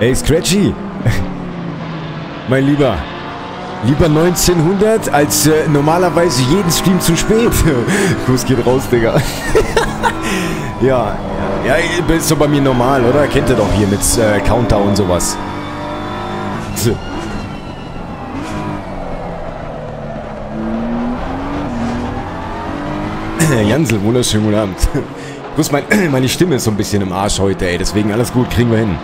Ey, Scratchy. mein Lieber. Lieber 1900 als äh, normalerweise jeden Stream zu spät. Kuss geht raus, Digga. ja, ja, ist doch bei mir normal, oder? Kennt ihr doch hier mit äh, Counter und sowas. Jansel, wunderschönen guten Abend. Bloß mein, meine Stimme ist so ein bisschen im Arsch heute, ey. Deswegen alles gut, kriegen wir hin.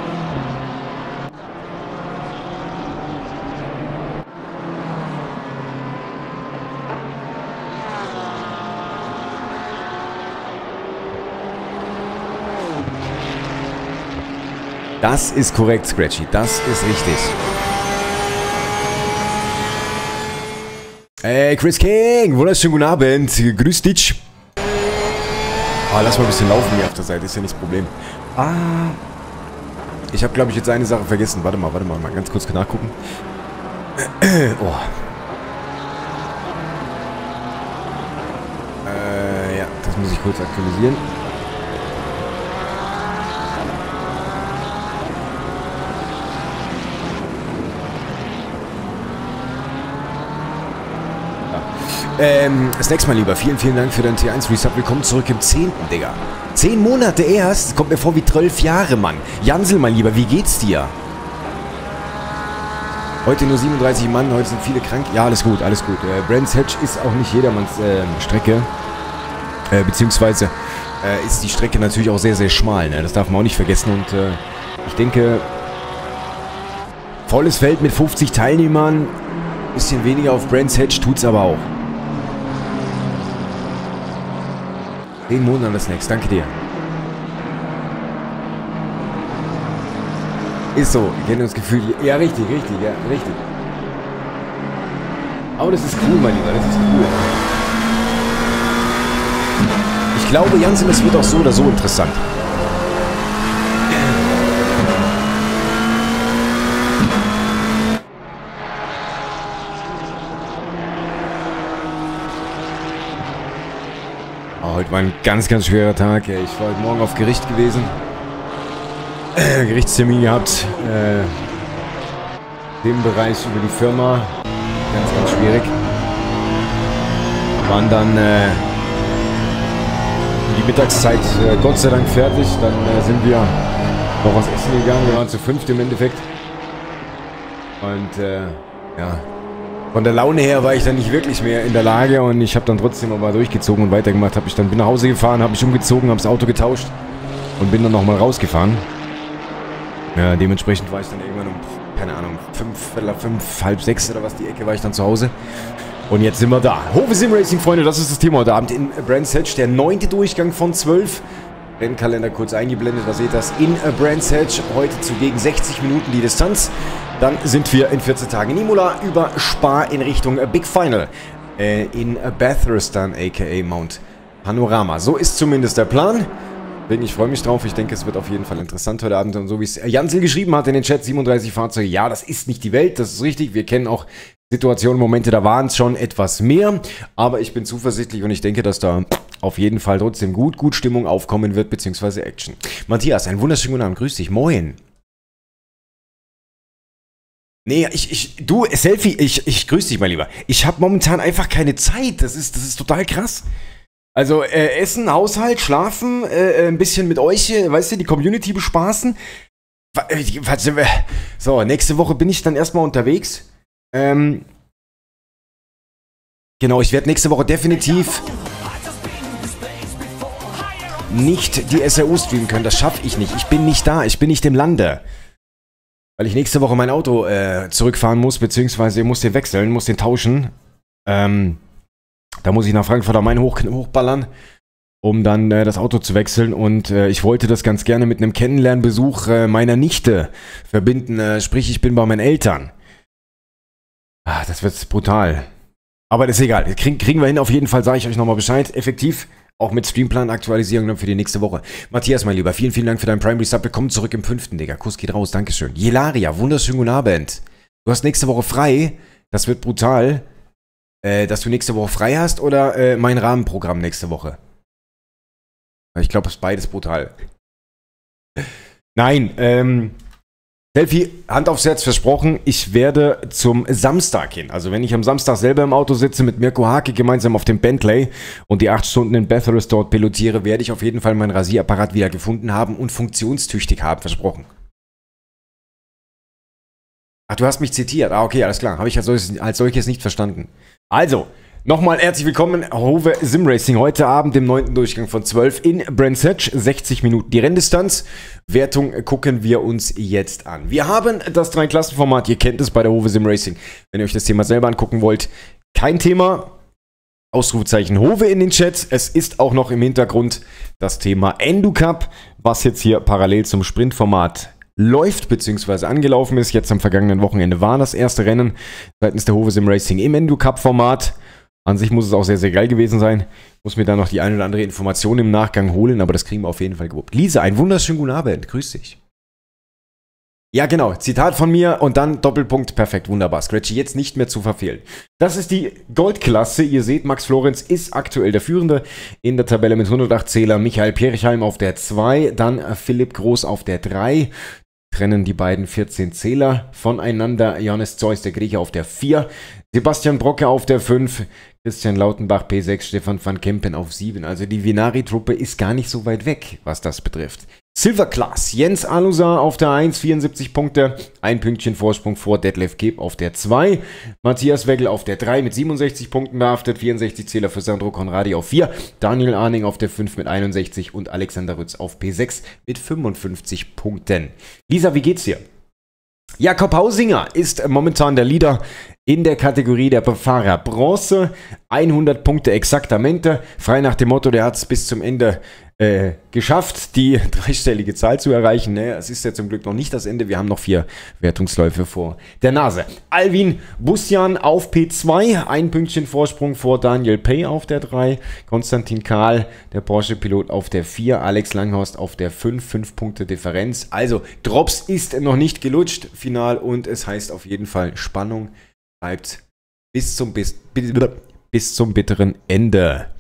Das ist korrekt, Scratchy. Das ist richtig. Hey, Chris King. Wunderschönen guten Abend. Grüß dich. Ah, lass mal ein bisschen laufen hier auf der Seite. Ist ja nicht das Problem. Ah. Ich habe, glaube ich, jetzt eine Sache vergessen. Warte mal, warte mal. Mal ganz kurz nachgucken. Oh. Äh, ja. Das muss ich kurz aktualisieren. Ähm, nächste Mal lieber. Vielen, vielen Dank für deinen T1 Resub. Willkommen zurück im 10. Digga. Zehn Monate erst? Kommt mir vor wie zwölf Jahre, Mann. Jansel, mein Lieber, wie geht's dir? Heute nur 37 Mann, heute sind viele krank. Ja, alles gut, alles gut. Äh, Brands Hedge ist auch nicht jedermanns äh, Strecke. Äh, beziehungsweise äh, ist die Strecke natürlich auch sehr, sehr schmal. Ne? Das darf man auch nicht vergessen. Und äh, ich denke, volles Feld mit 50 Teilnehmern. Bisschen weniger auf Brands Hedge tut's aber auch. Den Monat das Snacks, danke dir. Ist so, ich kenne das Gefühl. Ja, richtig, richtig, ja, richtig. Aber das ist cool, mein Lieber, das ist cool. Ich glaube, Jansen, es wird auch so oder so interessant. Heute war ein ganz, ganz schwerer Tag. Ich war heute Morgen auf Gericht gewesen. Äh, Gerichtstermin gehabt. Äh, dem Bereich über die Firma. Ganz, ganz schwierig. Waren dann äh, die Mittagszeit äh, Gott sei Dank fertig. Dann äh, sind wir noch was essen gegangen. Wir waren zu fünft im Endeffekt. Und äh, ja, von der Laune her war ich dann nicht wirklich mehr in der Lage und ich habe dann trotzdem aber durchgezogen und weitergemacht. Hab ich dann bin nach Hause gefahren, habe mich umgezogen, habe das Auto getauscht und bin dann nochmal rausgefahren. Ja, dementsprechend war ich dann irgendwann um, keine Ahnung, fünf, fünf, halb sechs oder was die Ecke war ich dann zu Hause. Und jetzt sind wir da. Hofe Sim Racing, Freunde, das ist das Thema heute Abend in Brands Hedge. Der neunte Durchgang von zwölf. Rennkalender kurz eingeblendet, da seht ihr das in Brands Hedge. Heute zu gegen 60 Minuten die Distanz. Dann sind wir in 14 Tagen in Imola über Spa in Richtung Big Final äh, in Bathurst dann, aka Mount Panorama. So ist zumindest der Plan. Ich freue mich drauf. Ich denke, es wird auf jeden Fall interessant heute Abend. Und so wie es Jansel geschrieben hat in den Chat, 37 Fahrzeuge. Ja, das ist nicht die Welt, das ist richtig. Wir kennen auch Situationen, Momente, da waren es schon etwas mehr. Aber ich bin zuversichtlich und ich denke, dass da auf jeden Fall trotzdem gut, gut Stimmung aufkommen wird, beziehungsweise Action. Matthias, einen wunderschönen guten Abend. Grüß dich. Moin. Nee, ich, ich, du, Selfie, ich, ich grüße dich mal lieber. Ich habe momentan einfach keine Zeit. Das ist, das ist total krass. Also, äh, Essen, Haushalt, Schlafen, äh, äh ein bisschen mit euch, äh, weißt du, die Community bespaßen. Äh, so, nächste Woche bin ich dann erstmal unterwegs. Ähm, genau, ich werde nächste Woche definitiv nicht die SRU streamen können. Das schaffe ich nicht. Ich bin nicht da. Ich bin nicht im Lande. Weil ich nächste Woche mein Auto äh, zurückfahren muss, beziehungsweise muss den wechseln, muss den tauschen. Ähm, da muss ich nach Frankfurt am Main hoch, hochballern, um dann äh, das Auto zu wechseln. Und äh, ich wollte das ganz gerne mit einem Kennenlernbesuch äh, meiner Nichte verbinden. Äh, sprich, ich bin bei meinen Eltern. Ah, das wird brutal. Aber das ist egal. Krieg, kriegen wir hin. Auf jeden Fall sage ich euch nochmal Bescheid. Effektiv. Auch mit Streamplan-Aktualisierung dann für die nächste Woche. Matthias, mein Lieber, vielen, vielen Dank für deinen Primary Sub. Willkommen zurück im fünften, Digga. Kuss geht raus, Dankeschön. Jelaria, wunderschönen guten Abend. Du hast nächste Woche frei. Das wird brutal. Äh, dass du nächste Woche frei hast oder äh, mein Rahmenprogramm nächste Woche? Ich glaube, es ist beides brutal. Nein, ähm, Selfie, Hand aufs Herz versprochen, ich werde zum Samstag hin. Also wenn ich am Samstag selber im Auto sitze mit Mirko Hake gemeinsam auf dem Bentley und die acht Stunden in Bathurst dort pilotiere, werde ich auf jeden Fall meinen Rasierapparat wieder gefunden haben und funktionstüchtig haben, versprochen. Ach, du hast mich zitiert. Ah, okay, alles klar. Habe ich als solches, als solches nicht verstanden. Also, Nochmal herzlich willkommen, Hove Sim Racing. Heute Abend im neunten Durchgang von 12 in Brands Hatch. 60 Minuten die Renndistanz. Wertung gucken wir uns jetzt an. Wir haben das Drei-Klassen-Format. Ihr kennt es bei der Hove Sim Racing. Wenn ihr euch das Thema selber angucken wollt, kein Thema. Ausrufezeichen Hove in den Chat. Es ist auch noch im Hintergrund das Thema Endu Cup, was jetzt hier parallel zum Sprintformat läuft bzw. angelaufen ist. Jetzt am vergangenen Wochenende war das erste Rennen seitens der Hove Sim Racing im Endu Cup Format. An sich muss es auch sehr, sehr geil gewesen sein. Muss mir da noch die eine oder andere Information im Nachgang holen, aber das kriegen wir auf jeden Fall gewuppt. Lisa, einen wunderschönen guten Abend. Grüß dich. Ja, genau. Zitat von mir und dann Doppelpunkt. Perfekt, wunderbar. Scratchy jetzt nicht mehr zu verfehlen. Das ist die Goldklasse. Ihr seht, Max Florenz ist aktuell der Führende in der Tabelle mit 108 Zähler. Michael Perichheim auf der 2, dann Philipp Groß auf der 3 trennen die beiden 14 Zähler voneinander. Johannes Zeus, der Grieche, auf der 4. Sebastian Brocke auf der 5. Christian Lautenbach P6, Stefan van Kempen auf 7. Also die Vinari-Truppe ist gar nicht so weit weg, was das betrifft. Silver Class, Jens Alusar auf der 1, 74 Punkte, ein Pünktchen Vorsprung vor Detlef Keb auf der 2, Matthias Wegel auf der 3 mit 67 Punkten behaftet, 64 Zähler für Sandro Conradi auf 4, Daniel Arning auf der 5 mit 61 und Alexander Rütz auf P6 mit 55 Punkten. Lisa, wie geht's dir? Jakob Hausinger ist momentan der Leader in der Kategorie der Fahrer Bronze. 100 Punkte exaktamente. Frei nach dem Motto, der hat es bis zum Ende äh, geschafft, die dreistellige Zahl zu erreichen. Ne? Es ist ja zum Glück noch nicht das Ende. Wir haben noch vier Wertungsläufe vor der Nase. Alvin Busjan auf P2, ein Pünktchen Vorsprung vor Daniel Pay auf der 3, Konstantin Kahl, der Porsche-Pilot auf der 4, Alex Langhorst auf der 5, 5 Punkte Differenz. Also Drops ist noch nicht gelutscht, final, und es heißt auf jeden Fall Spannung bleibt bis zum, bis, bis zum bitteren Ende.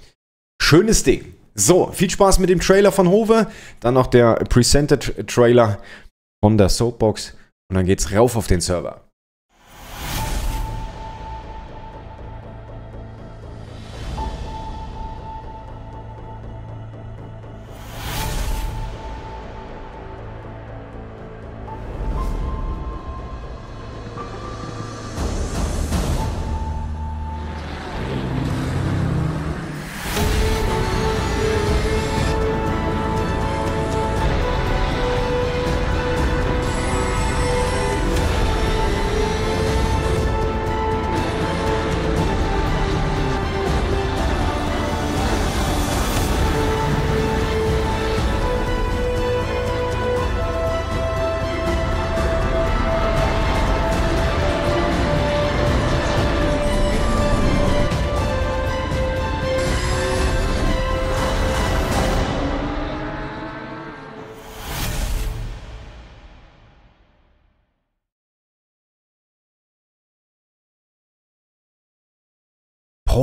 Schönes Ding. So, viel Spaß mit dem Trailer von Hove. Dann noch der Presented Trailer von der Soapbox. Und dann geht's rauf auf den Server.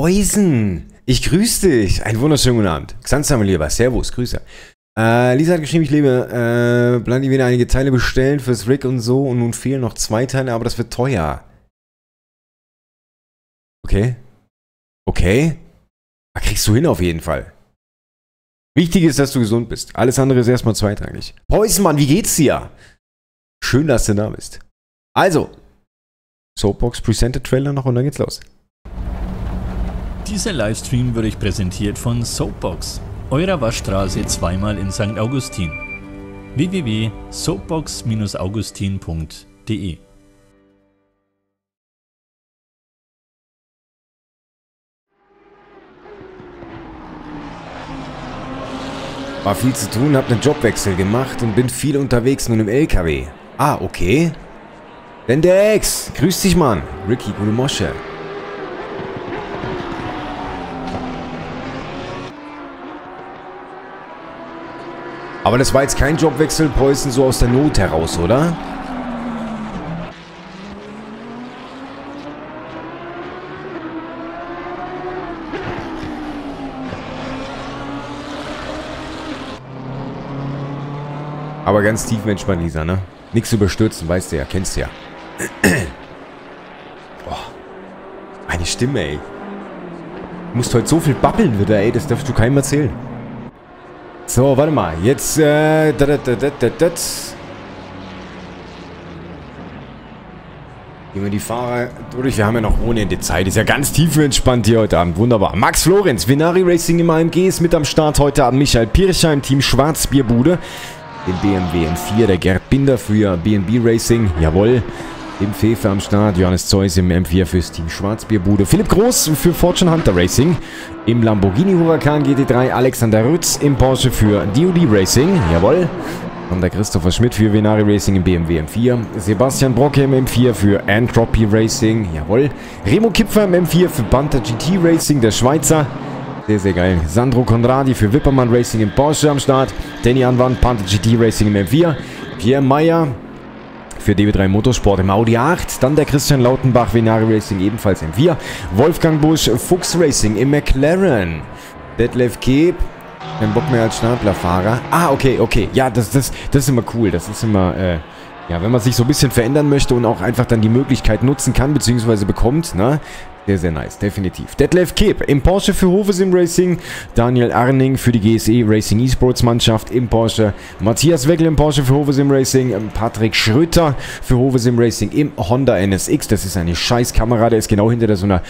Poison. Ich grüße dich. Einen wunderschönen guten Abend. Xanza, mein Lieber. Servus. Grüße. Äh, Lisa hat geschrieben, ich lebe, äh, plan wieder einige Teile bestellen fürs Rig und so und nun fehlen noch zwei Teile, aber das wird teuer. Okay. Okay. Da kriegst du hin auf jeden Fall. Wichtig ist, dass du gesund bist. Alles andere ist erstmal zweitrangig. Poison, Mann, wie geht's dir? Schön, dass du da bist. Also, Soapbox Presented Trailer noch und dann geht's los. Dieser Livestream wird euch präsentiert von Soapbox, eurer Waschstraße zweimal in St. Augustin. www.soapbox-augustin.de War viel zu tun, hab einen Jobwechsel gemacht und bin viel unterwegs nun im LKW. Ah, okay. Denn der Ex, grüß dich, Mann. Ricky, gute Mosche. Aber das war jetzt kein Jobwechsel, Preußen, so aus der Not heraus, oder? Aber ganz tief entspannt, Lisa, ne? Nichts überstürzen, weißt du ja, kennst du ja. Boah. Eine Stimme, ey. Du musst heute so viel babbeln wieder, ey. Das darfst du keinem erzählen. So, warte mal. Jetzt, äh... Da, da, da, da, da, da. Gehen wir die Fahrer durch. Wir haben ja noch ohne Ende Zeit. Ist ja ganz tiefenentspannt hier heute Abend. Wunderbar. Max Florenz, Vinari Racing im AMG ist mit am Start heute Abend. Michael Pircher Team Schwarzbierbude. Den BMW M4, der Gerd Binder für BNB Racing. Jawohl. Im Fefe am Start, Johannes Zeus im M4 fürs Team Schwarzbierbude. Philipp Groß für Fortune Hunter Racing. Im Lamborghini Huracan GT3 Alexander Rütz im Porsche für DOD Racing. Jawohl. Und der Christopher Schmidt für Venari Racing im BMW M4. Sebastian Brocke im M4 für Entropy Racing. Jawohl. Remo Kipfer im M4 für Panther GT Racing, der Schweizer. Sehr, sehr geil. Sandro Conradi für Wippermann Racing im Porsche am Start. Danny Anwand, Panther GT Racing im M4. Pierre Meyer für DB3 Motorsport im Audi 8. Dann der Christian Lautenbach, Venari Racing ebenfalls im 4. Wolfgang Busch, Fuchs Racing im McLaren. Detlef Keb, kein Bock mehr als Staplerfahrer. Ah, okay, okay. Ja, das, das, das ist immer cool. Das ist immer, äh, ja, wenn man sich so ein bisschen verändern möchte und auch einfach dann die Möglichkeit nutzen kann, beziehungsweise bekommt, ne? Sehr, sehr nice, definitiv. Detlef Keb im Porsche für Hove Sim Racing. Daniel Arning für die GSE Racing Esports Mannschaft im Porsche. Matthias Weckel im Porsche für Hove Sim Racing. Patrick Schröter für Hove Sim Racing im Honda NSX. Das ist eine scheiß Kamera, der ist genau hinter so einer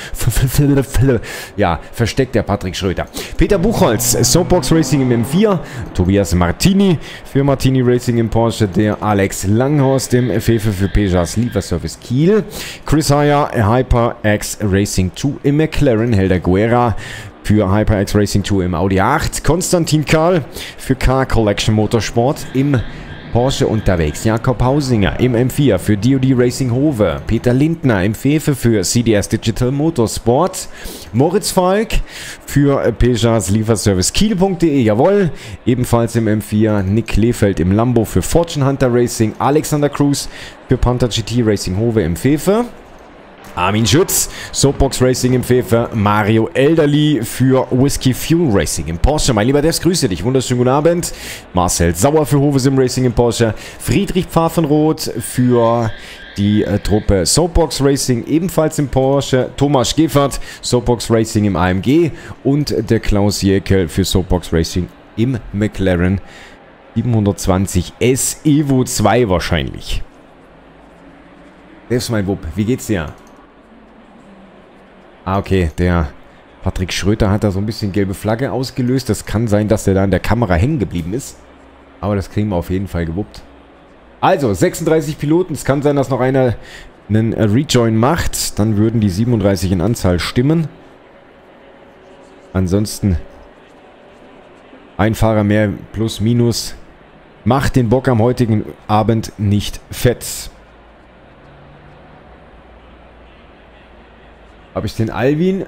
ja, versteckt der Patrick Schröter. Peter Buchholz, Soapbox Racing im M4. Tobias Martini für Martini Racing im Porsche. Der Alex Langhorst im Fefe für Pejas Lieferservice Kiel. Chris Heyer, HyperX Racing Racing 2 im McLaren, Helder Guerra für HyperX Racing 2 im Audi 8, Konstantin Karl für Car Collection Motorsport im Porsche unterwegs, Jakob Hausinger im M4 für DOD Racing Hove, Peter Lindner im Fefe für CDS Digital Motorsport, Moritz Falk für Peugeots Lieferservice Kiel.de, jawohl, ebenfalls im M4, Nick Lefeld im Lambo für Fortune Hunter Racing, Alexander Cruz für Panther GT Racing Hove im Fefe, Armin Schütz, Soapbox Racing im Pfeffer, Mario Elderly für Whiskey Fuel Racing im Porsche. Mein lieber Devs, grüße dich. Wunderschönen guten Abend. Marcel Sauer für Hove Sim Racing im Porsche. Friedrich Pfaffenroth für die äh, Truppe Soapbox Racing ebenfalls im Porsche. Thomas Geffert, Soapbox Racing im AMG. Und der Klaus Jäckel für Soapbox Racing im McLaren 720 S Evo 2 wahrscheinlich. Devs, mein Bub, wie geht's dir? Ah, okay, der Patrick Schröter hat da so ein bisschen gelbe Flagge ausgelöst. Das kann sein, dass der da in der Kamera hängen geblieben ist. Aber das kriegen wir auf jeden Fall gewuppt. Also, 36 Piloten. Es kann sein, dass noch einer einen Rejoin macht. Dann würden die 37 in Anzahl stimmen. Ansonsten ein Fahrer mehr plus minus macht den Bock am heutigen Abend nicht fett. Habe ich den Alvin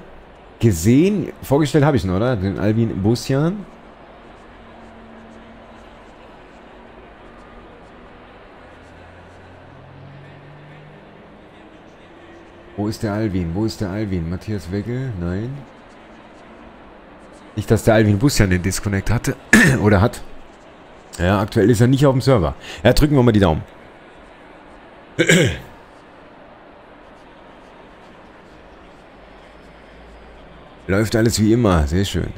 gesehen? Vorgestellt habe ich ihn, oder? Den Alvin Busjan. Wo ist der Alvin? Wo ist der Alvin? Matthias Wegel? Nein. Nicht, dass der Alvin Busjan den Disconnect hatte. oder hat. Ja, aktuell ist er nicht auf dem Server. Ja, drücken wir mal die Daumen. Läuft alles wie immer. Sehr schön.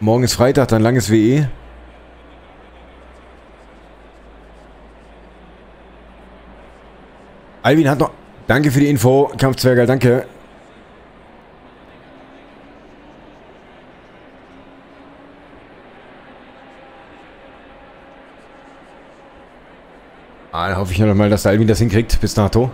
Morgen ist Freitag, dann langes WE. Alvin hat noch... Danke für die Info, Kampfzwerger, danke. Ah, dann hoffe ich noch mal, dass der Alvin das hinkriegt bis dato.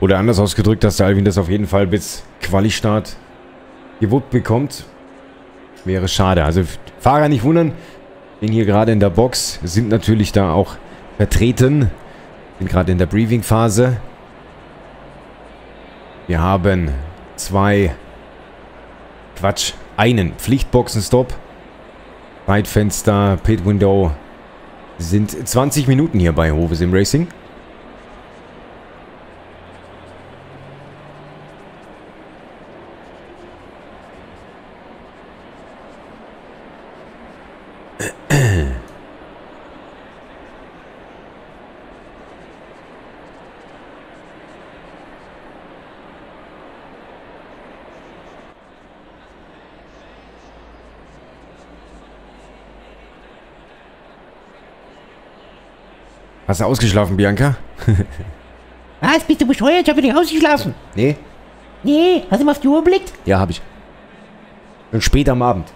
Oder anders ausgedrückt, dass der Alvin das auf jeden Fall bis Quali-Start gewuppt bekommt. Wäre schade. Also Fahrer nicht wundern. Bin hier gerade in der Box. Sind natürlich da auch vertreten. Bin gerade in der Briefing-Phase. Wir haben zwei... Quatsch. Einen Pflichtboxen-Stop. Zeitfenster, Pit-Window sind 20 Minuten hier bei Hove Sim Racing. Hast du ausgeschlafen, Bianca? Was? Bist du bescheuert? Ich hab nicht ausgeschlafen. Nee? Nee, hast du mal auf die Uhr geblickt? Ja, hab ich. Und spät am Abend.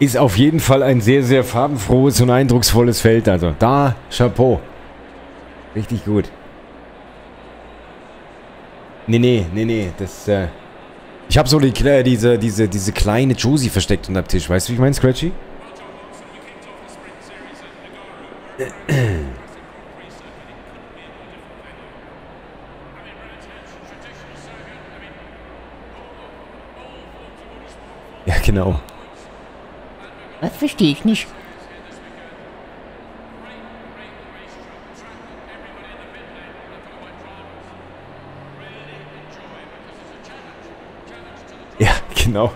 Ist auf jeden Fall ein sehr, sehr farbenfrohes und eindrucksvolles Feld. Also da, Chapeau. Richtig gut. Nee, nee, nee, nee. Das, äh ich habe so die, diese, diese, diese kleine Josie versteckt unter dem Tisch. Weißt du, wie ich meine, Scratchy? Ja, genau. Das verstehe ich nicht. Ja, genau.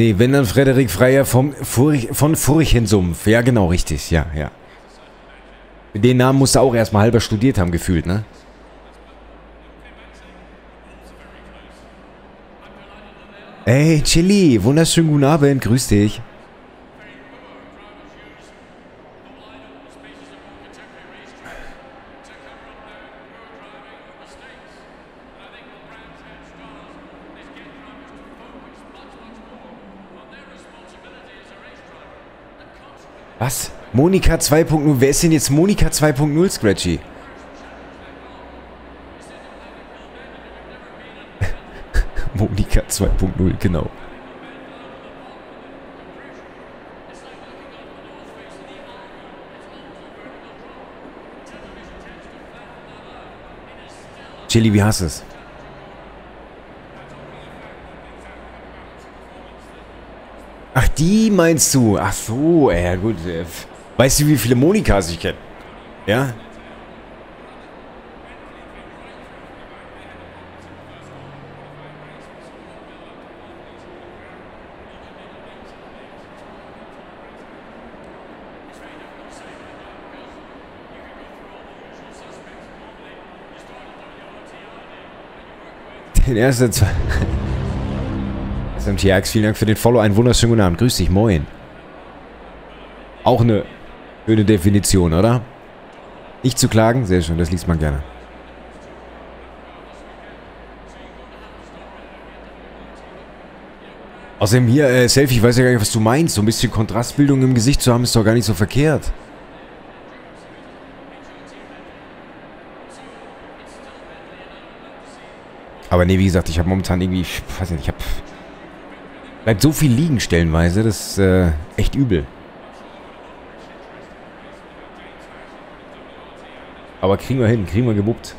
Nee, wenn dann Frederik Freier vom Furch, von Furchensumpf. Ja, genau, richtig. Ja, ja. Den Namen musst du auch erstmal halber studiert haben, gefühlt, ne? Hey, Chili, wunderschönen guten Abend, grüß dich. Was? Monika 2.0? Wer ist denn jetzt Monika 2.0, Scratchy? Monika 2.0, genau. Chili, wie hast es? Ach, die meinst du? Ach so, ja gut. Weißt du, wie viele Monikas ich kenne? Ja? Den ersten zwei. SMTX, vielen Dank für den Follow. Einen wunderschönen guten Abend. Grüß dich, moin. Auch eine schöne Definition, oder? Nicht zu klagen? Sehr schön, das liest man gerne. Außerdem hier, äh, Selfie, ich weiß ja gar nicht, was du meinst. So ein bisschen Kontrastbildung im Gesicht zu haben, ist doch gar nicht so verkehrt. Aber nee, wie gesagt, ich habe momentan irgendwie, ich weiß nicht, ich habe... Bleibt so viel liegen stellenweise, das ist äh, echt übel. Aber kriegen wir hin, kriegen wir gebuppt.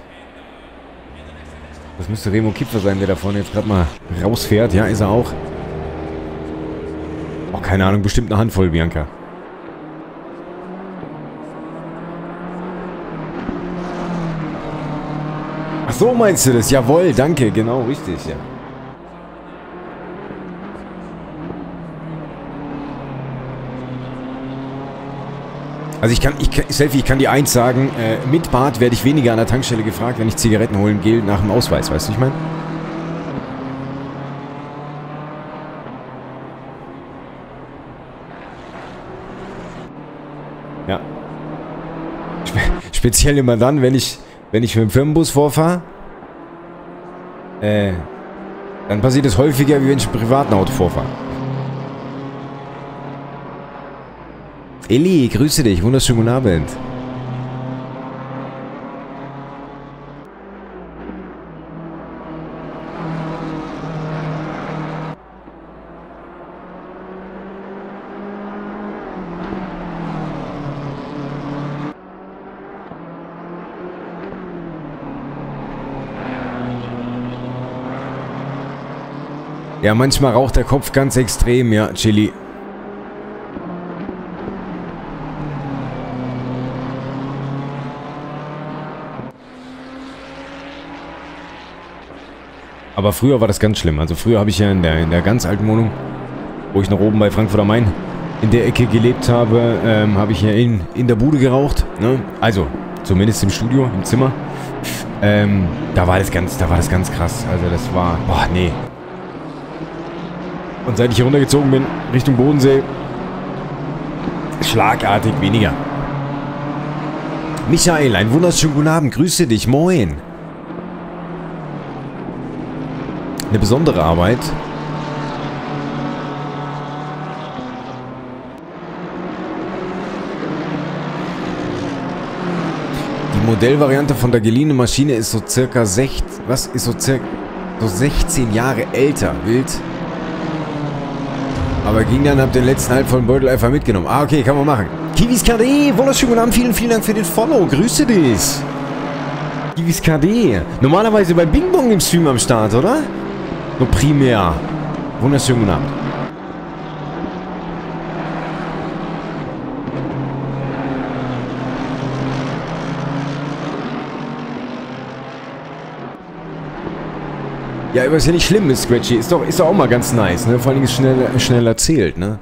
Das müsste Remo Kipfer sein, der da vorne jetzt gerade mal rausfährt. Ja, ist er auch. Oh, keine Ahnung, bestimmt eine Handvoll, Bianca. Ach so meinst du das? Jawohl, danke, genau, richtig, ja. Also ich kann, ich, Selfie, ich kann dir eins sagen, äh, mit Bart werde ich weniger an der Tankstelle gefragt, wenn ich Zigaretten holen gehe nach dem Ausweis, weißt du, ich meine? Ja. Spe speziell immer dann, wenn ich, wenn ich mit dem Firmenbus vorfahre, äh, dann passiert es häufiger, wie wenn ich mit einem privaten Auto vorfahre. Elli, grüße dich. Wunderschönen guten Abend. Ja, manchmal raucht der Kopf ganz extrem, ja, Chili. Aber früher war das ganz schlimm. Also früher habe ich ja in der, in der ganz alten Wohnung, wo ich noch oben bei Frankfurt am Main in der Ecke gelebt habe, ähm, habe ich ja in, in der Bude geraucht. Ne? Also, zumindest im Studio, im Zimmer. Ähm, da war das ganz, da war das ganz krass. Also das war, boah, nee. Und seit ich hier runtergezogen bin, Richtung Bodensee, schlagartig weniger. Michael, einen wunderschönen guten Abend. Grüße dich. Moin. Eine besondere Arbeit. Die Modellvariante von der geliehenen Maschine ist so circa 6, was ist so circa so 16 Jahre älter, wild. Aber ging dann ab den letzten halb vollen Beutel einfach mitgenommen. Ah, okay, kann man machen. Kiwis KD, wunderschönen guten Abend, vielen, vielen Dank für den Follow. Grüße dich. Kiwis KD. Normalerweise bei Bing Bong im Stream am Start, oder? Nur primär. Wunderschönen guten Abend. Ja, aber ist ja nicht schlimm mit Scratchy. Ist doch, ist doch auch mal ganz nice, ne? Vor allem ist schnell, schnell erzählt, ne?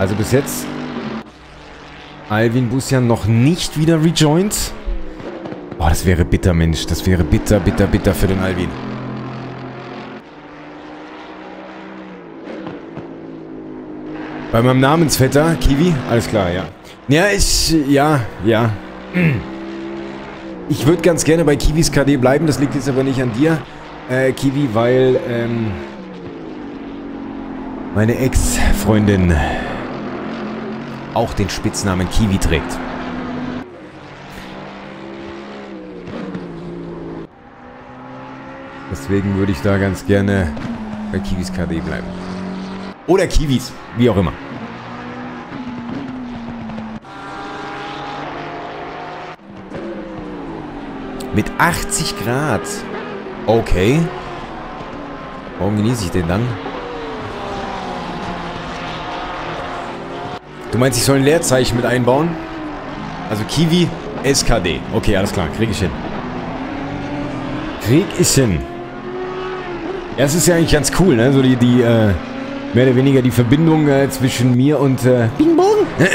Also bis jetzt Alvin Busjan noch nicht wieder rejoined. Boah, das wäre bitter, Mensch. Das wäre bitter, bitter, bitter für den Alvin. Bei meinem Namensvetter, Kiwi? Alles klar, ja. Ja, ich, ja, ja. Ich würde ganz gerne bei Kiwis KD bleiben, das liegt jetzt aber nicht an dir, äh, Kiwi, weil, ähm, meine Ex-Freundin auch den Spitznamen Kiwi trägt. Deswegen würde ich da ganz gerne bei Kiwis KD bleiben. Oder Kiwis, wie auch immer. Mit 80 Grad. Okay. Warum genieße ich den dann? Du meinst, ich soll ein Leerzeichen mit einbauen? Also Kiwi SKD. Okay, alles klar. Krieg ich hin. Krieg ich hin. Ja, es ist ja eigentlich ganz cool, ne? So die, die, äh, mehr oder weniger die Verbindung äh, zwischen mir und, äh, Bing Bong.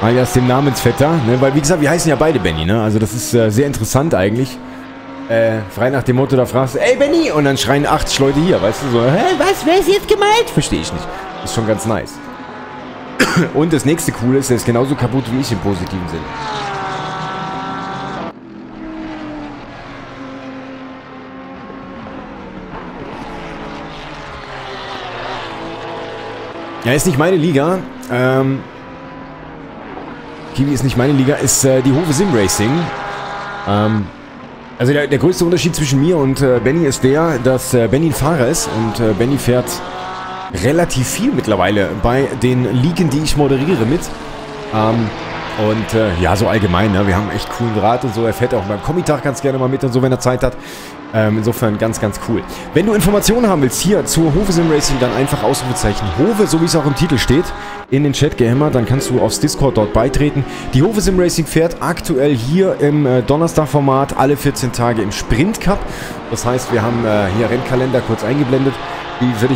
alias dem Namensvetter, ne? Weil, wie gesagt, wir heißen ja beide Benny, ne? Also das ist äh, sehr interessant eigentlich. Äh, frei nach dem Motto, da fragst du, ey Benny! Und dann schreien 80 Leute hier, weißt du, so, hä? Was? Wer ist jetzt gemeint? Verstehe ich nicht. Ist schon ganz nice. Und das nächste Coole ist, er ist genauso kaputt wie ich im positiven Sinn. Ja, ist nicht meine Liga. Ähm, Kiwi ist nicht meine Liga, ist äh, die Hove Sim Racing. Ähm, also der, der größte Unterschied zwischen mir und äh, Benny ist der, dass äh, Benny ein Fahrer ist und äh, Benny fährt relativ viel mittlerweile bei den Ligen, die ich moderiere mit. Ähm, und äh, ja, so allgemein, ne? wir haben echt coolen Draht und so. Er fährt auch beim Komitag ganz gerne mal mit und so, wenn er Zeit hat. Ähm, insofern ganz, ganz cool. Wenn du Informationen haben willst hier zur Hove Sim Racing, dann einfach Ausrufezeichen Hove, so wie es auch im Titel steht, in den Chat gehämmert. Dann kannst du aufs Discord dort beitreten. Die Hove Sim Racing fährt aktuell hier im äh, Donnerstag-Format alle 14 Tage im Sprint Cup. Das heißt, wir haben äh, hier Rennkalender kurz eingeblendet.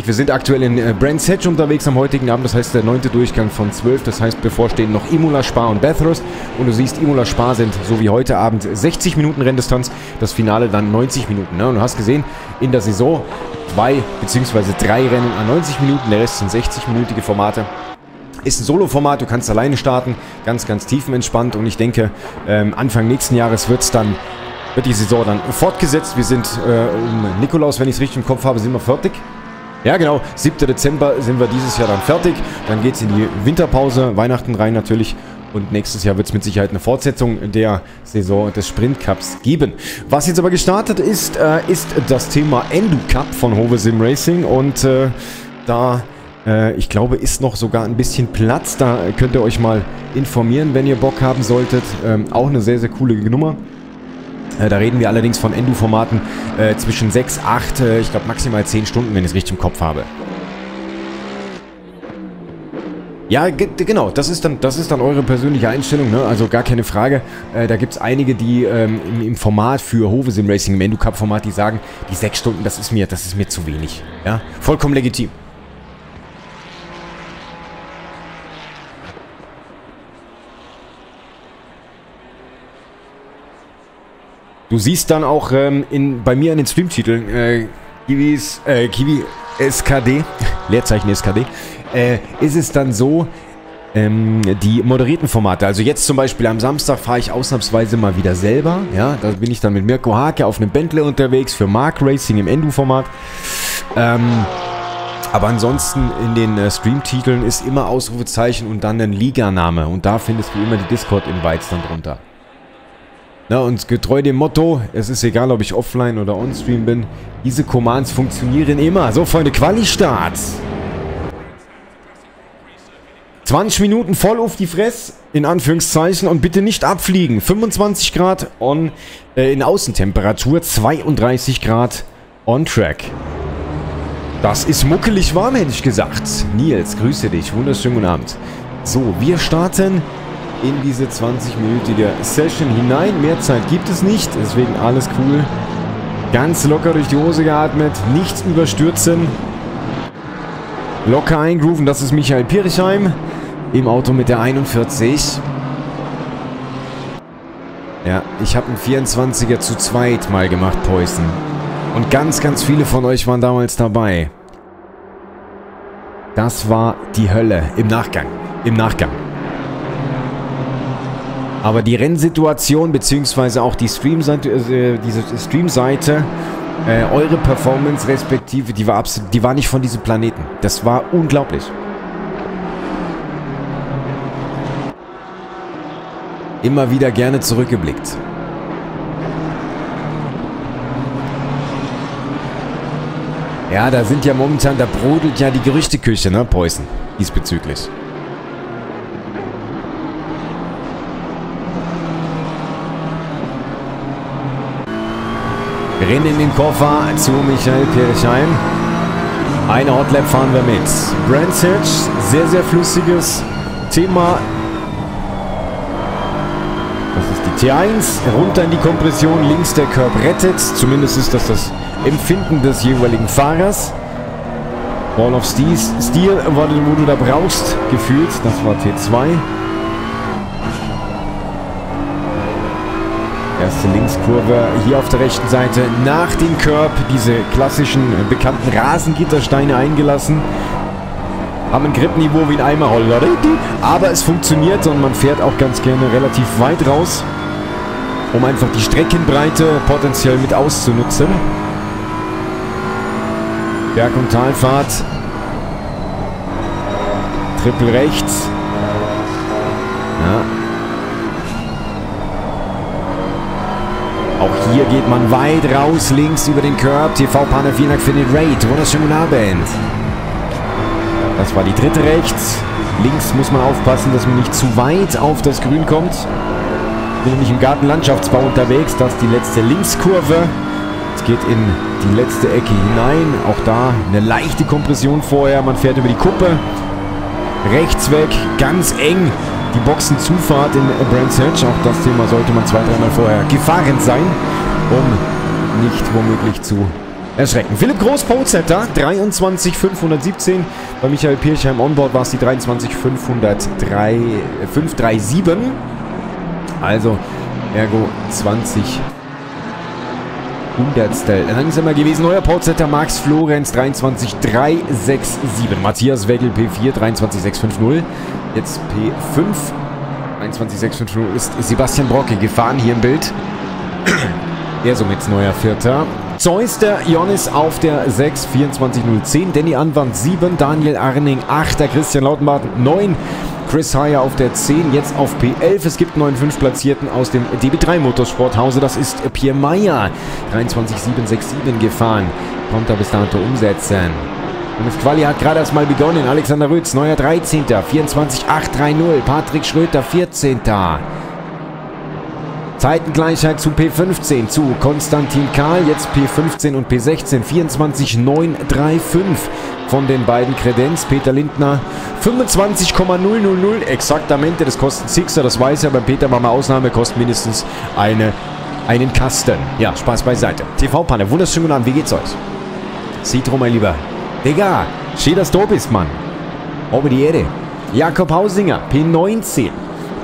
Wir sind aktuell in äh, Brands Hatch unterwegs am heutigen Abend, das heißt der neunte Durchgang von 12, das heißt bevorstehen noch Imola, Spa und Bathurst und du siehst, Imola, Spa sind so wie heute Abend 60 Minuten Renndistanz, das Finale dann 90 Minuten. Ne? Und du hast gesehen, in der Saison zwei bzw. drei Rennen an 90 Minuten, der Rest sind 60-minütige Formate. Ist ein Solo-Format, du kannst alleine starten, ganz, ganz tiefenentspannt und ich denke, ähm, Anfang nächsten Jahres wird dann, wird die Saison dann fortgesetzt. Wir sind äh, um Nikolaus, wenn ich es richtig im Kopf habe, sind wir fertig. Ja, genau. 7. Dezember sind wir dieses Jahr dann fertig. Dann geht es in die Winterpause, Weihnachten rein natürlich. Und nächstes Jahr wird es mit Sicherheit eine Fortsetzung der Saison des Sprint Cups geben. Was jetzt aber gestartet ist, äh, ist das Thema Endu Cup von Hove Sim Racing. Und äh, da, äh, ich glaube, ist noch sogar ein bisschen Platz. Da könnt ihr euch mal informieren, wenn ihr Bock haben solltet. Ähm, auch eine sehr, sehr coole Nummer. Äh, da reden wir allerdings von Endu-Formaten äh, zwischen 6, 8, äh, ich glaube maximal 10 Stunden, wenn ich es richtig im Kopf habe. Ja, ge genau, das ist, dann, das ist dann eure persönliche Einstellung, ne? also gar keine Frage. Äh, da gibt es einige, die ähm, im, im, Format für Hove Sim Racing, im Endu-Cup-Format, die sagen, die sechs Stunden, das ist mir, das ist mir zu wenig. Ja, vollkommen legitim. Du siehst dann auch ähm, in, bei mir in den Streamtiteln äh, Kiwis, äh, Kiwi SKD, Leerzeichen SKD, äh, ist es dann so, ähm, die moderierten Formate. Also jetzt zum Beispiel am Samstag fahre ich ausnahmsweise mal wieder selber. Ja, da bin ich dann mit Mirko Hake auf einem Bentley unterwegs für Mark Racing im Endu-Format. Ähm, aber ansonsten in den äh, Streamtiteln ist immer Ausrufezeichen und dann ein Liganame. Und da findest du immer die Discord-Invites dann drunter. Na, und getreu dem Motto, es ist egal, ob ich offline oder on-stream bin, diese Commands funktionieren immer. So, Freunde, Quali-Start. 20 Minuten voll auf die Fress, in Anführungszeichen, und bitte nicht abfliegen. 25 Grad on, äh, in Außentemperatur, 32 Grad on track. Das ist muckelig warm, hätte ich gesagt. Nils, grüße dich. Wunderschönen guten Abend. So, wir starten in diese 20-minütige Session hinein. Mehr Zeit gibt es nicht, deswegen alles cool. Ganz locker durch die Hose geatmet, nichts überstürzen. Locker eingrooven, das ist Michael Pirchheim im Auto mit der 41. Ja, ich habe einen 24er zu zweit mal gemacht, Poison. Und ganz, ganz viele von euch waren damals dabei. Das war die Hölle im Nachgang. Im Nachgang. Aber die Rennsituation, beziehungsweise auch die Streamseite, äh, diese Streamseite, äh, eure Performance respektive, die war absolut, die war nicht von diesem Planeten. Das war unglaublich. Immer wieder gerne zurückgeblickt. Ja, da sind ja momentan, da brodelt ja die Gerüchteküche, ne, Preußen, diesbezüglich. Rennen in den Koffer zu Michael Kirchheim. Eine Hotlap fahren wir mit. Brand Hitch, sehr, sehr flüssiges Thema. Das ist die T1. Runter in die Kompression, links der Curb rettet. Zumindest ist das das Empfinden des jeweiligen Fahrers. Ball of Steel, Steel wo du da brauchst, gefühlt. Das war T2. Erste Linkskurve hier auf der rechten Seite nach dem Curb. Diese klassischen bekannten Rasengittersteine eingelassen. Haben ein Gripniveau wie ein Eimerholder. Aber es funktioniert und man fährt auch ganz gerne relativ weit raus, um einfach die Streckenbreite potenziell mit auszunutzen. Berg- und Talfahrt. Triple rechts. Ja, Auch hier geht man weit raus, links über den Curb. TV-Partner, vielen Dank für den Raid. Wunderschönen guten Abend. Das war die dritte rechts. Links muss man aufpassen, dass man nicht zu weit auf das Grün kommt. Bin nämlich im Gartenlandschaftsbau unterwegs. Das ist die letzte Linkskurve. Es geht in die letzte Ecke hinein. Auch da eine leichte Kompression vorher. Man fährt über die Kuppe. Rechts weg, ganz eng die Boxenzufahrt in Brands Hatch. Auch das Thema sollte man zwei, dreimal vorher gefahren sein, um nicht womöglich zu erschrecken. Philipp Groß, Pozetter, 23517. Bei Michael Pirchheim Onboard war es die 23537. Also, ergo 20 Hundertstel. Langsamer gewesen. Neuer Pozetter Max Florenz 23367. Matthias Weddel P4 23650. Jetzt P5. 21650 ist Sebastian Brocke gefahren hier im Bild. er somit neuer Vierter. Zeus der Jonis auf der 6, 24.010. Danny Anwand 7, Daniel Arning 8, der Christian Lautenbart 9. Chris Heyer auf der 10, jetzt auf P11. Es gibt neuen 5 Platzierten aus dem DB3 Motorsporthause. Das ist Pierre Meyer. 23.767 gefahren. Kommt er bis dato umsetzen. Und das Quali hat gerade erst mal begonnen. Alexander Rütz, neuer 13. 24.830. Patrick Schröter, 14. Zeitengleichheit zu P15 zu Konstantin Karl, jetzt P15 und P16, 24,935 von den beiden Kredenz. Peter Lindner 25,000, exaktamente, das kostet Sixer, das weiß er, beim Peter machen wir Ausnahme, kostet mindestens eine, einen Kasten. Ja, Spaß beiseite. TV-Panne, wunderschönen guten Abend, wie geht's euch? Citro, mein Lieber. Digga, schön, dass du bist, Mann. Ober die Erde. Jakob Hausinger, P19.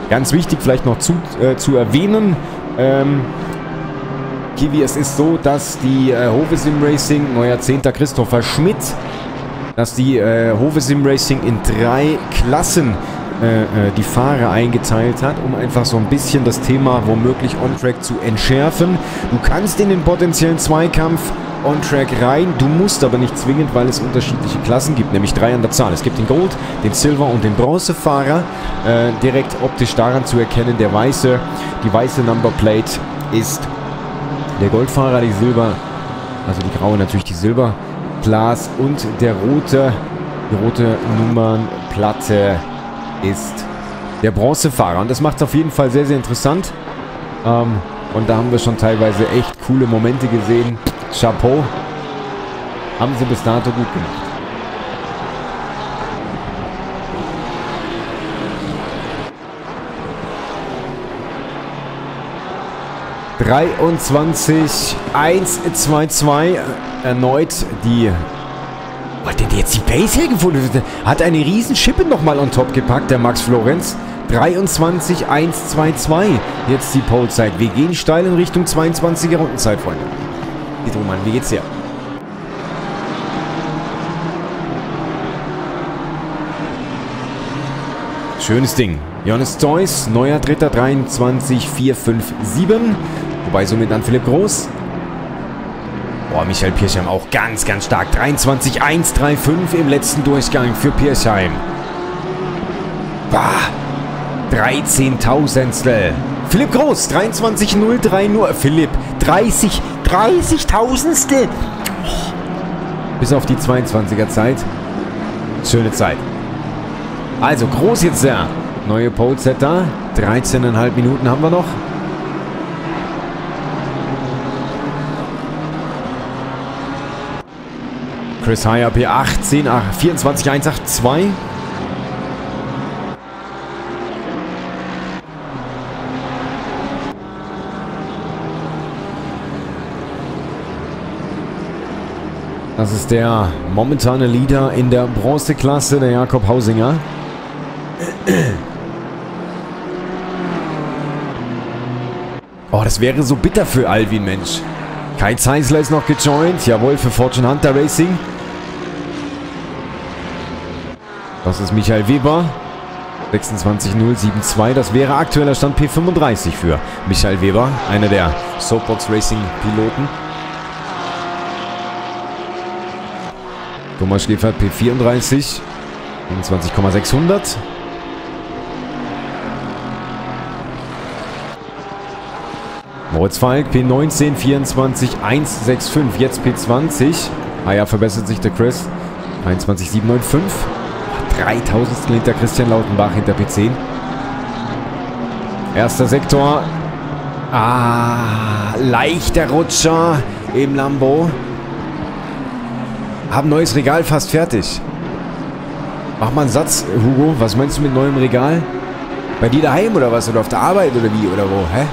Ganz wichtig vielleicht noch zu, äh, zu erwähnen, ähm, Kiwi, es ist so, dass die äh, Hove Sim Racing, neuer 10. Christopher Schmidt, dass die äh, Hove Sim Racing in drei Klassen äh, äh, die Fahrer eingeteilt hat, um einfach so ein bisschen das Thema womöglich On-Track zu entschärfen. Du kannst in den potenziellen Zweikampf On-Track rein, du musst aber nicht zwingend, weil es unterschiedliche Klassen gibt, nämlich drei an der Zahl. Es gibt den Gold, den Silver und den Bronzefahrer. Äh, direkt optisch daran zu erkennen, der weiße, die weiße Number Plate ist der Goldfahrer, die Silber, also die graue natürlich die Silberglas und der rote, die rote Nummernplatte ist der Bronzefahrer. Und das macht es auf jeden Fall sehr, sehr interessant. Ähm, und da haben wir schon teilweise echt coole Momente gesehen. Chapeau. Haben sie bis dato gut gemacht. Dreiundzwanzig, eins, zwei, zwei. Erneut die wo hat denn jetzt die Base hergefunden? Hat eine riesen Schippe nochmal on top gepackt, der Max Florenz. 23-1-2-2. Jetzt die Polezeit. Wir gehen steil in Richtung 22er Rundenzeit, Freunde. Geht rum, Mann. Wie geht's dir? Schönes Ding. Johannes Zeus, neuer Dritter, 23-4-5-7. Wobei somit dann Philipp Groß. Boah, Michael Pirchheim auch ganz, ganz stark. 23-1-3-5 im letzten Durchgang für Pirchheim. Bah. 13 Tausendstel. Philipp Groß, 23-0-3 nur. Philipp, 30, 30 Tausendstel. Bis auf die 22er Zeit. Schöne Zeit. Also, Groß jetzt der. Neue Pole-Setter. 13,5 Minuten haben wir noch. Chris Heyer P18, 24, 182. Das ist der momentane Leader in der Bronzeklasse, der Jakob Hausinger. Oh, das wäre so bitter für Alvin, Mensch. Kai Zeisler ist noch gejoint. Jawohl, für Fortune Hunter Racing. Das ist Michael Weber. 26.072. Das wäre aktueller Stand P35 für Michael Weber. Einer der Soapbox Racing Piloten. Thomas Schläfert P34. 25,600. Moritz Falk, P19, 24, 165. Jetzt P20. Ah ja, verbessert sich der Chris. 21, 795. 3000 hinter Christian Lautenbach hinter P10. Erster Sektor. Ah, leichter Rutscher im Lambo. Haben neues Regal fast fertig. Mach mal einen Satz, Hugo. Was meinst du mit neuem Regal? Bei dir daheim oder was? Oder auf der Arbeit oder wie? Oder wo? Hä?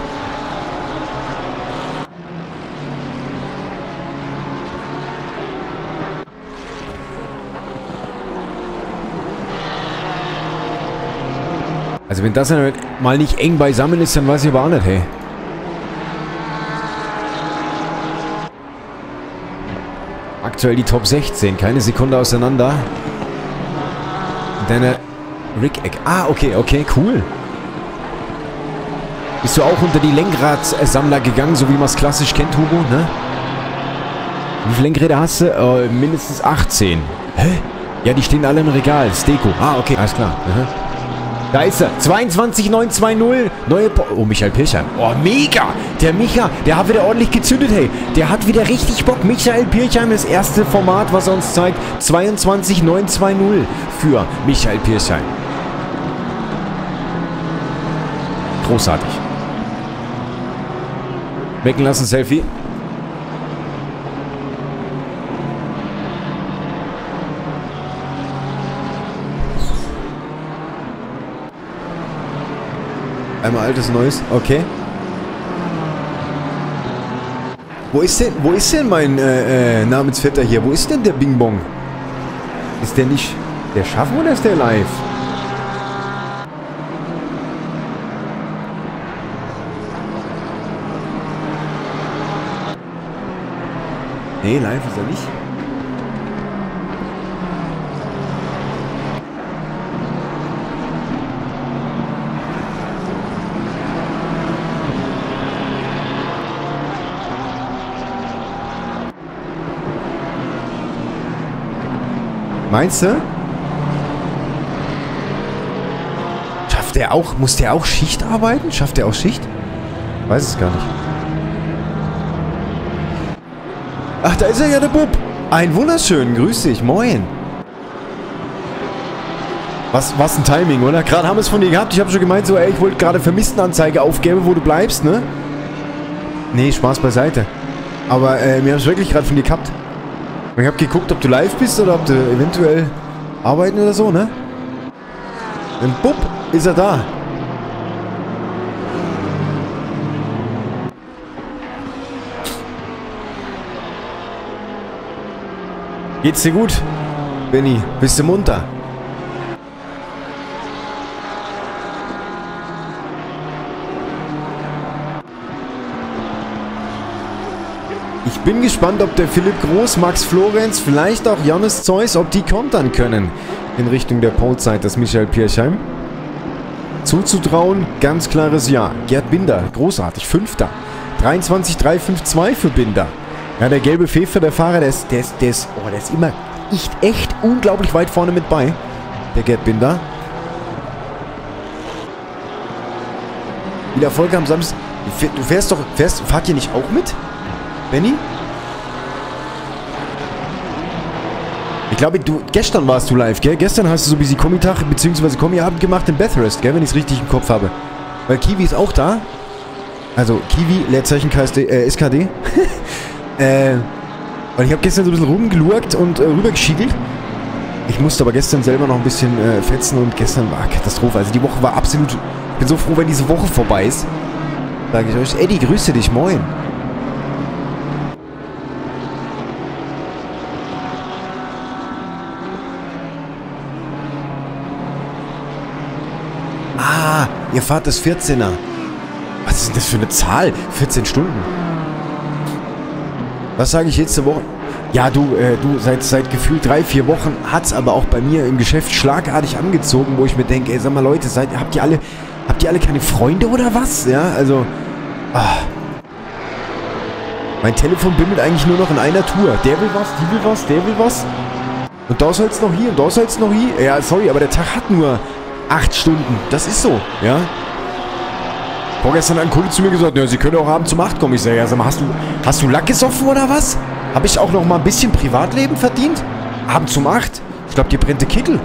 Also wenn das mal nicht eng beisammen ist, dann weiß ich aber auch nicht, hey. Aktuell die Top 16, keine Sekunde auseinander. Deine Rick Eck. Ah, okay, okay, cool. Bist du auch unter die Lenkradsammler gegangen, so wie man es klassisch kennt, Hugo, ne? Wie viele Lenkräder hast du? Äh, mindestens 18. Hä? Ja, die stehen alle im Regal. Steko. Ah, okay, alles klar. Aha. Da ist er. 22,920. Neue po Oh, Michael Pirchheim. Oh, mega. Der Micha, der hat wieder ordentlich gezündet, hey. Der hat wieder richtig Bock. Michael Pirchheim, das erste Format, was er uns zeigt. 22,920 für Michael Pirchheim. Großartig. Wecken lassen, Selfie. Einmal altes, neues. Okay. Wo ist denn, wo ist denn mein äh, äh, Namensvetter hier? Wo ist denn der Bing Bong? Ist der nicht der Schaffen oder ist der live? Nee, live ist er nicht. Meinst du? Schafft er auch, muss der auch Schicht arbeiten? Schafft er auch Schicht? Weiß es gar nicht. Ach, da ist er ja, der Bub. Ein wunderschön, grüß dich, moin. Was, was ein Timing, oder? Gerade haben wir es von dir gehabt. Ich habe schon gemeint, so, ey, ich wollte gerade Vermisstenanzeige aufgeben, wo du bleibst, ne? Nee, Spaß beiseite. Aber äh, wir haben es wirklich gerade von dir gehabt. Ich habe geguckt, ob du live bist oder ob du eventuell arbeiten oder so, ne? Und bupp, ist er da. Geht's dir gut, Benny? Bist du munter? Bin gespannt, ob der Philipp Groß, Max Florenz, vielleicht auch Johannes Zeus, ob die kontern können in Richtung der Polezeit des Michael Pirchheim. Zuzutrauen, ganz klares Ja. Gerd Binder, großartig, Fünfter. 23,352 für Binder. Ja, der gelbe Pfeffer, der Fahrer, der ist, der ist, der ist, oh, der ist immer echt, echt unglaublich weit vorne mit bei. Der Gerd Binder. Wieder Erfolg am Samstag. Du fährst doch, fährst, fahrt ihr nicht auch mit? Benny? Ich glaube, du, gestern warst du live, gell? Gestern hast du so ein bisschen Kommitag bzw. Kommi-Abend gemacht in Bathurst, gell? Wenn ich es richtig im Kopf habe. Weil Kiwi ist auch da. Also, Kiwi, Leerzeichen KSD, äh, SKD. äh, und ich habe gestern so ein bisschen rumgelurkt und äh, rübergeschiegelt. Ich musste aber gestern selber noch ein bisschen äh, fetzen und gestern war Katastrophe. Also die Woche war absolut... Ich bin so froh, wenn diese Woche vorbei ist. Sage ich euch, Eddie, grüße dich, moin. Ah, ihr fahrt das 14er. Was ist denn das für eine Zahl? 14 Stunden. Was sage ich letzte Woche? Ja, du, äh, du, seit, seit gefühlt drei, vier Wochen hat es aber auch bei mir im Geschäft schlagartig angezogen, wo ich mir denke, ey, sag mal Leute, seid, habt ihr alle, habt ihr alle keine Freunde oder was? Ja, also, ah. Mein Telefon bimmelt eigentlich nur noch in einer Tour. Der will was, die will was, der will was. Und da soll's noch hier und da soll's noch hier. Ja, sorry, aber der Tag hat nur acht Stunden. Das ist so, ja. Vorgestern hat ein Kunde zu mir gesagt, ja, Sie können auch abends um 8 kommen. Ich sage, ja, sag mal, hast du, hast du Lack gesoffen oder was? Habe ich auch noch mal ein bisschen Privatleben verdient? Abends um 8? Ich glaube, dir brennt der Kittel.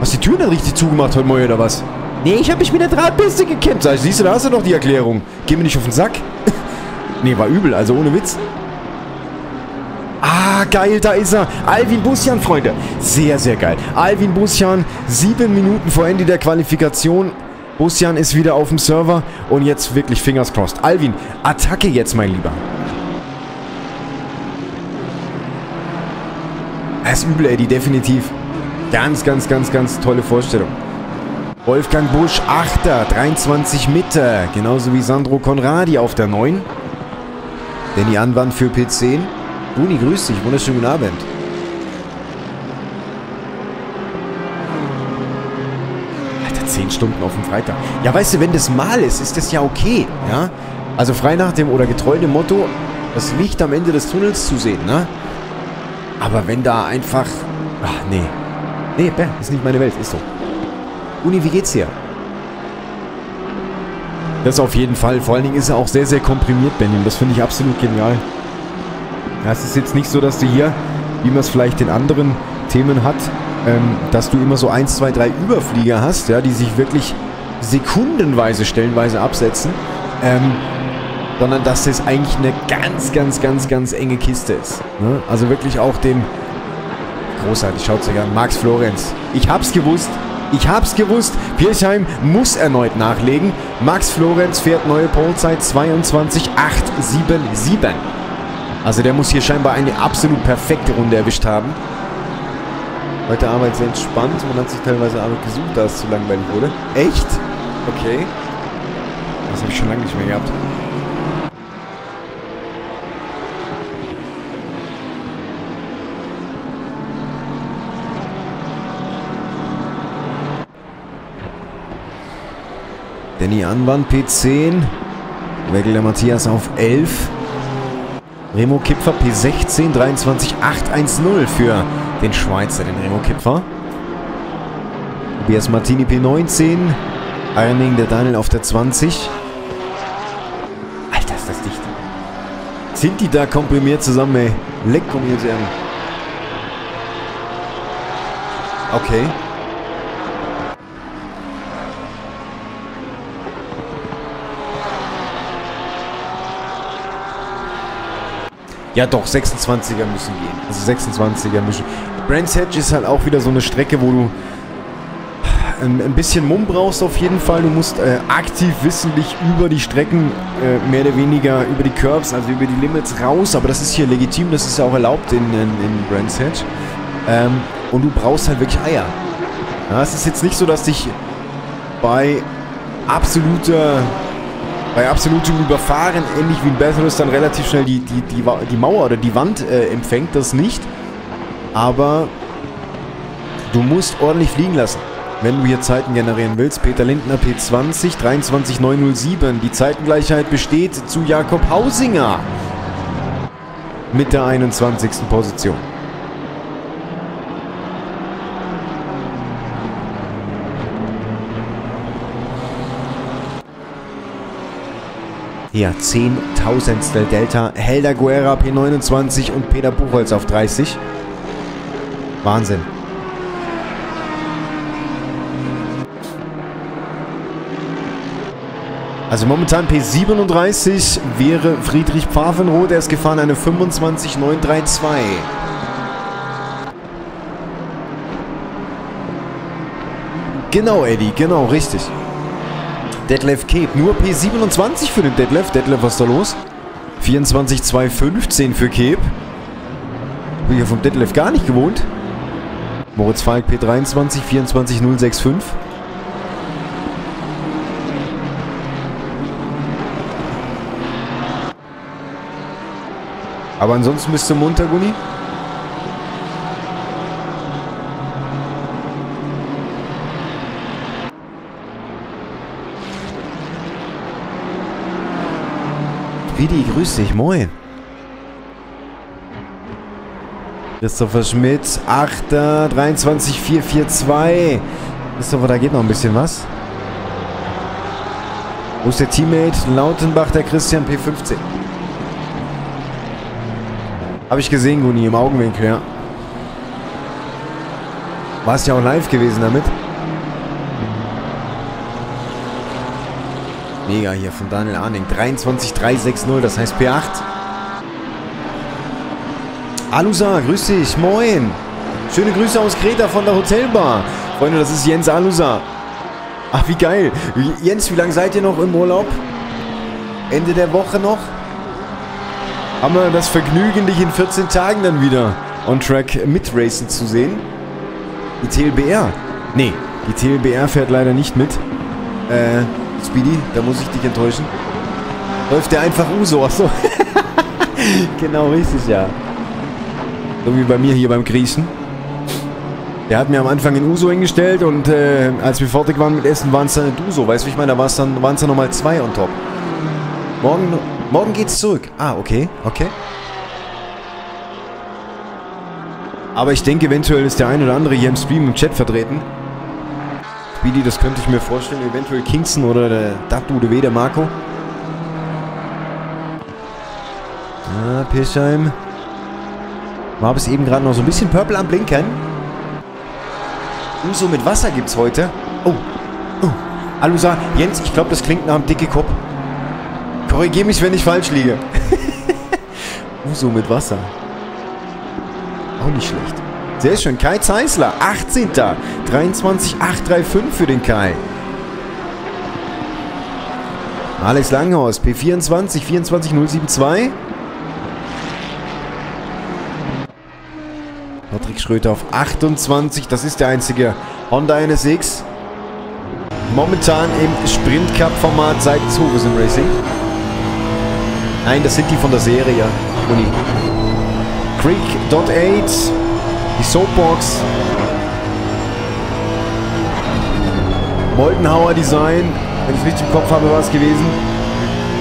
Hast die Tür nicht richtig zugemacht heute Morgen oder was? Nee, ich habe mich mit der Drahtbürste gekämpft. Sag ich, siehst du, da hast du doch die Erklärung. Geh mir nicht auf den Sack. nee, war übel, also ohne Witz. Ah, geil, da ist er. Alvin Busjan, Freunde. Sehr, sehr geil. Alvin Busjan, sieben Minuten vor Ende der Qualifikation. Busjan ist wieder auf dem Server und jetzt wirklich Fingers crossed. Alvin, Attacke jetzt, mein Lieber. Das ist übel, Eddie, definitiv. Ganz, ganz, ganz, ganz tolle Vorstellung. Wolfgang Busch, 8. 23 Mitte. Genauso wie Sandro Conradi auf der 9. Danny Anwand für P10. Buni, grüß dich. Wunderschönen guten Abend. Alter, 10 Stunden auf dem Freitag. Ja, weißt du, wenn das mal ist, ist das ja okay. Ja? Also frei nach dem oder getreu dem Motto, das Licht am Ende des Tunnels zu sehen, ne? Aber wenn da einfach... Ach, nee. Nee, bäh, ist nicht meine Welt, ist so. Uni, wie geht's dir? Das auf jeden Fall. Vor allen Dingen ist er auch sehr, sehr komprimiert, Benjamin. Das finde ich absolut genial. Ja, es ist jetzt nicht so, dass du hier, wie man es vielleicht in anderen Themen hat, ähm, dass du immer so 1, 2, 3 Überflieger hast, ja, die sich wirklich sekundenweise, stellenweise absetzen. Ähm, sondern dass das eigentlich eine ganz, ganz, ganz, ganz enge Kiste ist. Ne? Also wirklich auch dem... Großartig, schaut euch an. Max Florenz. Ich hab's gewusst. Ich hab's gewusst. Pirchheim muss erneut nachlegen. Max Florenz fährt neue Polezeit 22.877. Also der muss hier scheinbar eine absolut perfekte Runde erwischt haben. Heute Arbeit sehr entspannt. Man hat sich teilweise Arbeit gesucht, da es zu langweilig wurde. Echt? Okay. Das habe ich schon lange nicht mehr gehabt. Danny Anwand P10. Wegel der Matthias auf 11. Remo Kipfer P16, 23,810 für den Schweizer, den Remo Kipfer. Tobias Martini P19. Ironing der Daniel auf der 20. Alter, ist das dicht. Sind die da komprimiert zusammen, ey? Leck um ihr Okay. Ja doch, 26er müssen gehen. Also 26er müssen. Brands Hedge ist halt auch wieder so eine Strecke, wo du ein, bisschen Mumm brauchst auf jeden Fall. Du musst äh, aktiv wissentlich über die Strecken, äh, mehr oder weniger über die Curves, also über die Limits raus. Aber das ist hier legitim, das ist ja auch erlaubt in, in, in Brands Hedge. Ähm, und du brauchst halt wirklich Eier. Ja, es ist jetzt nicht so, dass dich bei absoluter bei absolutem Überfahren, ähnlich wie in Bathurst, dann relativ schnell die, die, die, die Mauer oder die Wand äh, empfängt, das nicht. Aber du musst ordentlich fliegen lassen, wenn du hier Zeiten generieren willst. Peter Lindner P20, 23.907. Die Zeitengleichheit besteht zu Jakob Hausinger mit der 21. Position. Ja, Zehntausendstel Delta. Helder Guerra P29 und Peter Buchholz auf 30. Wahnsinn. Also momentan P37 wäre Friedrich Pfaffenroth. Er ist gefahren eine 25932. Genau, Eddie. Genau, richtig. Detlef Cape. Nur P27 für den Detlef. Detlef, was ist da los? 24,215 für Cape. Bin ja vom Detlef gar nicht gewohnt. Moritz Falk P23, 24,065. Aber ansonsten bist du munter, Speedy, grüß dich, moin. Christopher Schmidt, 8. 23442. Christopher, da geht noch ein bisschen was. Wo ist der Teammate? Lautenbach, der Christian P15. Habe ich gesehen, Guni, im Augenwinkel, ja. Warst ja auch live gewesen damit. Mega hier von Daniel Arning. 23,360, das heißt P8. Alusa, grüß dich, moin. Schöne Grüße aus Kreta von der Hotelbar. Freunde, das ist Jens Alusa. Ach, wie geil. Jens, wie lange seid ihr noch im Urlaub? Ende der Woche noch? Haben wir das Vergnügen, dich in 14 Tagen dann wieder on track mitracen zu sehen? Die TLBR? Nee, die TLBR fährt leider nicht mit. Äh, Speedy, da muss ich dich enttäuschen. Läuft der einfach Uso, achso. genau, richtig, ja. So wie bei mir hier beim Griechen. Der hat mir am Anfang in Uso hingestellt und äh, als wir fertig waren mit Essen, waren es dann nicht Uso. Weißt du, wie ich meine? Da dann, waren es dann nochmal zwei on top. Morgen, morgen geht's zurück. Ah, okay, okay. Aber ich denke, eventuell ist der ein oder andere hier im Stream im Chat vertreten. Speedy, das könnte ich mir vorstellen. Eventuell Kingston oder der Datu, der der Marco. Ah, Pirschheim. War bis eben gerade noch so ein bisschen Purple am Blinken. Uso mit Wasser gibt's heute. Oh. oh. Alusa, Jens, ich glaube, das klingt nach einem dicke Kopf. Korrigier mich, wenn ich falsch liege. Uso mit Wasser. Auch nicht schlecht. Sehr schön. Kai Zeisler, 18. 23,835 für den Kai. Alex Langhorst, P24, 24072. Patrick Schröter auf 28. Das ist der einzige Honda NSX. Momentan im Sprint Cup Format seit Hovesim Racing. Nein, das sind die von der Serie. Uni. Creek.8. Die Soapbox. Moldenhauer Design. Wenn ich richtig im Kopf habe, war es gewesen.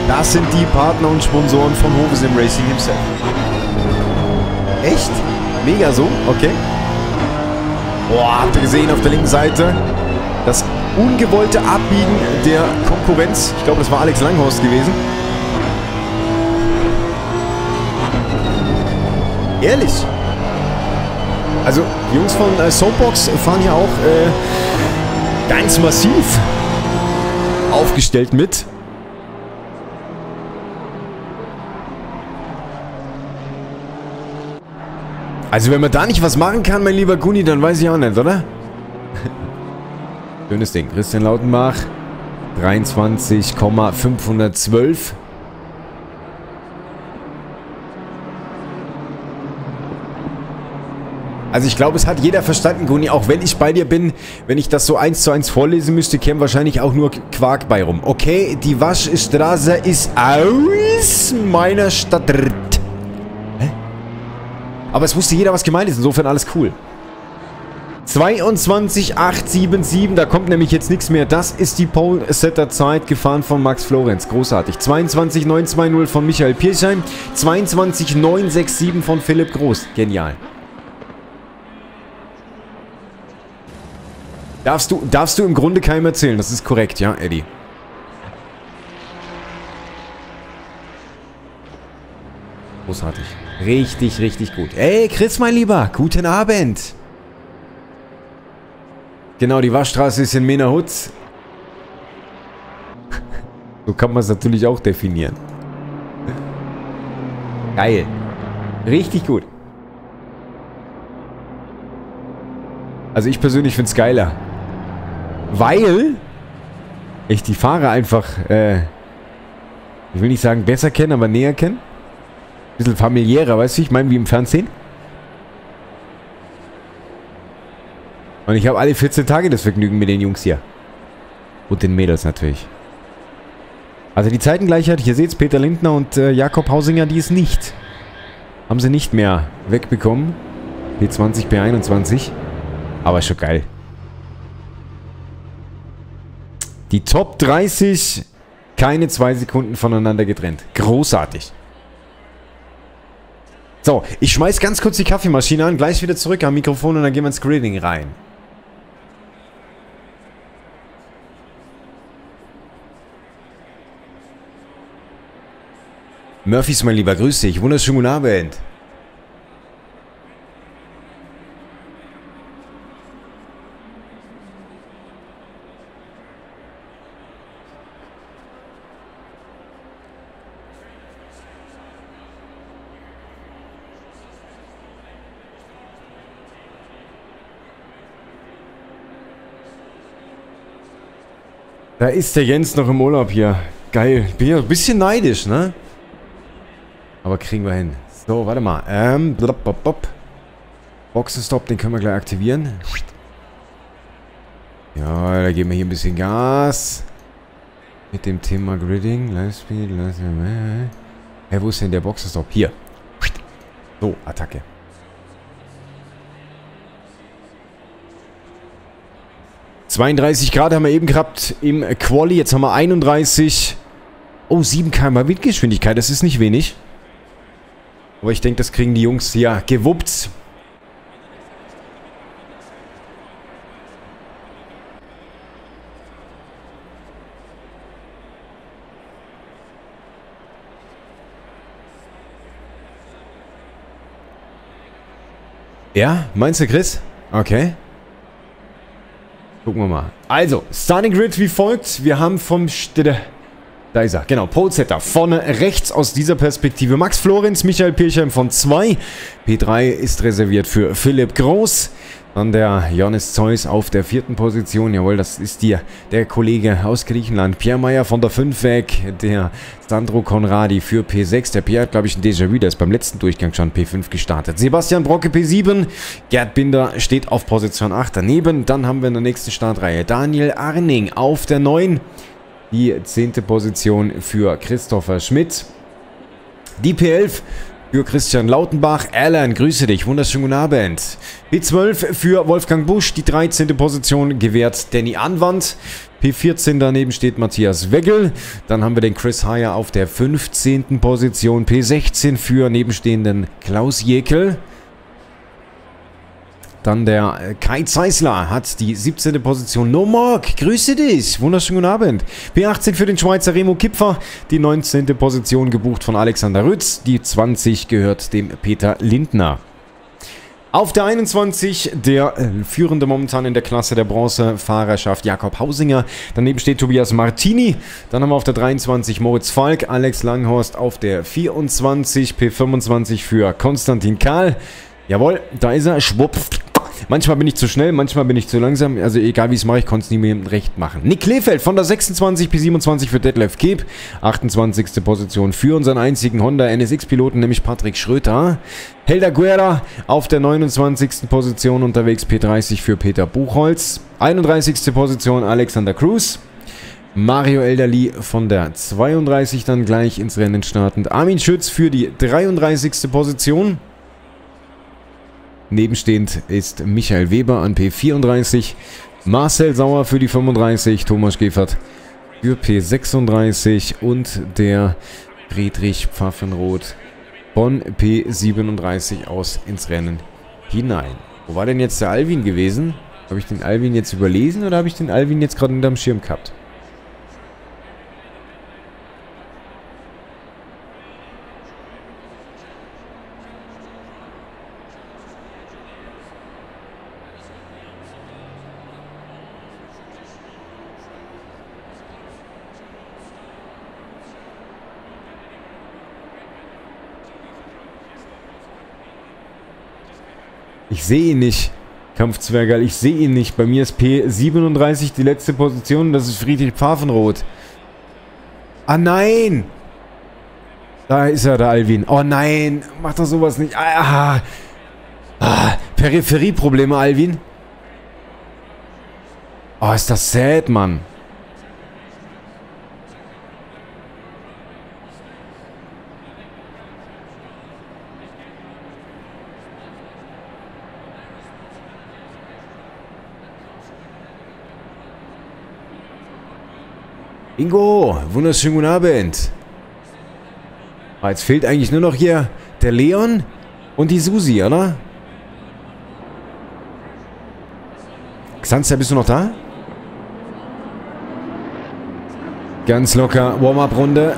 Das sind die Partner und Sponsoren von Hovesim Racing himself. Echt? Mega so? Okay. Boah, habt ihr gesehen auf der linken Seite? Das ungewollte Abbiegen der Konkurrenz. Ich glaube, das war Alex Langhorst gewesen. Ehrlich. Also, die Jungs von äh, Soapbox fahren ja auch äh, ganz massiv aufgestellt mit. Also wenn man da nicht was machen kann, mein lieber Guni, dann weiß ich auch nicht, oder? Schönes Ding. Christian Lautenbach. 23,512. Also ich glaube, es hat jeder verstanden, Guni. Auch wenn ich bei dir bin, wenn ich das so eins zu eins vorlesen müsste, käme wahrscheinlich auch nur Quark bei rum. Okay, die Waschstraße ist aus meiner Stadt. Hä? Aber es wusste jeder, was gemeint ist. Insofern alles cool. 22,877, da kommt nämlich jetzt nichts mehr. Das ist die Pole-Setter-Zeit gefahren von Max Florenz. Großartig. 22,920 von Michael Pirchheim. 22,967 von Philipp Groß. Genial. Darfst du, darfst du im Grunde keinem erzählen. Das ist korrekt, ja, Eddie. Großartig. Richtig, richtig gut. Ey, Chris, mein Lieber. Guten Abend. Genau, die Waschstraße ist in Menahutz. so kann man es natürlich auch definieren. Geil. Richtig gut. Also ich persönlich finde es geiler. Weil ich die Fahrer einfach, äh, ich will nicht sagen besser kennen, aber näher kennen. Bisschen familiärer, weißt du, ich meine wie im Fernsehen. Und ich habe alle 14 Tage das Vergnügen mit den Jungs hier. Und den Mädels natürlich. Also die Zeitengleichheit, hier seht Peter Lindner und äh, Jakob Hausinger, die ist nicht. Haben sie nicht mehr wegbekommen. P20, P21. Aber ist schon geil. Die Top 30, keine zwei Sekunden voneinander getrennt. Großartig. So, ich schmeiß ganz kurz die Kaffeemaschine an, gleich wieder zurück am Mikrofon und dann gehen wir ins Grading rein. Murphys, mein Lieber, grüß dich. Wunderschönen guten Abend. Da ist der Jens noch im Urlaub hier. Geil. Bin ja ein bisschen neidisch, ne? Aber kriegen wir hin. So, warte mal. Ähm, blop, blop, blop. Boxenstopp, den können wir gleich aktivieren. Ja, da geben wir hier ein bisschen Gas. Mit dem Thema Gridding, Livespeed, Livespeed. Hey, wo ist denn der Boxenstopp? Hier. So, Attacke. 32 Grad haben wir eben gehabt im Quali. Jetzt haben wir 31. Oh, 7 km Windgeschwindigkeit. Das ist nicht wenig. Aber ich denke, das kriegen die Jungs ja gewuppt. Ja, meinst du, Chris? Okay. Gucken wir mal. Also, Starting Grid wie folgt. Wir haben vom St Da ist er, genau. Polsetter. Vorne rechts aus dieser Perspektive Max Florenz, Michael Pirchheim von 2. P3 ist reserviert für Philipp Groß. Dann der Johannes Zeus auf der vierten Position. Jawohl, das ist dir der Kollege aus Griechenland. Pierre Meyer von der 5 weg. Der Sandro Conradi für P6. Der Pierre hat, glaube ich, ein Déjà-vu. Der ist beim letzten Durchgang schon P5 gestartet. Sebastian Brocke P7. Gerd Binder steht auf Position 8 daneben. Dann haben wir in der nächsten Startreihe Daniel Arning auf der 9. Die zehnte Position für Christopher Schmidt. Die P11 für Christian Lautenbach. Alan, grüße dich. Wunderschönen guten Abend. P12 für Wolfgang Busch. Die 13. Position gewährt Danny Anwand. P14 daneben steht Matthias Weggel. Dann haben wir den Chris Heyer auf der 15. Position. P16 für nebenstehenden Klaus Jekel. Dann der äh, Kai Zeisler hat die 17. Position. No Mark, grüße dich. Wunderschönen guten Abend. P18 für den Schweizer Remo Kipfer. Die 19. Position gebucht von Alexander Rütz. Die 20 gehört dem Peter Lindner. Auf der 21 der äh, führende momentan in der Klasse der Bronzefahrerschaft Jakob Hausinger. Daneben steht Tobias Martini. Dann haben wir auf der 23 Moritz Falk, Alex Langhorst auf der 24, P25 für Konstantin Kahl. Jawohl, da ist er. Schwupp. Manchmal bin ich zu schnell, manchmal bin ich zu langsam. Also egal wie es mache, ich konnte es nie mehr recht machen. Nick Kleefeld von der 26 bis 27 für Detlef Keb. 28. Position für unseren einzigen Honda NSX-Piloten, nämlich Patrick Schröter. Helda Guerra auf der 29. Position unterwegs, P30 für Peter Buchholz. 31. Position Alexander Cruz. Mario Elderly von der 32 dann gleich ins Rennen startend. Armin Schütz für die 33. Position. Nebenstehend ist Michael Weber an P34, Marcel Sauer für die 35, Thomas Gefert für P36 und der Friedrich Pfaffenroth von P37 aus ins Rennen hinein. Wo war denn jetzt der Alvin gewesen? Habe ich den Alvin jetzt überlesen oder habe ich den Alvin jetzt gerade hinterm Schirm gehabt? Ich sehe ihn nicht. Kampfzwergerl, ich sehe ihn nicht. Bei mir ist P37 die letzte Position. Das ist Friedrich Pfaffenroth. Ah, nein! Da ist er, der Alvin. Oh nein, mach doch sowas nicht. Ah, ah, Peripherieprobleme, Alvin. Oh, ist das sad, Mann. Ingo, wunderschönen guten Abend. Ah, jetzt fehlt eigentlich nur noch hier der Leon und die Susi, oder? Xanzia, bist du noch da? Ganz locker, Warm-Up-Runde.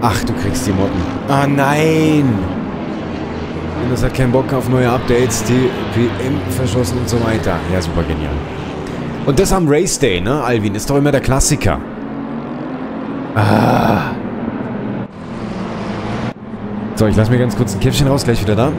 Ach, du kriegst die Motten. Ah, nein! Und das hat keinen Bock auf neue Updates, TPM verschossen und so weiter. Ja, super genial. Und das am Race Day, ne, Alvin? Ist doch immer der Klassiker. Ah. So, ich lasse mir ganz kurz ein Käffchen raus, gleich wieder da.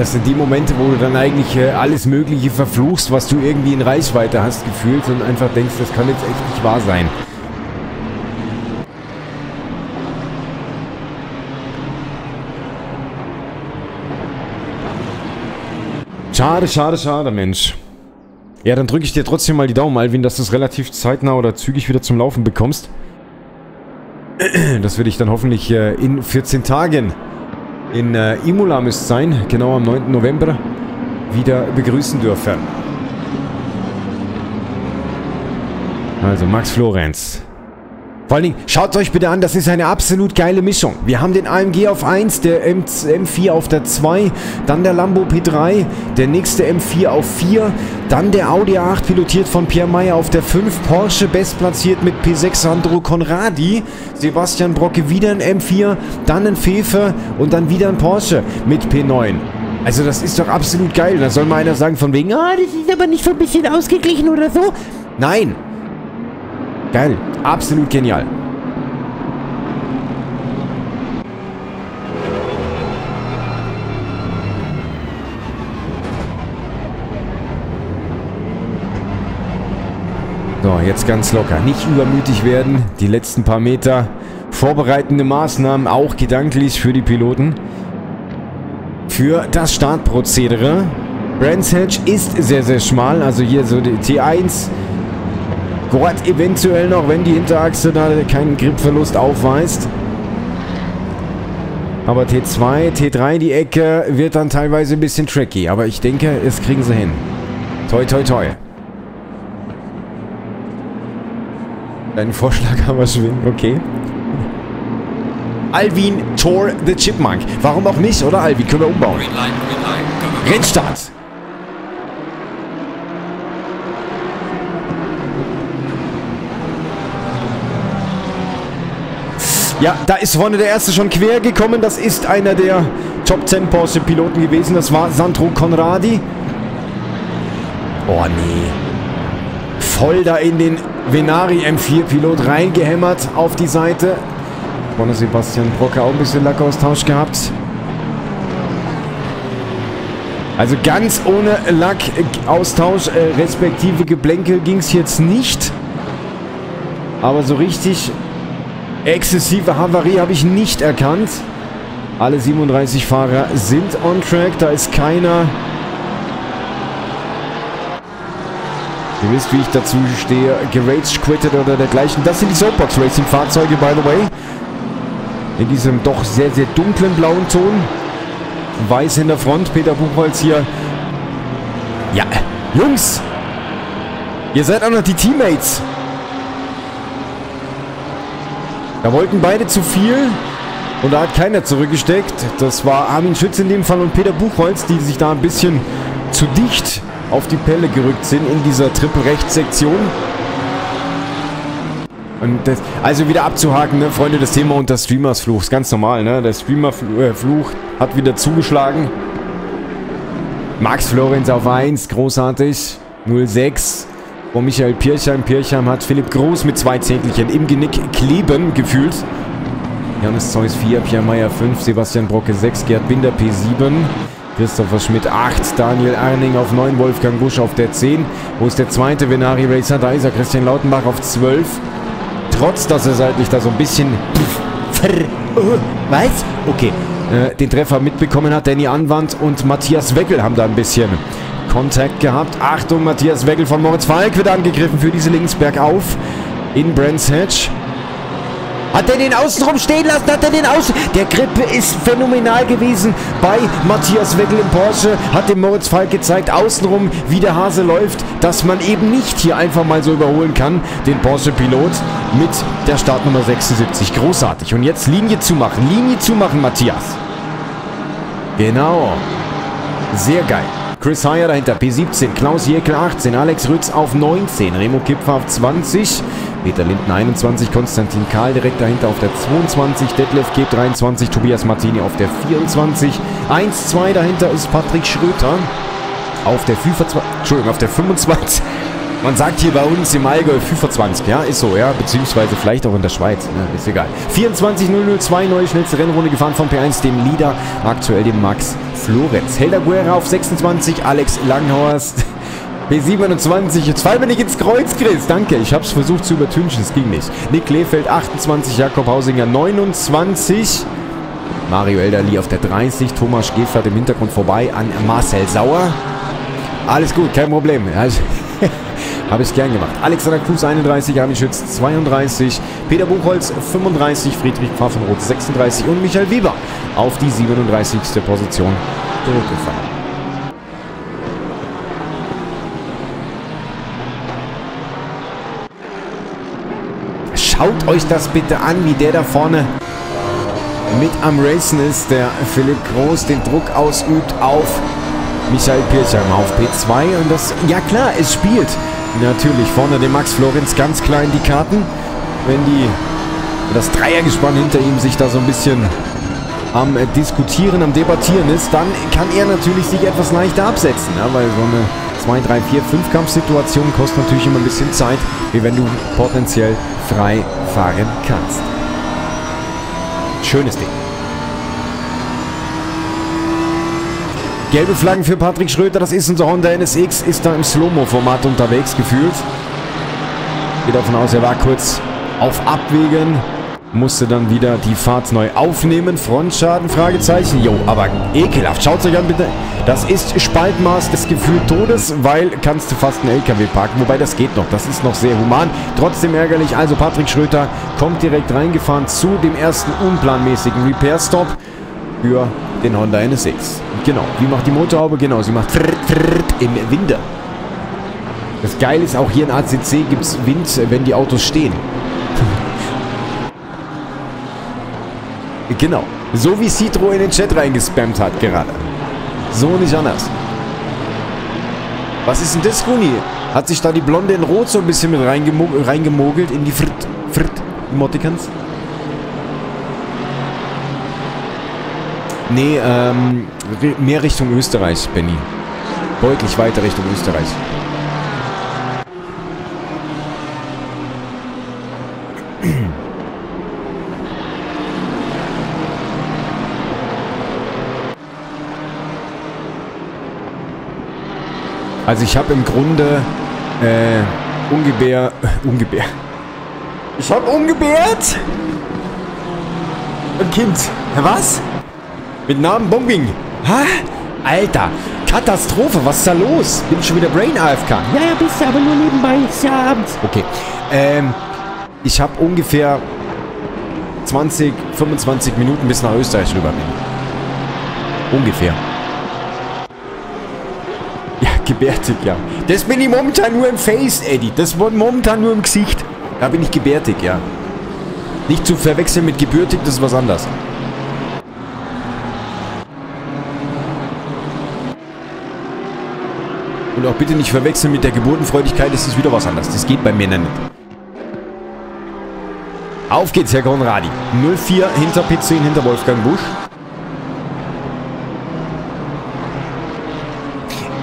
Das sind die Momente, wo du dann eigentlich äh, alles Mögliche verfluchst, was du irgendwie in Reichweite hast, gefühlt und einfach denkst, das kann jetzt echt nicht wahr sein. Schade, schade, schade, Mensch. Ja, dann drücke ich dir trotzdem mal die Daumen, Alvin, dass du es relativ zeitnah oder zügig wieder zum Laufen bekommst. Das würde ich dann hoffentlich äh, in 14 Tagen in äh, Imola müsste sein, genau am 9. November, wieder begrüßen dürfen. Also Max Florenz. Vor allen Dingen, schaut euch bitte an, das ist eine absolut geile Mischung. Wir haben den AMG auf 1, der M M4 auf der 2, dann der Lambo P3, der nächste M4 auf 4, dann der Audi A8 pilotiert von Pierre Meyer auf der 5, Porsche bestplatziert mit P6 Sandro Conradi, Sebastian Brocke wieder ein M4, dann ein Fefe und dann wieder ein Porsche mit P9. Also das ist doch absolut geil. Da soll mal einer sagen von wegen, ah, das ist aber nicht so ein bisschen ausgeglichen oder so. Nein. Geil. Absolut genial. So, jetzt ganz locker. Nicht übermütig werden. Die letzten paar Meter vorbereitende Maßnahmen, auch gedanklich für die Piloten. Für das Startprozedere. Brands Hedge ist sehr, sehr schmal. Also hier so die T1 Gott eventuell noch, wenn die Hinterachse da keinen Gripverlust aufweist. Aber T2, T3, die Ecke wird dann teilweise ein bisschen tricky. Aber ich denke, es kriegen sie hin. Toi, toi, toi. Deinen Vorschlag haben wir schon, okay. Alvin Tor the Chipmunk. Warum auch nicht, oder Alvin? Können wir umbauen. Rennstart. Ja, da ist vorne der erste schon quer gekommen. Das ist einer der Top 10 Porsche Piloten gewesen. Das war Sandro Conradi. Oh nee. Voll da in den Venari M4 Pilot reingehämmert auf die Seite. Vorne Sebastian Brocke auch ein bisschen Lackaustausch gehabt. Also ganz ohne Lackaustausch, äh, respektive Geblänke ging es jetzt nicht. Aber so richtig exzessive Havarie habe ich nicht erkannt. Alle 37 Fahrer sind on track. Da ist keiner... Ihr wisst, wie ich dazu stehe. Gerage quittet oder dergleichen. Das sind die Soapbox Racing Fahrzeuge, by the way. In diesem doch sehr, sehr dunklen blauen Ton. Weiß in der Front. Peter Buchholz hier. Ja, Jungs. Ihr seid auch noch die Teammates. Da wollten beide zu viel. Und da hat keiner zurückgesteckt. Das war Armin Schütz in dem Fall und Peter Buchholz, die sich da ein bisschen zu dicht auf die Pelle gerückt sind in dieser Triple-Rechts-Sektion. Das, also wieder abzuhaken, ne, Freunde, das Thema unter Streamers-Fluch. Ist ganz normal, ne? Der Streamer-Fluch hat wieder zugeschlagen. Max Florenz auf 1, großartig. 06. Vor Michael Pirchheim. Pirchheim hat Philipp Groß mit zwei Zettelchen im Genick kleben gefühlt. Johannes Zeus 4, Pierre Meyer 5, Sebastian Brocke 6, Gerd Binder P7, Christopher Schmidt 8, Daniel Erning auf 9, Wolfgang Busch auf der 10. Wo ist der zweite Venari Racer? Da ist er, Christian Lautenbach auf 12. Trotz, dass er seitlich da so ein bisschen... Was? Okay. Äh, den Treffer mitbekommen hat Danny Anwand und Matthias Weckel haben da ein bisschen Kontakt gehabt. Achtung, Matthias Weckel von Moritz Falk wird angegriffen für diese Linksbergauf in Brands Hedge. Hat er den außenrum stehen lassen? Hat er den außen... Der Grip ist phänomenal gewesen bei Matthias Weckel im Porsche. Hat dem Moritz Falk gezeigt, außenrum, wie der Hase läuft, dass man eben nicht hier einfach mal so überholen kann. Den Porsche-Pilot mit der Startnummer 76. Großartig. Und jetzt Linie zumachen. Linie zumachen, Matthias. Genau. Sehr geil. Chris Heyer dahinter, P17, Klaus Jäckel 18, Alex Rütz auf 19, Remo Kipfer auf 20, Peter Linden 21, Konstantin Kahl direkt dahinter auf der 22, Detlef Keb 23, Tobias Martini auf der 24, 1-2 dahinter ist Patrick Schröter. Auf der 25, Entschuldigung, auf der 25. Man sagt hier bei uns im Allgäu 25, ja, ist so, ja, beziehungsweise vielleicht auch in der Schweiz, ne, ist egal. 24.002, neue schnellste Rennrunde gefahren von P1, dem Leader, aktuell dem Max Florenz. Helder Guerra auf 26, Alex Langhorst P27, jetzt fall mir nicht ins Kreuz, Chris, danke, ich hab's versucht zu übertünchen, es ging nicht. Nick Lehfeld 28, Jakob Hausinger 29, Mario Elderli auf der 30, Thomas Gefert im Hintergrund vorbei an Marcel Sauer. Alles gut, kein Problem. Also, Habe ich gern gemacht. Alexander Kuhs 31, Armin Schütz 32, Peter Buchholz 35, Friedrich Pfaffenroth 36 und Michael Weber auf die 37. Position zurückgefallen. Schaut euch das bitte an, wie der da vorne mit am Racen ist. Der Philipp Groß den Druck ausübt auf Michael Pirchheim auf P2. Und das, ja klar, es spielt natürlich vorne dem Max Florenz ganz klein die Karten. Wenn die das Dreiergespann hinter ihm sich da so ein bisschen am Diskutieren, am Debattieren ist, dann kann er natürlich sich etwas leichter absetzen. Ja, weil so eine 2, 3, 4, 5 Kampfsituation kostet natürlich immer ein bisschen Zeit, wie wenn du potenziell frei fahren kannst. Schönes Ding. Gelbe Flaggen für Patrick Schröter, das ist unser Honda NSX, ist da im Slow-Mo-Format unterwegs gefühlt. Geht davon aus, er war kurz auf Abwägen musste dann wieder die Fahrt neu aufnehmen. Frontschaden, Fragezeichen. Jo, aber ekelhaft. Schaut euch an, bitte. Das ist Spaltmaß des Gefühl Todes, weil kannst du fast einen LKW parken. Wobei, das geht noch. Das ist noch sehr human. Trotzdem ärgerlich. Also Patrick Schröter kommt direkt reingefahren zu dem ersten unplanmäßigen Repair-Stop für den Honda NSX. Genau. Wie macht die Motorhaube? Genau, sie macht im Winde. Das Geile ist, auch hier in ACC gibt es Wind, wenn die Autos stehen. Genau. So wie Citro in den Chat reingespammt hat gerade. So nicht anders. Was ist denn das, Guni? Hat sich da die Blonde in Rot so ein bisschen mit reingemogelt, in die Fritt, Fritt Emoticons? Nee, ähm, mehr Richtung Österreich, Benny. Deutlich weiter Richtung Österreich. Also ich habe im Grunde äh, ungebär, ungebär. Ich habe umgebärt. Ein Kind. Was? Mit Namen Bombing. Ha? Alter, Katastrophe, was ist da los? Bin schon wieder Brain AFK? Ja, ja, bist du, aber nur nebenbei. Ist ja abends. Okay. Ähm, ich habe ungefähr 20, 25 Minuten bis nach Österreich rüber bin. Ungefähr. gebärtig, ja. Das bin ich momentan nur im Face, Eddie. Das war momentan nur im Gesicht. Da bin ich gebärtig, ja. Nicht zu verwechseln mit gebürtig, das ist was anderes. Und auch bitte nicht verwechseln mit der Geburtenfreudigkeit, das ist wieder was anderes. Das geht bei Männern nicht. Auf geht's, Herr Konradi. 04 hinter P10, hinter Wolfgang Busch.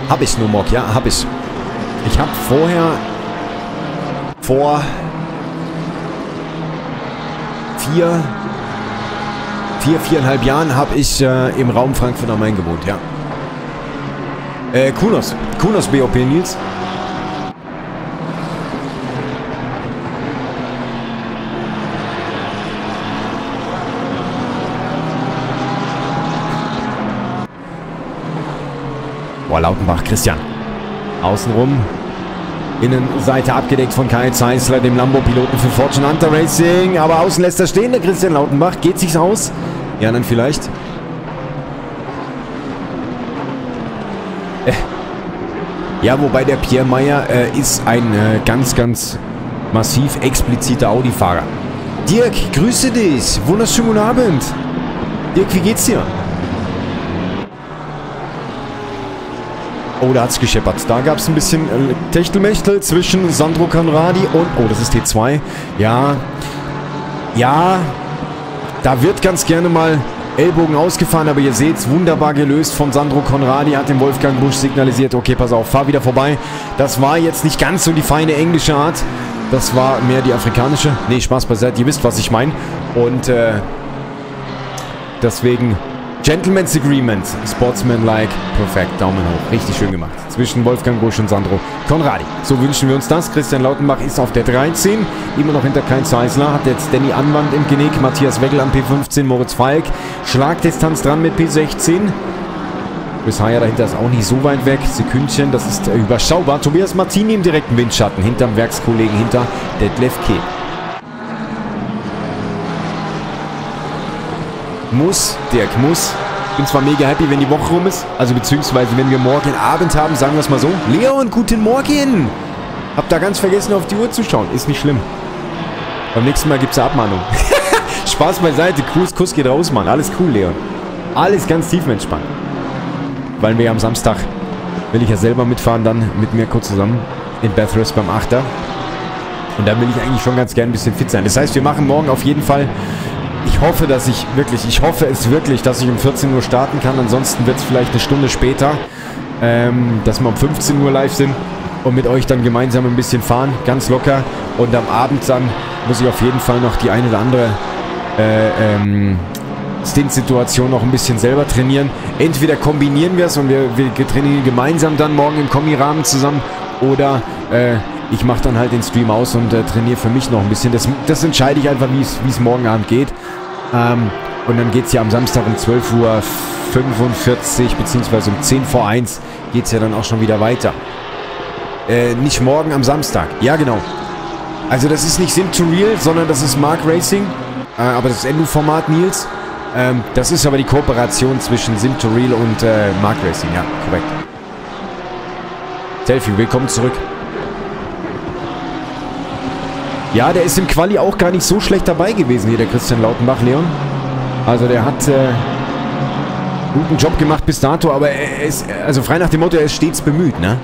Hab ich nur Mock, ja, hab ich. Ich hab vorher vor vier, vier, viereinhalb Jahren habe ich äh, im Raum Frankfurt am Main gewohnt, ja. Äh, Kunos. Kunos BOP Nils. Boah, Lautenbach, Christian. Außenrum. Innenseite abgedeckt von Kai Zeisler, dem Lambo-Piloten für Fortune Hunter Racing. Aber außen lässt er stehen, der Christian Lautenbach. Geht sich's aus? Ja, dann vielleicht. Ja, wobei der Pierre Meyer äh, ist ein äh, ganz, ganz massiv expliziter Audi-Fahrer. Dirk, grüße dich. Wunderschönen guten Abend. Dirk, wie geht's dir? Oh, da hat es gescheppert. Da gab es ein bisschen äh, Techtelmechtel zwischen Sandro Conradi und... Oh, das ist T2. Ja. Ja. Da wird ganz gerne mal Ellbogen ausgefahren, aber ihr seht es, wunderbar gelöst von Sandro Conradi, hat dem Wolfgang Busch signalisiert, okay, pass auf, fahr wieder vorbei. Das war jetzt nicht ganz so die feine englische Art, das war mehr die afrikanische. Nee, Spaß beiseite, ihr wisst, was ich meine. Und äh, deswegen Gentleman's Agreement. Sportsman-like. Perfekt. Daumen hoch. Richtig schön gemacht. Zwischen Wolfgang Busch und Sandro Conradi. So wünschen wir uns das. Christian Lautenbach ist auf der 13. Immer noch hinter Kai Zeisler. Hat jetzt Danny Anwand im Genick. Matthias Wegel am P15. Moritz Falk. Schlagdistanz dran mit P16. Chris Haier dahinter ist auch nicht so weit weg. Sekündchen, das ist überschaubar. Tobias Martini im direkten Windschatten. Hinterm Werkskollegen, hinter Detlef Kehl. Muss, Dirk, muss. Bin zwar mega happy, wenn die Woche rum ist. Also beziehungsweise, wenn wir morgen Abend haben, sagen wir es mal so. Leon, guten Morgen. Hab da ganz vergessen, auf die Uhr zu schauen. Ist nicht schlimm. Beim nächsten Mal gibt es eine Abmahnung. Spaß beiseite. Kuss, Kuss geht raus, Mann. Alles cool, Leon. Alles ganz tiefenentspannt. Weil wir ja am Samstag will ich ja selber mitfahren, dann mit mir kurz zusammen in Bathurst beim Achter. Und da will ich eigentlich schon ganz gern ein bisschen fit sein. Das heißt, wir machen morgen auf jeden Fall... Ich hoffe, dass ich wirklich, ich hoffe es wirklich, dass ich um 14 Uhr starten kann. Ansonsten wird es vielleicht eine Stunde später, ähm, dass wir um 15 Uhr live sind und mit euch dann gemeinsam ein bisschen fahren, ganz locker. Und am Abend dann muss ich auf jeden Fall noch die eine oder andere äh, ähm, Stint-Situation noch ein bisschen selber trainieren. Entweder kombinieren wir es und wir, wir trainieren gemeinsam dann morgen im Kommi-Rahmen zusammen oder äh, ich mache dann halt den Stream aus und äh, trainiere für mich noch ein bisschen. Das, das entscheide ich einfach, wie es morgen Abend geht. Ähm, und dann geht es ja am Samstag um 12.45 Uhr beziehungsweise um 10 vor 1 geht es ja dann auch schon wieder weiter. Äh, nicht morgen am Samstag. Ja, genau. Also das ist nicht Sim to Real, sondern das ist Mark Racing. Äh, aber das Endo-Format, Nils. Ähm, das ist aber die Kooperation zwischen Sim to Real und äh, Mark Racing. Ja, korrekt. Selfie, willkommen zurück. Ja, der ist im Quali auch gar nicht so schlecht dabei gewesen hier, der Christian Lautenbach, Leon. Also der hat äh, guten Job gemacht bis dato, aber er ist, also frei nach dem Motto, er ist stets bemüht, ne?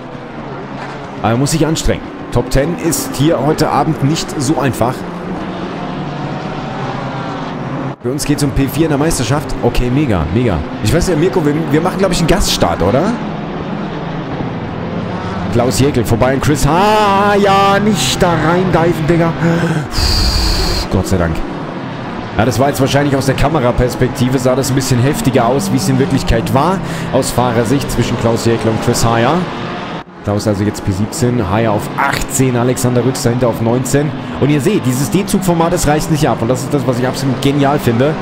Aber er muss sich anstrengen. Top 10 ist hier heute Abend nicht so einfach. Für uns geht es um P4 in der Meisterschaft. Okay, mega, mega. Ich weiß ja, Mirko, wir, wir machen, glaube ich, einen Gaststart, oder? Klaus Jäkel vorbei an Chris. Ah, ja, nicht da rein diven, Digga. Gott sei Dank. Ja, das war jetzt wahrscheinlich aus der Kameraperspektive, sah das ein bisschen heftiger aus, wie es in Wirklichkeit war. Aus Fahrersicht zwischen Klaus Jäkel und Chris Haya. Klaus also jetzt P17, Haya auf 18, Alexander Rütz dahinter auf 19. Und ihr seht, dieses D-Zug-Format, das reißt nicht ab. Und das ist das, was ich absolut genial finde.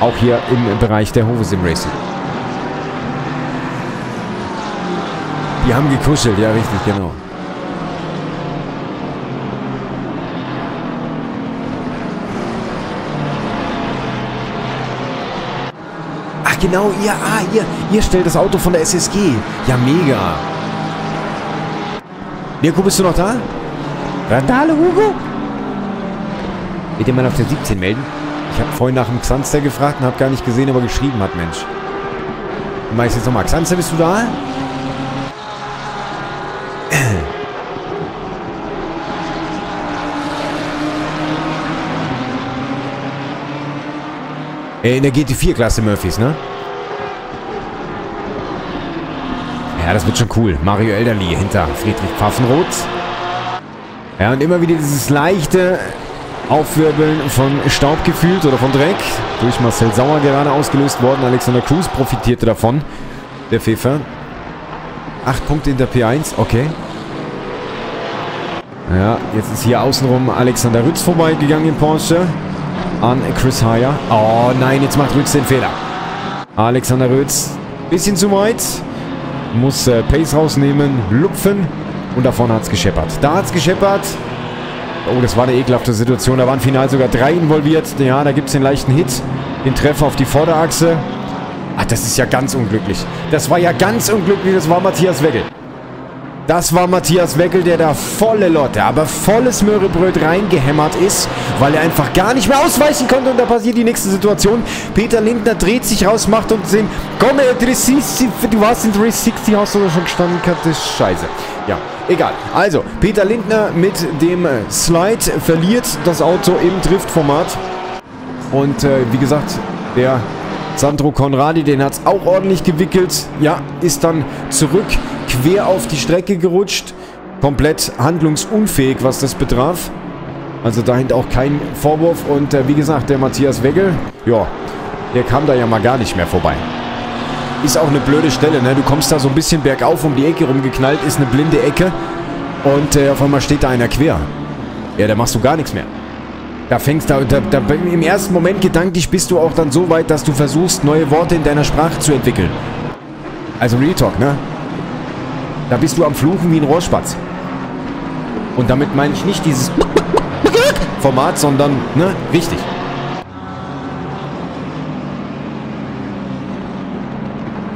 Auch hier im Bereich der Hove Sim Racing. Die haben gekuschelt, ja richtig, genau. Ach genau, ihr, ah, ihr, ihr stellt das Auto von der SSG. Ja, mega. Mirko, bist du noch da? Randale, Hugo? Bitte mal auf der 17 melden. Ich habe vorhin nach dem Xanster gefragt und habe gar nicht gesehen, ob er geschrieben hat, Mensch. Ich mache jetzt nochmal. Xanster, bist du da? In der GT4-Klasse Murphys, ne? Ja, das wird schon cool. Mario Elderly hinter Friedrich Pfaffenroth. Ja, und immer wieder dieses leichte Aufwirbeln von Staub gefühlt oder von Dreck. Durch Marcel Sauer gerade ausgelöst worden. Alexander Cruz profitierte davon. Der Pfeffer. Acht Punkte in der P1. Okay. Ja, jetzt ist hier außenrum Alexander Rütz vorbeigegangen im Porsche an Chris Haya. Oh nein, jetzt macht Rütz den Fehler. Alexander Rütz, bisschen zu weit. Muss äh, Pace rausnehmen, lupfen. Und davon hat es gescheppert. Da hat es gescheppert. Oh, das war eine ekelhafte Situation. Da waren final sogar drei involviert. Ja, da gibt es den leichten Hit. Den Treffer auf die Vorderachse. Ach, das ist ja ganz unglücklich. Das war ja ganz unglücklich. Das war Matthias Wegel. Das war Matthias Weckel, der da volle Lotte, aber volles Möhrebröt reingehämmert ist, weil er einfach gar nicht mehr ausweichen konnte. Und da passiert die nächste Situation. Peter Lindner dreht sich raus, macht und sehen, komm, 360, du warst in 360, hast du schon gestanden, das ist scheiße. Ja, egal. Also, Peter Lindner mit dem Slide verliert das Auto im Driftformat. Und äh, wie gesagt, der Sandro Conradi, den hat es auch ordentlich gewickelt. Ja, ist dann zurück quer auf die Strecke gerutscht. Komplett handlungsunfähig, was das betraf. Also dahinter auch kein Vorwurf. Und äh, wie gesagt, der Matthias Wegel, ja, der kam da ja mal gar nicht mehr vorbei. Ist auch eine blöde Stelle, ne? Du kommst da so ein bisschen bergauf um die Ecke rumgeknallt, ist eine blinde Ecke. Und äh, auf einmal steht da einer quer. Ja, da machst du gar nichts mehr. Da fängst du, da, da, im ersten Moment gedanklich bist du auch dann so weit, dass du versuchst, neue Worte in deiner Sprache zu entwickeln. Also Real Talk, ne? Da bist du am Fluchen wie ein Rohrspatz. Und damit meine ich nicht dieses Format, sondern, ne, richtig.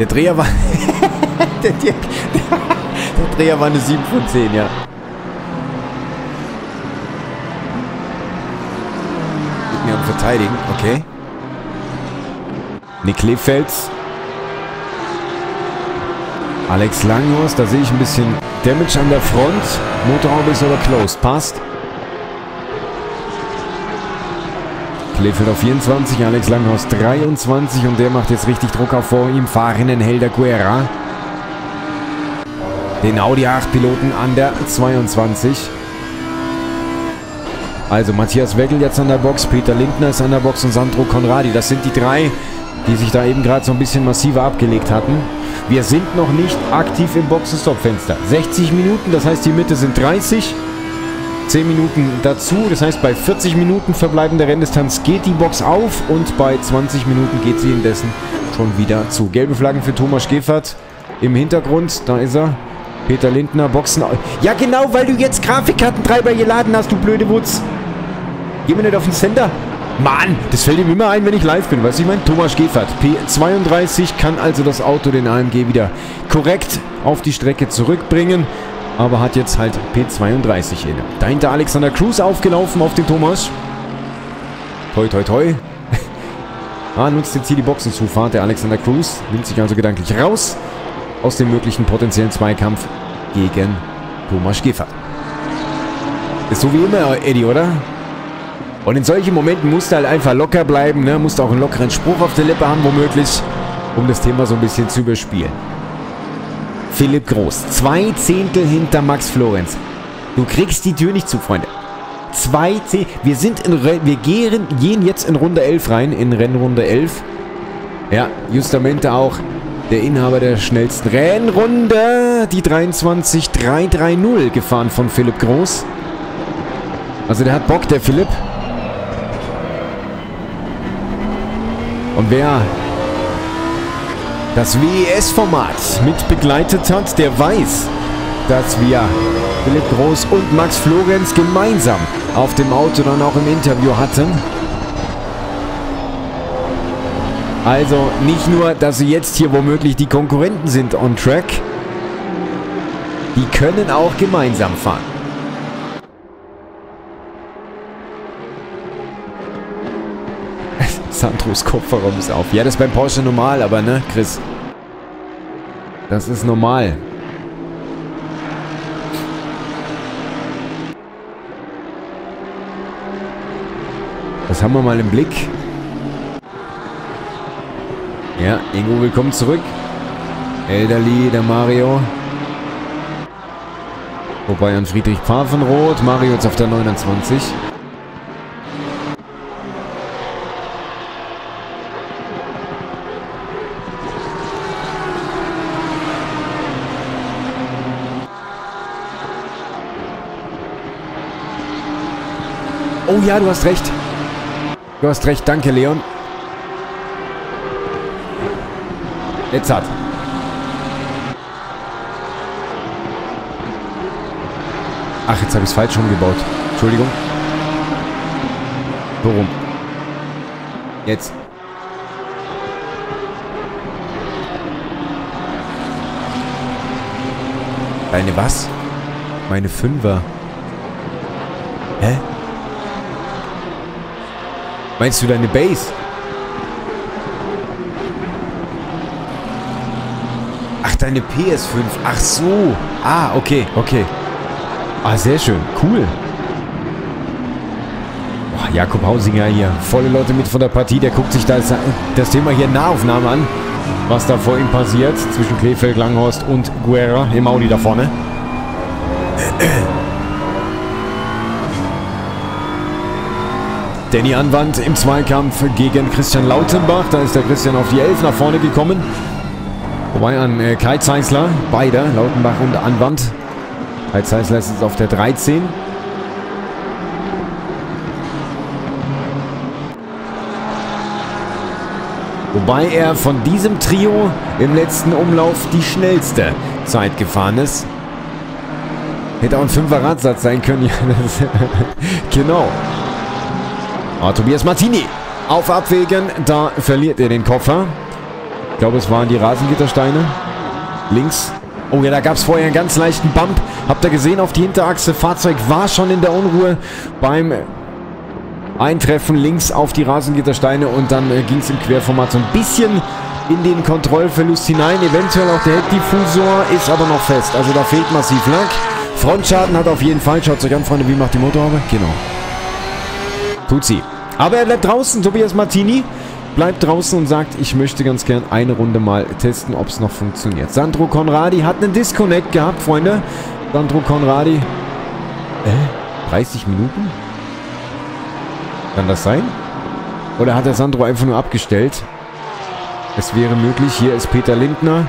Der Dreher war... der, der, der Dreher war eine 7 von 10, ja. drücken und verteidigen. Okay. Nick Lefels. Alex Langhorst, da sehe ich ein bisschen Damage an der Front. Motorhaube ist aber closed. Passt. Kleefeld auf 24, Alex Langhorst 23 und der macht jetzt richtig Druck auf vor ihm fahrenden Helder Guerra. Den Audi 8 Piloten an der 22. Also Matthias Wegel jetzt an der Box, Peter Lindner ist an der Box und Sandro Conradi. Das sind die drei, die sich da eben gerade so ein bisschen massiver abgelegt hatten. Wir sind noch nicht aktiv im Boxenstopp-Fenster. 60 Minuten, das heißt die Mitte sind 30. 10 Minuten dazu, das heißt bei 40 Minuten verbleibender Renndistanz geht die Box auf und bei 20 Minuten geht sie indessen schon wieder zu. Gelbe Flaggen für Thomas Schäfert im Hintergrund, da ist er. Peter Lindner, Boxen. Ja genau, weil du jetzt Grafikkartentreiber geladen hast, du blöde Wutz. Geh mir nicht auf den Sender. Mann, das fällt ihm immer ein, wenn ich live bin. Weißt du, ich meine, Thomas Schäfert, P32, kann also das Auto, den AMG, wieder korrekt auf die Strecke zurückbringen. Aber hat jetzt halt P32 inne. Dahinter Alexander Cruz aufgelaufen auf den Thomas. Toi, toi, toi. ah, nutzt jetzt hier die Boxenzufahrt. Der Alexander Cruz nimmt sich also gedanklich raus aus dem möglichen potenziellen Zweikampf gegen Thomas Schäfert. Ist so wie immer, Eddie, oder? Und in solchen Momenten musst du halt einfach locker bleiben, ne? Musst auch einen lockeren Spruch auf der Lippe haben, womöglich, um das Thema so ein bisschen zu überspielen. Philipp Groß, zwei Zehntel hinter Max Florenz. Du kriegst die Tür nicht zu, Freunde. Zwei Zehntel. Wir sind in, wir gehen, gehen jetzt in Runde 11 rein, in Rennrunde 11. Ja, justamente auch der Inhaber der schnellsten Rennrunde, die 23.330 gefahren von Philipp Groß. Also der hat Bock, der Philipp. Wer das WES-Format mit begleitet hat, der weiß, dass wir Philipp Groß und Max Florenz gemeinsam auf dem Auto dann auch im Interview hatten. Also nicht nur, dass sie jetzt hier womöglich die Konkurrenten sind on track, die können auch gemeinsam fahren. Sandros Kopfhörer ist auf. Ja, das ist beim Porsche normal, aber ne, Chris? Das ist normal. Das haben wir mal im Blick. Ja, Ingo, willkommen zurück. Elderly, der Mario. Wobei an Friedrich Pfaffenroth. Mario jetzt auf der 29. Oh ja, du hast recht. Du hast recht. Danke, Leon. Jetzt hat. Ach, jetzt habe ich es falsch umgebaut. Entschuldigung. Warum? Jetzt. Deine was? Meine Fünfer. Meinst du deine Base? Ach, deine PS5. Ach so. Ah, okay, okay. Ah, sehr schön. Cool. Boah, Jakob Hausinger hier. Volle Leute mit von der Partie. Der guckt sich das, das Thema hier Nahaufnahme an. Was da vor ihm passiert. Zwischen Kleefeld, Langhorst und Guerra. Im Audi da vorne. Danny Anwand im Zweikampf gegen Christian Lautenbach. Da ist der Christian auf die 11 nach vorne gekommen. Wobei an äh, Kai Zeisler, beide, Lautenbach und Anwand. Kai Zeisler ist jetzt auf der 13. Wobei er von diesem Trio im letzten Umlauf die schnellste Zeit gefahren ist. Hätte auch ein 5er Radsatz sein können. Genau. Ah, Tobias Martini auf Abwägen. Da verliert er den Koffer. Ich glaube, es waren die Rasengittersteine. Links. Oh ja, da gab es vorher einen ganz leichten Bump. Habt ihr gesehen auf die Hinterachse? Fahrzeug war schon in der Unruhe beim eintreffen, links auf die Rasengittersteine und dann äh, ging es im Querformat so ein bisschen in den Kontrollverlust hinein. Eventuell auch der Heckdiffusor ist aber noch fest. Also da fehlt massiv Lack. Frontschaden hat auf jeden Fall. Schaut euch an, Freunde, wie macht die Motorhaube? Genau. Tut sie. Aber er bleibt draußen, Tobias Martini bleibt draußen und sagt, ich möchte ganz gern eine Runde mal testen, ob es noch funktioniert. Sandro Conradi hat einen Disconnect gehabt, Freunde. Sandro Conradi. Äh, 30 Minuten? Kann das sein? Oder hat der Sandro einfach nur abgestellt? Es wäre möglich. Hier ist Peter Lindner.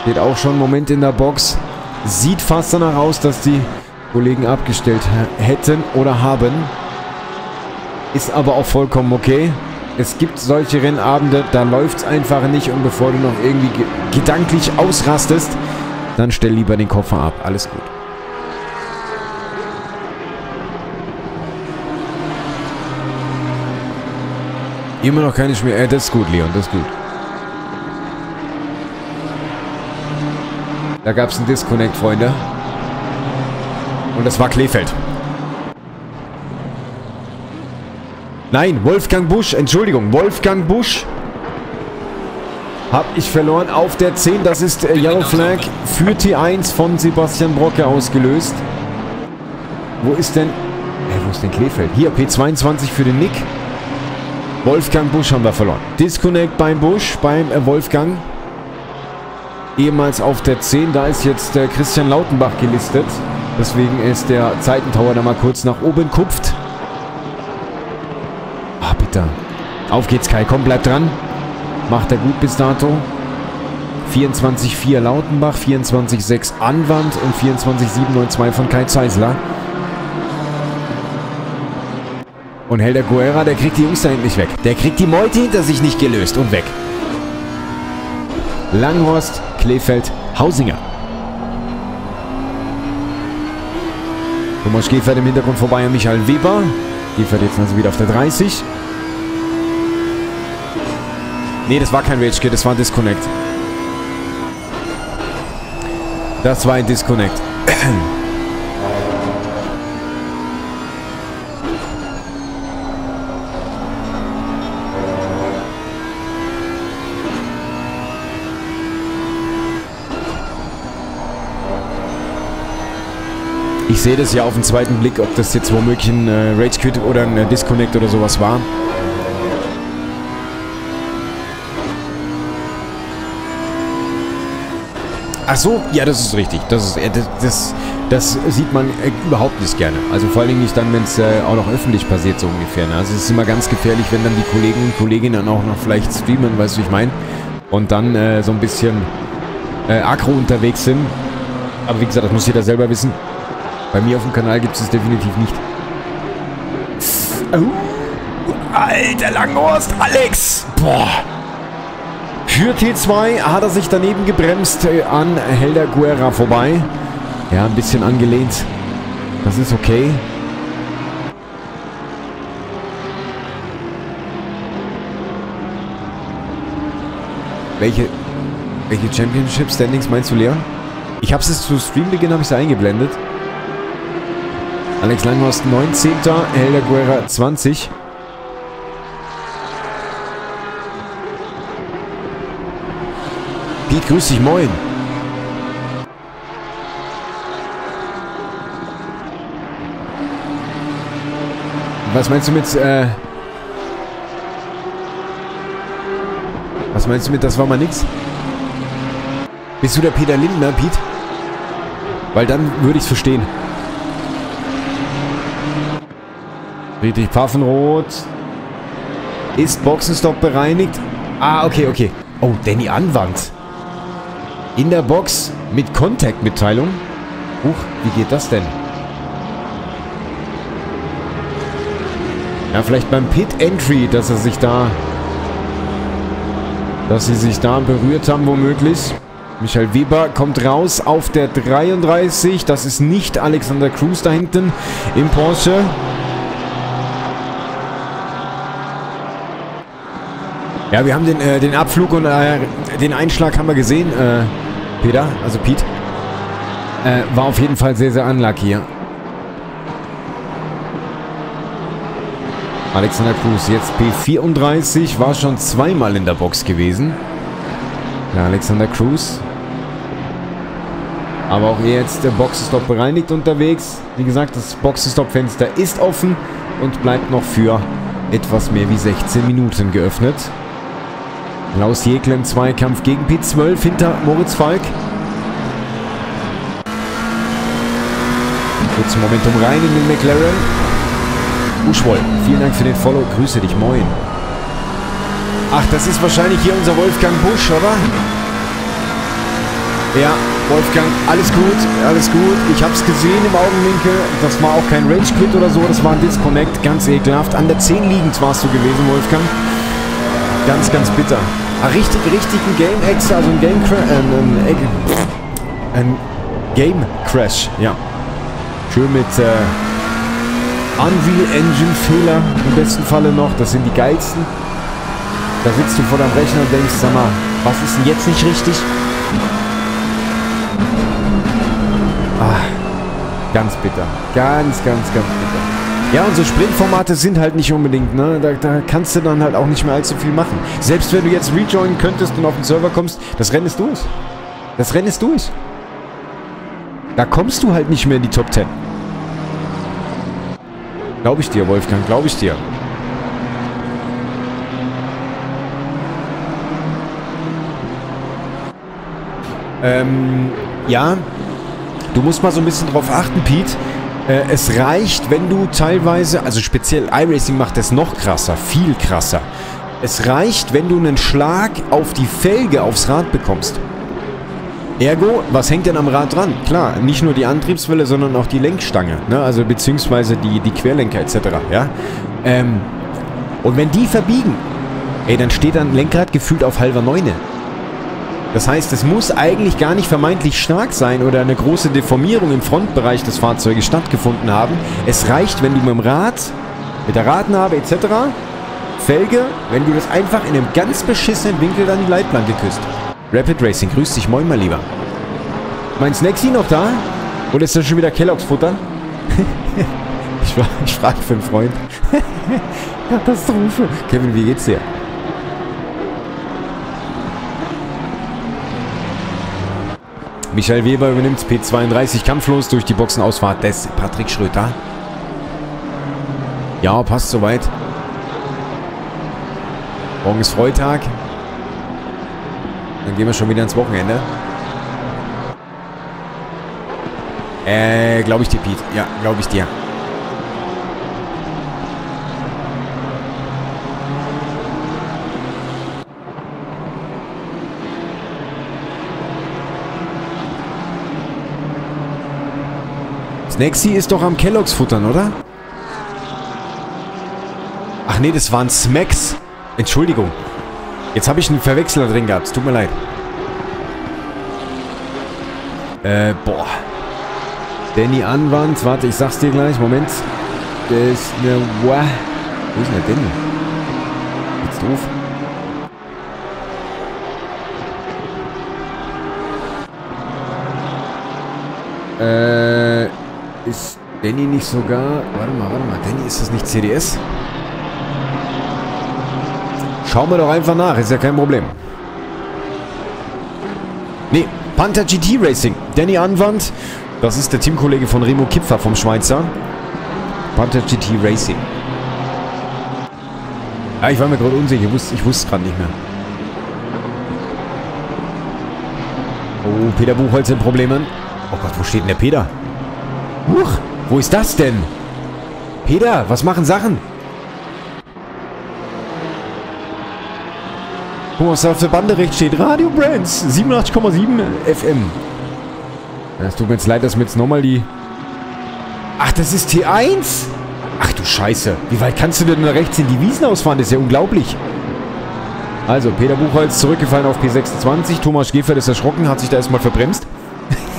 Steht auch schon einen Moment in der Box. Sieht fast danach aus, dass die Kollegen abgestellt hätten oder haben. Ist aber auch vollkommen okay. Es gibt solche Rennabende, da läuft es einfach nicht. Und bevor du noch irgendwie ge gedanklich ausrastest, dann stell lieber den Koffer ab. Alles gut. Immer noch keine Schmier. Äh, das ist gut, Leon, das ist gut. Da gab es einen Disconnect, Freunde. Und das war Kleefeld. Nein, Wolfgang Busch. Entschuldigung, Wolfgang Busch. Hab ich verloren auf der 10. Das ist äh, Yellow Flag für T1 von Sebastian Brocke ausgelöst. Wo ist denn... Äh, wo ist denn Kleefeld? Hier, P22 für den Nick. Wolfgang Busch haben wir verloren. Disconnect beim Busch, beim äh, Wolfgang. Ehemals auf der 10. Da ist jetzt äh, Christian Lautenbach gelistet. Deswegen ist der Zeitentauer da mal kurz nach oben kupft. Bitte. Auf geht's, Kai. Komm, bleib dran. Macht er gut bis dato. 24,4 Lautenbach, 24,6 Anwand und 24,792 von Kai Zeisler. Und Helder Guerra, der kriegt die Jungs da endlich weg. Der kriegt die Meute hinter sich nicht gelöst und weg. Langhorst, Kleefeld, Hausinger. Thomas Schäfer im Hintergrund vorbei an Michael Weber. Schäfer jetzt also wieder auf der 30. Nee, das war kein Rage Kit, das war ein Disconnect. Das war ein Disconnect. Ich sehe das ja auf den zweiten Blick, ob das jetzt womöglich ein äh, Rage Quit oder ein äh, Disconnect oder sowas war. Ach so, ja, das ist richtig. Das, ist, äh, das, das, das sieht man äh, überhaupt nicht gerne. Also vor Dingen nicht dann, wenn es äh, auch noch öffentlich passiert, so ungefähr. Ne? Also es ist immer ganz gefährlich, wenn dann die Kollegen und Kolleginnen auch noch vielleicht streamen, weißt du, wie ich meine? Und dann äh, so ein bisschen äh, aggro unterwegs sind. Aber wie gesagt, das muss jeder selber wissen. Bei mir auf dem Kanal gibt es es definitiv nicht. Oh, alter Langhorst, Alex! Boah! Für T2 hat er sich daneben gebremst äh, an Helder Guerra vorbei. Ja, ein bisschen angelehnt. Das ist okay. Welche, welche Championship Standings meinst du, Leon? Ich habe es zu Streambeginn habe ich eingeblendet. Alex Langhorst 19. Helder Guerra 20. Piet, grüß dich, moin. Was meinst du mit, äh... Was meinst du mit, das war mal nix? Bist du der Peter Lindner, Piet? Weil dann würde ich es verstehen. Friedrich Pfaffenroth. Ist Boxenstopp bereinigt? Ah, okay, okay. Oh, Danny Anwand. In der Box mit Contact-Mitteilung. Huch, wie geht das denn? Ja, vielleicht beim Pit-Entry, dass er sich da... Dass sie sich da berührt haben, womöglich. Michael Weber kommt raus auf der 33. Das ist nicht Alexander Cruz da hinten im Porsche. Ja, wir haben den, äh, den Abflug und äh, den Einschlag haben wir gesehen, äh, Peter, also Pete. Äh, war auf jeden Fall sehr, sehr unlucky, ja. Alexander Cruz jetzt P34, war schon zweimal in der Box gewesen. Ja, Alexander Cruz. Aber auch jetzt der Boxenstopp bereinigt unterwegs. Wie gesagt, das Boxenstopp-Fenster ist offen und bleibt noch für etwas mehr wie 16 Minuten geöffnet. Klaus Jekle im Zweikampf gegen P12 hinter Moritz Falk. Kurzen Momentum rein in den McLaren. Uschwoll, vielen Dank für den Follow. Grüße dich, moin. Ach, das ist wahrscheinlich hier unser Wolfgang Busch, oder? Ja, Wolfgang, alles gut, alles gut. Ich hab's gesehen im Augenwinkel. Das war auch kein Rage-Quit oder so, das war ein Disconnect. Ganz ekelhaft. An der 10 liegend warst du gewesen, Wolfgang. Ganz, ganz bitter. Ah, richtig, ein Game-Ex, also ein Game Crash. Äh, ein, ein Game Crash, ja. Schön mit äh, Unreal Engine Fehler im besten Falle noch. Das sind die geilsten. Da sitzt du vor deinem Rechner und denkst, sag mal, was ist denn jetzt nicht richtig? Ah, ganz bitter. Ganz, ganz, ganz bitter. Ja, und so Sprintformate sind halt nicht unbedingt, ne? Da, da, kannst du dann halt auch nicht mehr allzu viel machen. Selbst wenn du jetzt rejoinen könntest und auf den Server kommst, das Rennen ist durch. Das Rennen ist durch. Da kommst du halt nicht mehr in die Top 10. Glaube ich dir, Wolfgang, glaube ich dir. Ähm, ja, du musst mal so ein bisschen drauf achten, Pete. Äh, es reicht, wenn du teilweise, also speziell iRacing macht das noch krasser, viel krasser. Es reicht, wenn du einen Schlag auf die Felge aufs Rad bekommst. Ergo, was hängt denn am Rad dran? Klar, nicht nur die Antriebswelle, sondern auch die Lenkstange, ne? also beziehungsweise die, die Querlenker etc. Ja? Ähm, und wenn die verbiegen, ey, dann steht dann Lenkrad gefühlt auf halber Neune. Das heißt, es muss eigentlich gar nicht vermeintlich stark sein oder eine große Deformierung im Frontbereich des Fahrzeuges stattgefunden haben. Es reicht, wenn du mit dem Rad, mit der Radnabe etc., Felge, wenn du das einfach in einem ganz beschissenen Winkel an die Leitplanke küsst. Rapid Racing, grüß dich, moin mal lieber. Mein Snacksy noch da? Oder ist das schon wieder Kelloggs Futter? ich, ich frage für einen Freund. Katastrophe. Kevin, wie geht's dir? Michael Weber übernimmt P32 kampflos durch die Boxenausfahrt des Patrick Schröter. Ja, passt soweit. Morgen ist Freitag. Dann gehen wir schon wieder ins Wochenende. Äh, glaube ich dir, Pete. Ja, glaube ich dir. Snacksy ist doch am Kelloggs futtern, oder? Ach nee, das waren Smacks. Entschuldigung. Jetzt habe ich einen Verwechsler drin gehabt. Tut mir leid. Äh, boah. Danny Anwand. Warte, ich sag's dir gleich. Moment. Der ist eine... Wow. Wo ist denn der denn? Jetzt doof. Äh, Danny nicht sogar... Warte mal, warte mal. Danny, ist das nicht CDS? Schauen wir doch einfach nach, ist ja kein Problem. Nee, Panther GT Racing. Danny Anwand, das ist der Teamkollege von Remo Kipfer vom Schweizer. Panther GT Racing. Ja, ich war mir gerade unsicher, ich wusste, ich wusste gerade nicht mehr. Oh, Peter Buchholz in Problemen. Oh Gott, wo steht denn der Peter? Wo ist das denn? Peter, was machen Sachen? Guck mal, was auf der Bande rechts steht. Radio Brands 87,7 FM. Es tut mir jetzt leid, dass mir jetzt nochmal die... Ach, das ist T1? Ach du Scheiße. Wie weit kannst du denn da rechts in die Wiesen ausfahren? Das ist ja unglaublich. Also, Peter Buchholz zurückgefallen auf P26. Thomas Gefert ist erschrocken, hat sich da erstmal verbremst.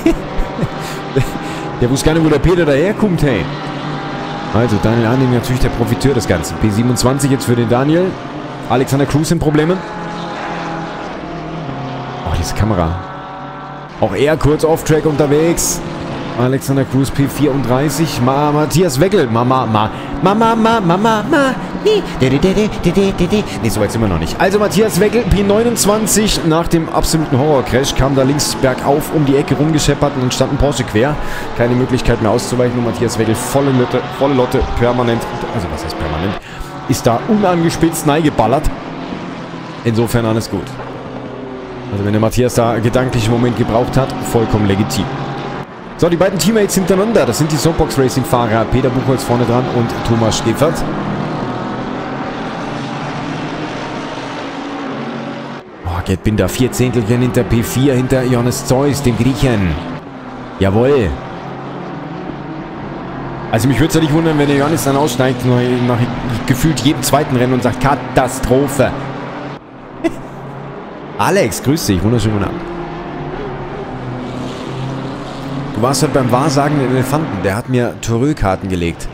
der wusste gar nicht, wo der Peter daherkommt, hey. Also, Daniel Arning natürlich der Profiteur des Ganzen. P27 jetzt für den Daniel. Alexander Cruz in Problemen. Oh, diese Kamera. Auch er kurz off-track unterwegs. Alexander Cruz P34. Ma Matthias Weckel. Ma. Mama, ma, Mama, ma. Nee. De, de, de, de, de, de, de, de. Nee, so weit sind wir noch nicht. Also Matthias Weckel P29. Nach dem absoluten Horrorcrash kam da links bergauf um die Ecke rumgescheppert und dann stand ein Porsche quer. Keine Möglichkeit mehr auszuweichen. Und Matthias Weckel volle Lotte, volle Lotte, permanent. Also was heißt permanent? Ist da unangespitzt neigeballert. Insofern alles gut. Also wenn der Matthias da gedanklich einen Moment gebraucht hat, vollkommen legitim. So, die beiden Teammates hintereinander. Das sind die Soapbox Racing Fahrer Peter Buchholz vorne dran und Thomas Schäfert. Oh, Gerd Binder, vier Zehntelchen hinter P4, hinter Johannes Zeus, dem Griechen. Jawohl. Also mich würde es ja nicht wundern, wenn der Johannes dann aussteigt, nach gefühlt jedem zweiten Rennen und sagt, Katastrophe. Alex, grüß dich, wunderschönen guten Abend. Du warst heute beim wahrsagenden Elefanten. Der hat mir Toureux-Karten gelegt.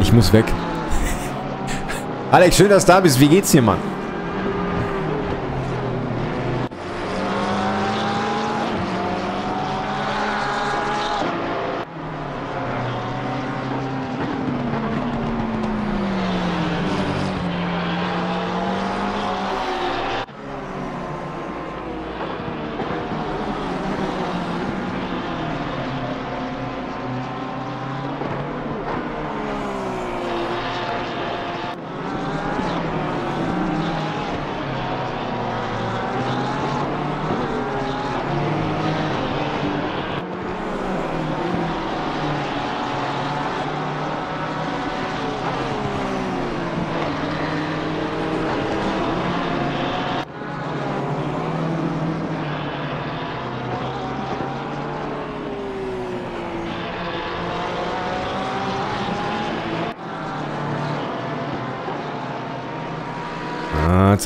Ich muss weg. Alex, schön, dass du da bist. Wie geht's dir, Mann?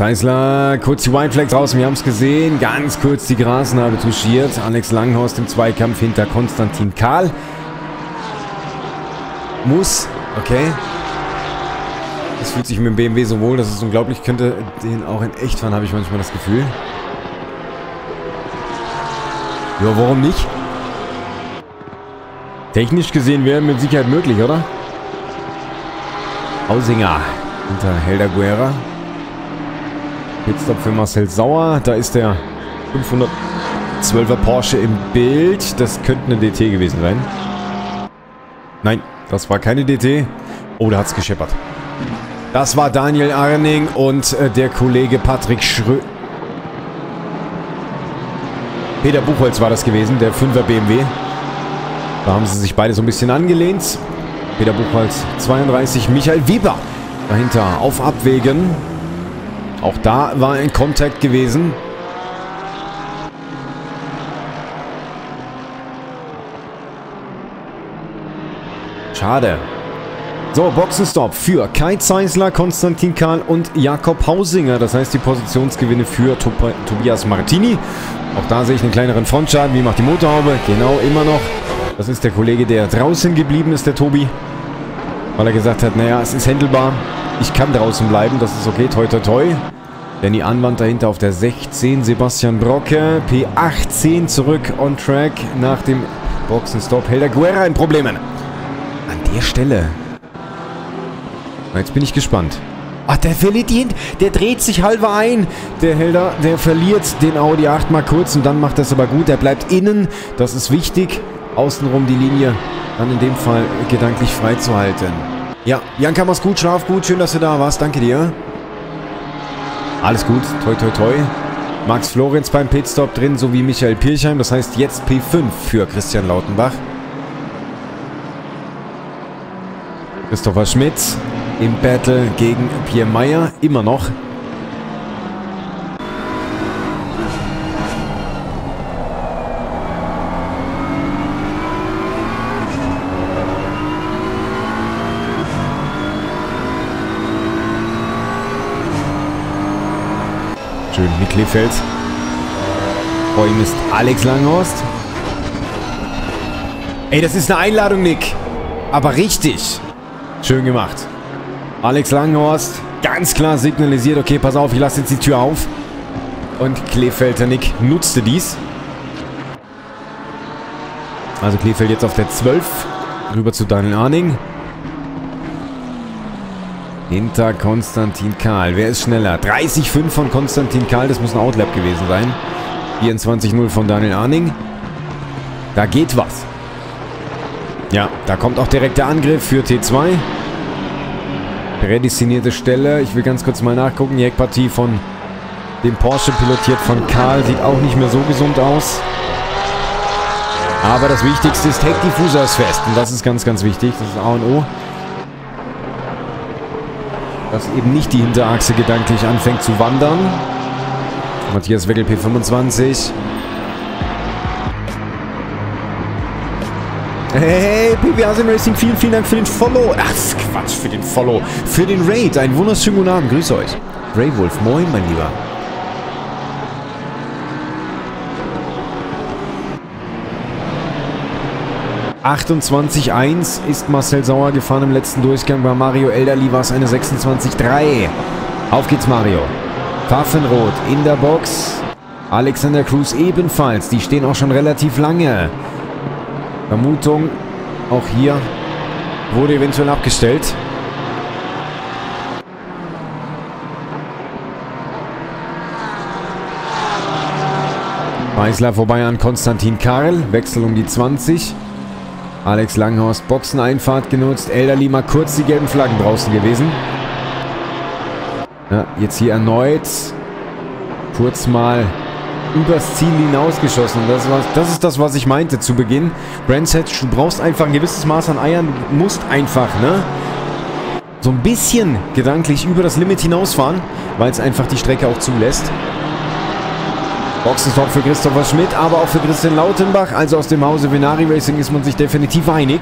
Zeisler, kurz die White Flag draußen, wir haben es gesehen. Ganz kurz die Grasnarbe touchiert. Alex Langhorst im Zweikampf hinter Konstantin Kahl. Muss, okay. Das fühlt sich mit dem BMW so wohl, das ist unglaublich. Könnte den auch in echt fahren, habe ich manchmal das Gefühl. Ja, warum nicht? Technisch gesehen wäre mit Sicherheit möglich, oder? Hausinger hinter Helder Guerra. Pitstop für Marcel Sauer. Da ist der 512er Porsche im Bild. Das könnte eine DT gewesen sein. Nein, das war keine DT. Oh, da hat es gescheppert. Das war Daniel Arning und äh, der Kollege Patrick Schrö... Peter Buchholz war das gewesen, der 5er BMW. Da haben sie sich beide so ein bisschen angelehnt. Peter Buchholz 32, Michael Weber dahinter auf Abwägen. Auch da war ein Kontakt gewesen. Schade. So, Boxenstopp für Kai Zeisler, Konstantin Kahl und Jakob Hausinger. Das heißt, die Positionsgewinne für Tob Tobias Martini. Auch da sehe ich einen kleineren Frontschaden. Wie macht die Motorhaube? Genau, immer noch. Das ist der Kollege, der draußen geblieben ist, der Tobi. Weil er gesagt hat, naja, es ist händelbar. Ich kann draußen bleiben, das ist okay, toi toi toi. Denn die Anwand dahinter auf der 16, Sebastian Brocke. P18 zurück on track nach dem Boxenstopp. Helder Guerra in Problemen. An der Stelle. Jetzt bin ich gespannt. Ach, der verliert ihn. Der dreht sich halber ein. Der Helder, der verliert den Audi 8 mal kurz und dann macht das aber gut. Er bleibt innen. Das ist wichtig. Außenrum die Linie dann in dem Fall gedanklich freizuhalten. Ja, Janka, mach's gut, schlaf gut. Schön, dass du da warst. Danke dir. Alles gut, toi toi toi. Max Florenz beim Pitstop drin, sowie Michael Pirchheim. Das heißt jetzt P5 für Christian Lautenbach. Christopher Schmidt im Battle gegen Pierre Meyer. Immer noch. Schön mit Kleefeld. Vor ihm ist Alex Langhorst. Ey, das ist eine Einladung, Nick. Aber richtig. Schön gemacht. Alex Langhorst ganz klar signalisiert, okay, pass auf, ich lasse jetzt die Tür auf. Und Kleefelder Nick nutzte dies. Also Kleefeld jetzt auf der 12. Rüber zu Daniel Arning. Hinter Konstantin Karl. Wer ist schneller? 30,5 von Konstantin Karl. Das muss ein Outlap gewesen sein. 24,0 von Daniel Arning. Da geht was. Ja, da kommt auch direkt der Angriff für T2. Prädestinierte Stelle. Ich will ganz kurz mal nachgucken. Die Heckpartie von dem Porsche pilotiert von Karl sieht auch nicht mehr so gesund aus. Aber das Wichtigste ist, Heckdiffuser ist fest. Und das ist ganz, ganz wichtig. Das ist A und O. Dass eben nicht die Hinterachse gedanklich anfängt zu wandern. Matthias Weckel P25. Hey, PBA Sim Racing, vielen, vielen Dank für den Follow. Ach, Quatsch, für den Follow. Für den Raid. Einen wunderschönen guten Abend. Grüß euch. Grey Wolf, moin, mein Lieber. ...28-1 ist Marcel Sauer gefahren im letzten Durchgang. Bei Mario Elderli war es eine 26-3. Auf geht's, Mario. Pfaffenrot in der Box. Alexander Cruz ebenfalls. Die stehen auch schon relativ lange. Vermutung, auch hier wurde eventuell abgestellt. Meisler vorbei an Konstantin Karl. Wechsel um die 20. Alex Langhorst Boxeneinfahrt genutzt. Elderly mal kurz die gelben Flaggen draußen gewesen. Ja, jetzt hier erneut kurz mal übers Ziel hinausgeschossen. Das, war, das ist das, was ich meinte zu Beginn. Brandset, du brauchst einfach ein gewisses Maß an Eiern. Musst einfach, ne? So ein bisschen gedanklich über das Limit hinausfahren, weil es einfach die Strecke auch zulässt. Boxenstopp für Christopher Schmidt, aber auch für Christian Lautenbach. Also aus dem Hause Venari Racing ist man sich definitiv einig,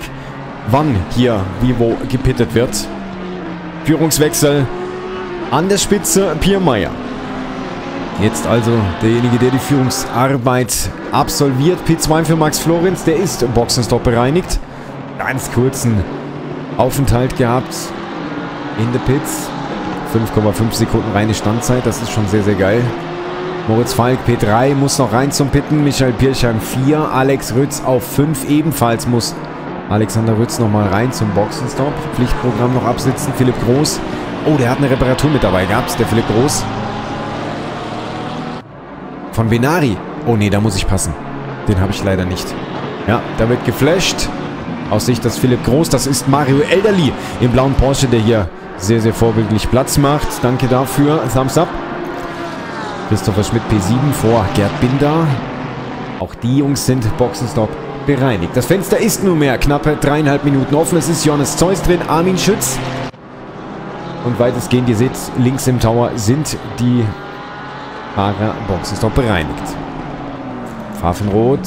wann hier wie wo gepittet wird. Führungswechsel an der Spitze Pierre Meyer. Jetzt also derjenige, der die Führungsarbeit absolviert. P2 für Max Florenz, der ist im Boxenstopp bereinigt. Ganz kurzen Aufenthalt gehabt in the Pits. 5,5 Sekunden reine Standzeit, das ist schon sehr, sehr geil. Moritz Falk P3 muss noch rein zum Pitten. Michael Pirchheim 4. Alex Rütz auf 5. Ebenfalls muss Alexander Rütz nochmal rein zum Boxenstopp. Pflichtprogramm noch absitzen. Philipp Groß. Oh, der hat eine Reparatur mit dabei gehabt, der Philipp Groß. Von Benari. Oh nee, da muss ich passen. Den habe ich leider nicht. Ja, da wird geflasht. Aus Sicht des Philipp Groß. Das ist Mario Elderly im blauen Porsche, der hier sehr, sehr vorbildlich Platz macht. Danke dafür. Thumbs up. Christopher Schmidt P7 vor Gerd Binder. Auch die Jungs sind Boxenstopp bereinigt. Das Fenster ist nunmehr knappe dreieinhalb Minuten offen. Es ist Johannes Zeus drin, Armin Schütz. Und weitestgehend, ihr seht, links im Tower sind die Fahrer Boxenstopp bereinigt. Pfaffenrot.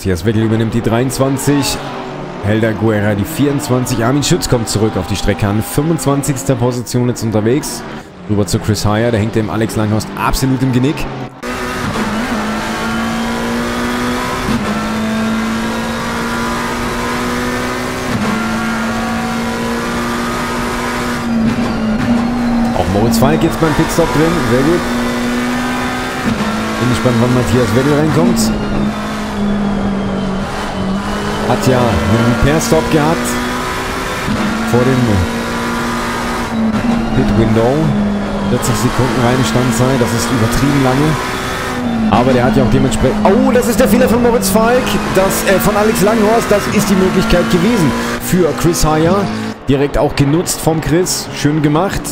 Matthias Weckel übernimmt die 23. Helder Guerra die 24. Armin Schütz kommt zurück auf die Strecke an. 25. Position jetzt unterwegs. Rüber zu Chris Heyer. Der hängt dem Alex Langhorst absolut im Genick. Auch Moritz Falk jetzt beim Pitstop drin. Sehr gut. Bin gespannt, wann Matthias Weckel reinkommt. Hat ja einen Repair-Stop gehabt. Vor dem Pit-Window. 40 Sekunden reine Standzeit. Das ist übertrieben lange. Aber der hat ja auch dementsprechend... Oh, das ist der Fehler von Moritz Falk. Das, äh, von Alex Langhorst. Das ist die Möglichkeit gewesen für Chris Heyer. Direkt auch genutzt vom Chris. Schön gemacht.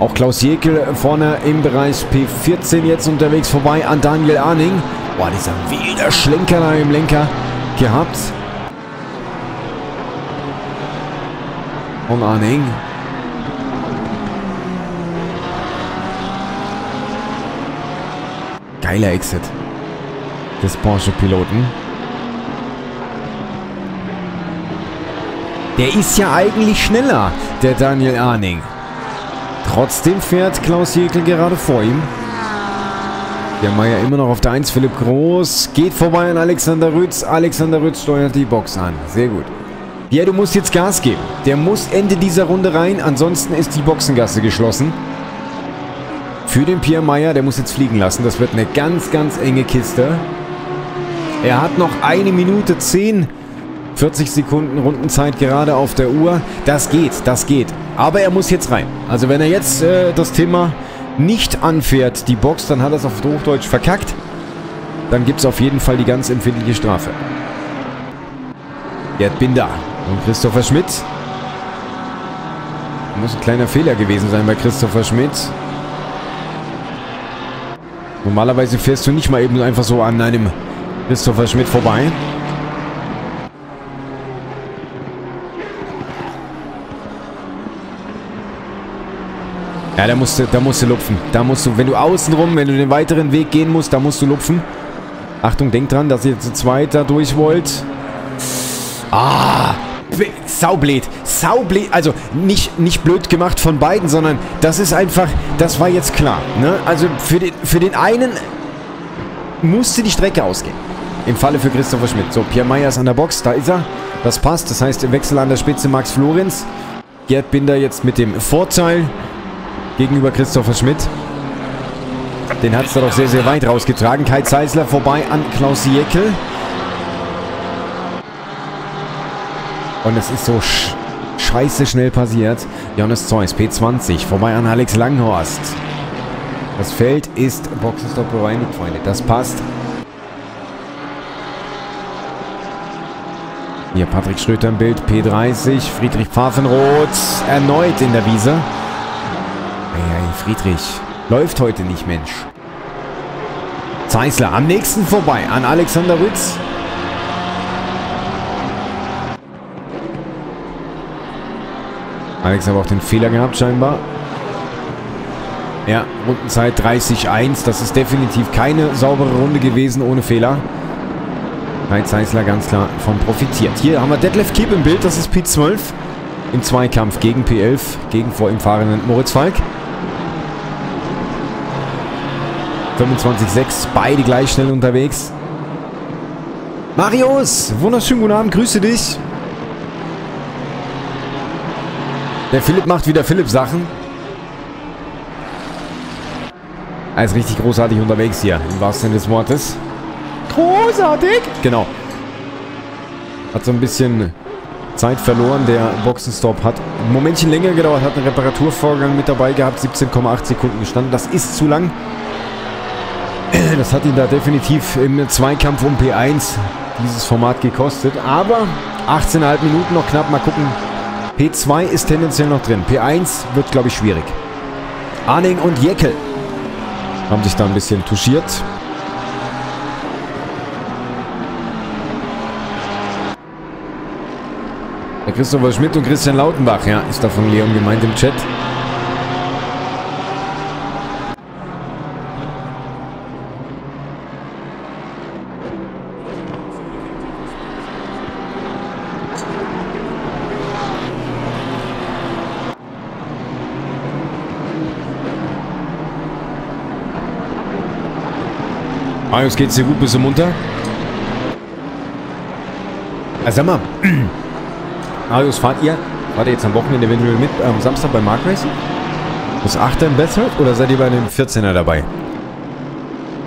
Auch Klaus Jekel vorne im Bereich P14 jetzt unterwegs vorbei an Daniel Arning. Boah, dieser wilde Schlenker da im Lenker gehabt. Und Arning. Geiler Exit des Porsche-Piloten. Der ist ja eigentlich schneller, der Daniel Arning. Trotzdem fährt Klaus Jekyll gerade vor ihm. Der Meier immer noch auf der 1. Philipp Groß geht vorbei an Alexander Rütz. Alexander Rütz steuert die Box an. Sehr gut. Ja, du musst jetzt Gas geben. Der muss Ende dieser Runde rein. Ansonsten ist die Boxengasse geschlossen. Für den Pierre Meier. Der muss jetzt fliegen lassen. Das wird eine ganz, ganz enge Kiste. Er hat noch eine Minute 10. 40 Sekunden Rundenzeit gerade auf der Uhr. Das geht, das geht. Aber er muss jetzt rein. Also wenn er jetzt äh, das Thema nicht anfährt, die Box, dann hat er es auf Hochdeutsch verkackt. Dann gibt es auf jeden Fall die ganz empfindliche Strafe. Gerd Binder und Christopher Schmidt. Muss ein kleiner Fehler gewesen sein bei Christopher Schmidt. Normalerweise fährst du nicht mal eben einfach so an einem Christopher Schmidt vorbei. Ja, da musst du, da musst du lupfen. Da musst du, wenn du außenrum, wenn du den weiteren Weg gehen musst, da musst du lupfen. Achtung, denk dran, dass ihr zu zweit da durch wollt. Ah, saublöd. Saublöd. Also nicht, nicht blöd gemacht von beiden, sondern das ist einfach, das war jetzt klar. Ne? Also für den, für den einen musste die Strecke ausgehen. Im Falle für Christopher Schmidt. So, Pierre Meyer ist an der Box, da ist er. Das passt, das heißt im Wechsel an der Spitze Max Florenz. Gerd Binder jetzt mit dem Vorteil gegenüber Christopher Schmidt. Den hat es da doch sehr, sehr weit rausgetragen. Kai Zeisler vorbei an Klaus Jeckel. Und es ist so sch scheiße schnell passiert. Johannes Zeus, P20, vorbei an Alex Langhorst. Das Feld ist Boxenstopp bereinigt, Freunde. Das passt. Hier Patrick Schröter im Bild, P30, Friedrich Pfaffenroth erneut in der Wiese. Friedrich. Läuft heute nicht, Mensch. Zeisler am nächsten vorbei an Alexander Rütz. Alex hat auch den Fehler gehabt, scheinbar. Ja, Rundenzeit 30-1. Das ist definitiv keine saubere Runde gewesen ohne Fehler. Kai Zeisler ganz klar von profitiert. Hier haben wir Detlef Kiep im Bild. Das ist P12 im Zweikampf gegen P11, gegen vor ihm fahrenden Moritz Falk. 25,6, beide gleich schnell unterwegs. Marius, wunderschönen guten Abend, grüße dich. Der Philipp macht wieder Philipp-Sachen. Er ist richtig großartig unterwegs hier, im wahrsten Sinne des Wortes. Großartig? Genau. Hat so ein bisschen Zeit verloren. Der Boxenstopp hat ein Momentchen länger gedauert, hat einen Reparaturvorgang mit dabei gehabt. 17,8 Sekunden gestanden. Das ist zu lang. Das hat ihn da definitiv im Zweikampf um P1 dieses Format gekostet. Aber 18,5 Minuten noch knapp. Mal gucken. P2 ist tendenziell noch drin. P1 wird, glaube ich, schwierig. Arning und Jeckel haben sich da ein bisschen touchiert. Christopher Schmidt und Christian Lautenbach, ja, ist da von Leon gemeint im Chat. Marius, geht's dir gut? Bist du munter? Ah, sag mal. Marius, fahrt ihr? Fahrt ihr jetzt am Wochenende eventuell mit am ähm, Samstag bei Mark Racing? Das 8er im Bethard oder seid ihr bei den 14er dabei?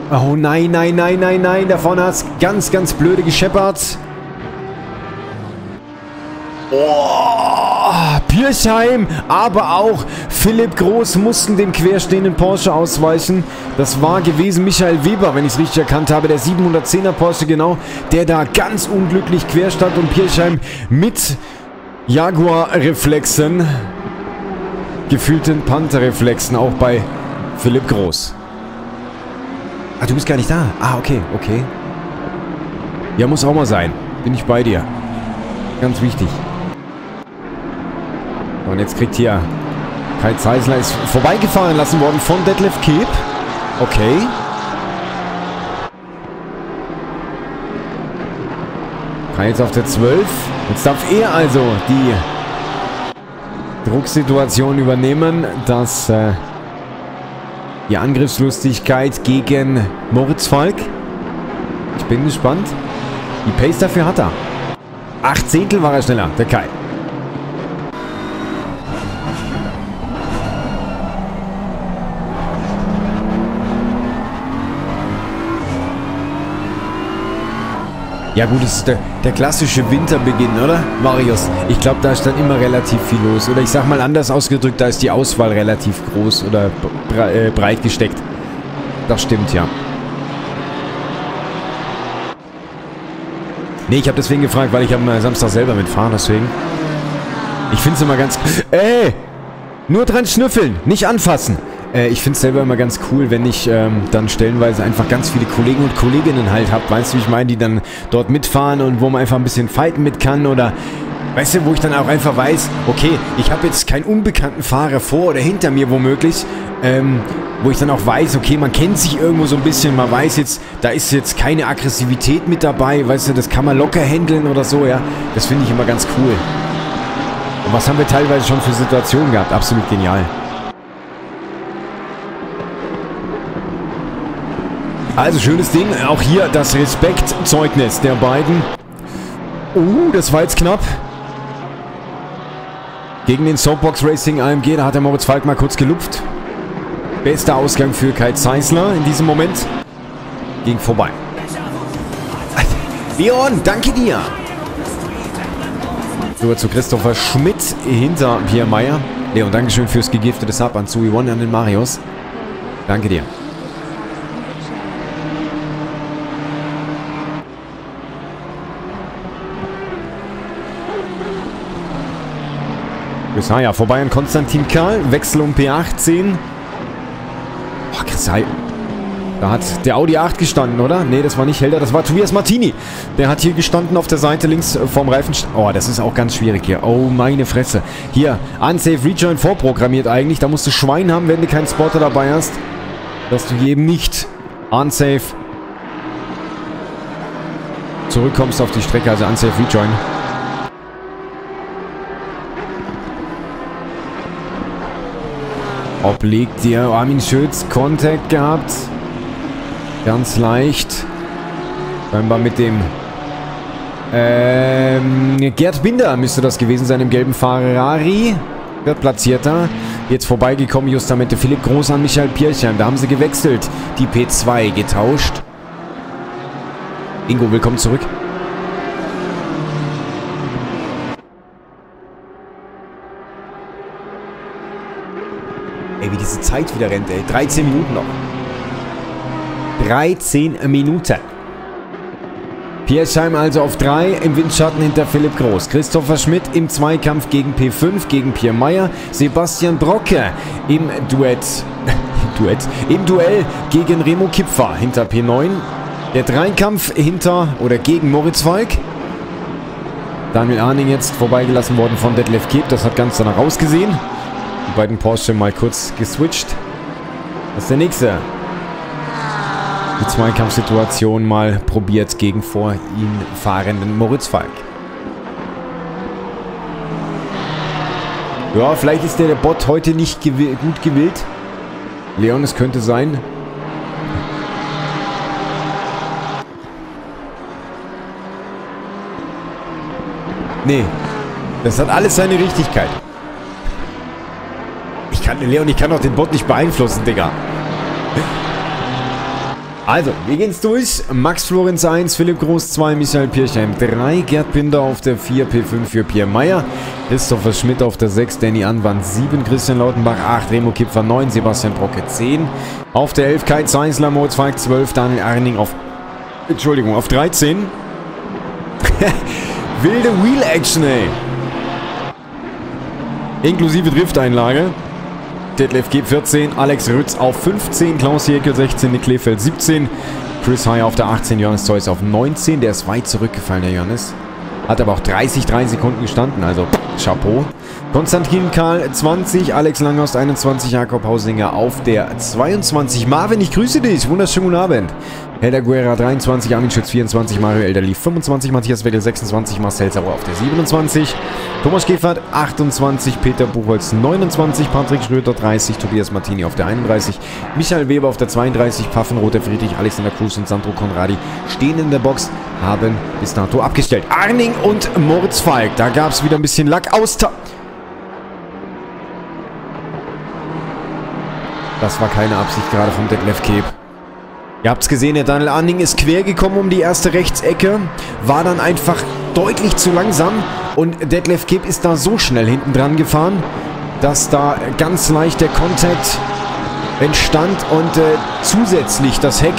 Oh nein, nein, nein, nein, nein. Da vorne hat es ganz, ganz blöde gescheppert. Oh, Pirchheim, aber auch Philipp Groß mussten dem querstehenden Porsche ausweichen. Das war gewesen Michael Weber, wenn ich es richtig erkannt habe, der 710er Porsche genau, der da ganz unglücklich quer stand und Pirchheim mit Jaguar-Reflexen, gefühlten Panther-Reflexen, auch bei Philipp Groß. Ah, du bist gar nicht da. Ah, okay, okay. Ja, muss auch mal sein. Bin ich bei dir. Ganz wichtig. Jetzt kriegt hier Kai Zeisler ist vorbeigefahren lassen worden von Detlef Keb. Okay. Kai jetzt auf der 12. Jetzt darf er also die Drucksituation übernehmen, dass äh, Die Angriffslustigkeit gegen Moritz Falk. Ich bin gespannt. Die Pace dafür hat er. Acht Zehntel war er schneller, der Kai. Ja gut, das ist der, der klassische Winterbeginn, oder? Marius, ich glaube, da ist dann immer relativ viel los. Oder ich sag mal anders ausgedrückt, da ist die Auswahl relativ groß oder äh, breit gesteckt. Das stimmt, ja. Nee, ich habe deswegen gefragt, weil ich am Samstag selber mitfahre, deswegen. Ich finde es immer ganz... Ey! Nur dran schnüffeln, nicht anfassen. Äh, ich finde es selber immer ganz cool, wenn ich ähm, dann stellenweise einfach ganz viele Kollegen und Kolleginnen halt habe. Weißt du, wie ich meine, die dann dort mitfahren und wo man einfach ein bisschen fighten mit kann oder... Weißt du, wo ich dann auch einfach weiß, okay, ich habe jetzt keinen unbekannten Fahrer vor oder hinter mir womöglich, ähm, wo ich dann auch weiß, okay, man kennt sich irgendwo so ein bisschen, man weiß jetzt, da ist jetzt keine Aggressivität mit dabei, weißt du, das kann man locker handeln oder so, ja. Das finde ich immer ganz cool. Und was haben wir teilweise schon für Situationen gehabt? Absolut genial. Also schönes Ding. Auch hier das Respektzeugnis der beiden. Uh, das war jetzt knapp. Gegen den Soapbox Racing AMG, da hat der Moritz Falk mal kurz gelupft. Bester Ausgang für Kai Zeisler in diesem Moment. Ging vorbei. Leon, danke dir. Rüber zu Christopher Schmidt hinter Pierre Meyer. Leon, Dankeschön fürs gegiftete Sub an Sui One an den Marius. Danke dir. Chris vorbei an Konstantin Karl. Wechsel um P18. Boah, Chris Da hat der Audi 8 gestanden, oder? Ne, das war nicht Helder, das war Tobias Martini. Der hat hier gestanden auf der Seite links vorm Reifen. Oh, das ist auch ganz schwierig hier. Oh, meine Fresse. Hier, Unsafe Rejoin vorprogrammiert eigentlich. Da musst du Schwein haben, wenn du keinen Spotter dabei hast. Dass du eben nicht Unsafe zurückkommst auf die Strecke. Also Unsafe Rejoin. Obliegt dir Armin Schütz Kontakt gehabt. Ganz leicht. Scheinbar mit dem ähm, Gerd Binder müsste das gewesen sein im gelben Ferrari. Wird platzierter. Jetzt vorbeigekommen justamente Philipp Groß an Michael Pirchern. Da haben sie gewechselt. Die P2 getauscht. Ingo, willkommen zurück. Ey, wie diese Zeit wieder rennt, ey. 13 Minuten noch. 13 Minuten. Pierscheim also auf 3 im Windschatten hinter Philipp Groß. Christopher Schmidt im Zweikampf gegen P5 gegen Pierre Meyer. Sebastian Brocke im Duett. Duett. Im Duell gegen Remo Kipfer hinter P9. Der Dreikampf hinter oder gegen Moritz Falk. Daniel Arning jetzt vorbeigelassen worden von Detlef Keb. Das hat ganz danach ausgesehen. Die beiden Porsche mal kurz geswitcht. Das ist der nächste. Die Zweikampfsituation mal probiert gegen vor ihm fahrenden Moritz Falk. Ja, vielleicht ist der Bot heute nicht gew gut gewillt. Leon, es könnte sein. Nee. Das hat alles seine Richtigkeit kann, Leon, ich kann doch den Bot nicht beeinflussen, Digga. Also, wir gehen's durch. Max Florenz 1, Philipp Groß 2, Michael Pirchheim 3, Gerd Binder auf der 4, P5 für Pierre Meyer, Christopher Schmidt auf der 6, Danny Anwand 7, Christian Lautenbach 8, Remo Kipfer 9, Sebastian Brocke 10, auf der 11 Kai Zeisler, Moritz Falk 12, Daniel Arning auf, Entschuldigung, auf 13. Wilde Wheel-Action, ey. Inklusive Drifteinlage. Detlef G 14, Alex Rütz auf 15, Klaus Jäkel 16, Nick Lefeld 17, Chris High auf der 18, Johannes Zeus auf 19, der ist weit zurückgefallen, der Johannes. Hat aber auch 30, 3 Sekunden gestanden, also Chapeau. Konstantin Karl 20, Alex Langhorst 21, Jakob Hausinger auf der 22. Marvin, ich grüße dich, wunderschönen guten Abend. Helder Guerra 23, Armin Schütz 24, Mario Elderli 25, Matthias Wegel 26, Marcel Sauer auf der 27. Thomas Schäfert 28, Peter Buchholz 29, Patrick Schröter 30, Tobias Martini auf der 31, Michael Weber auf der 32, Pfaffenroter Friedrich, Alexander Cruz und Sandro Conradi stehen in der Box, haben bis dato abgestellt. Arning und Moritz Falk, da gab es wieder ein bisschen Lack aus. Das war keine Absicht gerade vom Detlef Cape. Ihr habt es gesehen, der Daniel Arning ist quer gekommen um die erste Rechtsecke, war dann einfach deutlich zu langsam und Detlef Kipp ist da so schnell hinten dran gefahren, dass da ganz leicht der Kontakt entstand und äh, zusätzlich das Heck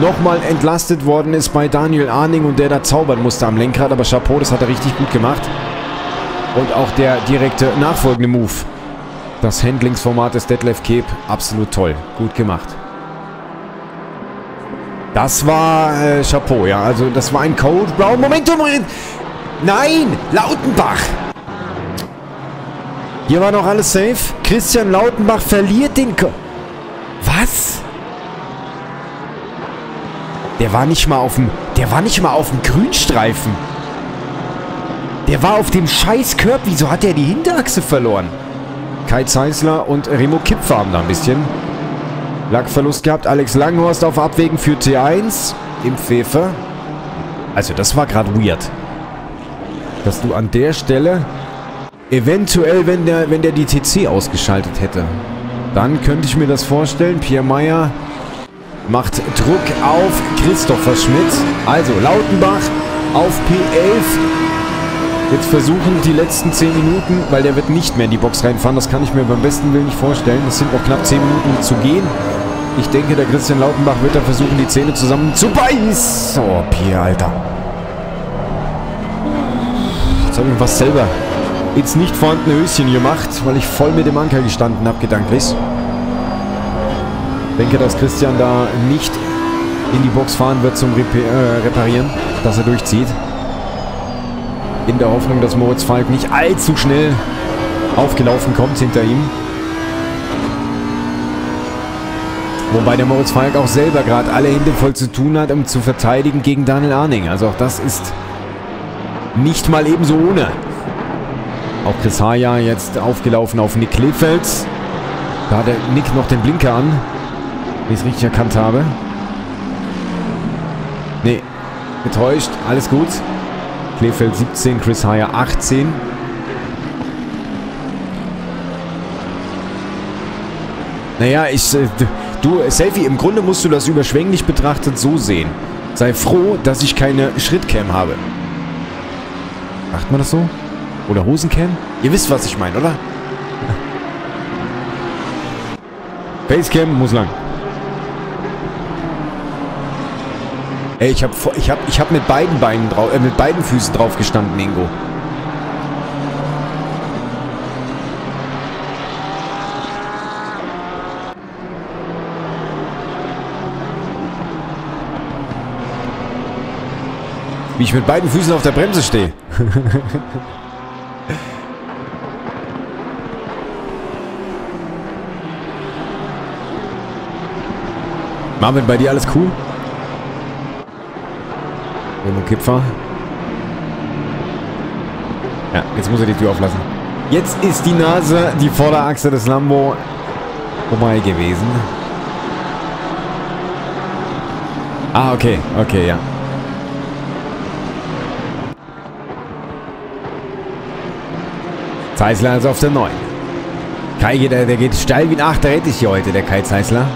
nochmal entlastet worden ist bei Daniel Arning und der da zaubern musste am Lenkrad, aber Chapeau, das hat er richtig gut gemacht. Und auch der direkte nachfolgende Move. Das Handlingsformat des Detlef Cape, absolut toll. Gut gemacht. Das war äh, Chapeau, ja. Also das war ein Cold Brown. Momentum! Nein! Lautenbach! Hier war noch alles safe. Christian Lautenbach verliert den... Ko Was? Der war nicht mal auf dem... Der war nicht mal auf dem Grünstreifen. Der war auf dem scheiß Körb. Wieso hat er die Hinterachse verloren? Kai Zeisler und Remo Kipfer haben da ein bisschen Lackverlust gehabt. Alex Langhorst auf Abwägen für T1 im Pfeffer. Also das war gerade weird. Dass du an der Stelle eventuell, wenn der, wenn der die TC ausgeschaltet hätte, dann könnte ich mir das vorstellen. Pierre Meyer macht Druck auf Christopher Schmidt. Also Lautenbach auf P11. Jetzt versuchen die letzten 10 Minuten, weil der wird nicht mehr in die Box reinfahren. Das kann ich mir beim besten Willen nicht vorstellen. Es sind noch knapp 10 Minuten zu gehen. Ich denke, der Christian Lautenbach wird da versuchen, die Zähne zusammen zu beißen. Oh, Pierre, Alter. Jetzt habe ich was selber ins nicht vorhandene Höschen gemacht, weil ich voll mit dem Anker gestanden habe, gedanklich. Ich denke, dass Christian da nicht in die Box fahren wird zum Repa äh, Reparieren, dass er durchzieht in der Hoffnung, dass Moritz Falk nicht allzu schnell aufgelaufen kommt hinter ihm. Wobei der Moritz Falk auch selber gerade alle Hände voll zu tun hat, um zu verteidigen gegen Daniel Arning. Also auch das ist nicht mal ebenso ohne. Auch Chris Haya jetzt aufgelaufen auf Nick Kleefels. Da hat der Nick noch den Blinker an. Wenn ich es richtig erkannt habe. Nee, getäuscht. Alles gut. Kleefeld 17, Chris Haya 18. Naja, ich... Äh, du, Selfie, im Grunde musst du das überschwänglich betrachtet so sehen. Sei froh, dass ich keine Schrittcam habe. Macht man das so? Oder Hosencam? Ihr wisst, was ich meine, oder? Facecam muss lang. Ey, ich hab, ich hab, ich hab mit beiden Beinen drauf, äh, mit beiden Füßen drauf gestanden, Ingo. Wie ich mit beiden Füßen auf der Bremse stehe. Marvin, bei dir alles cool? Remo Kipfer. Ja, jetzt muss er die Tür auflassen. Jetzt ist die Nase, die Vorderachse des Lambo vorbei gewesen. Ah, okay, okay, ja. Zeisler also auf der 9. Kai geht, der geht steil wie ein Achter Rettich hier heute, der Kai Zeisler.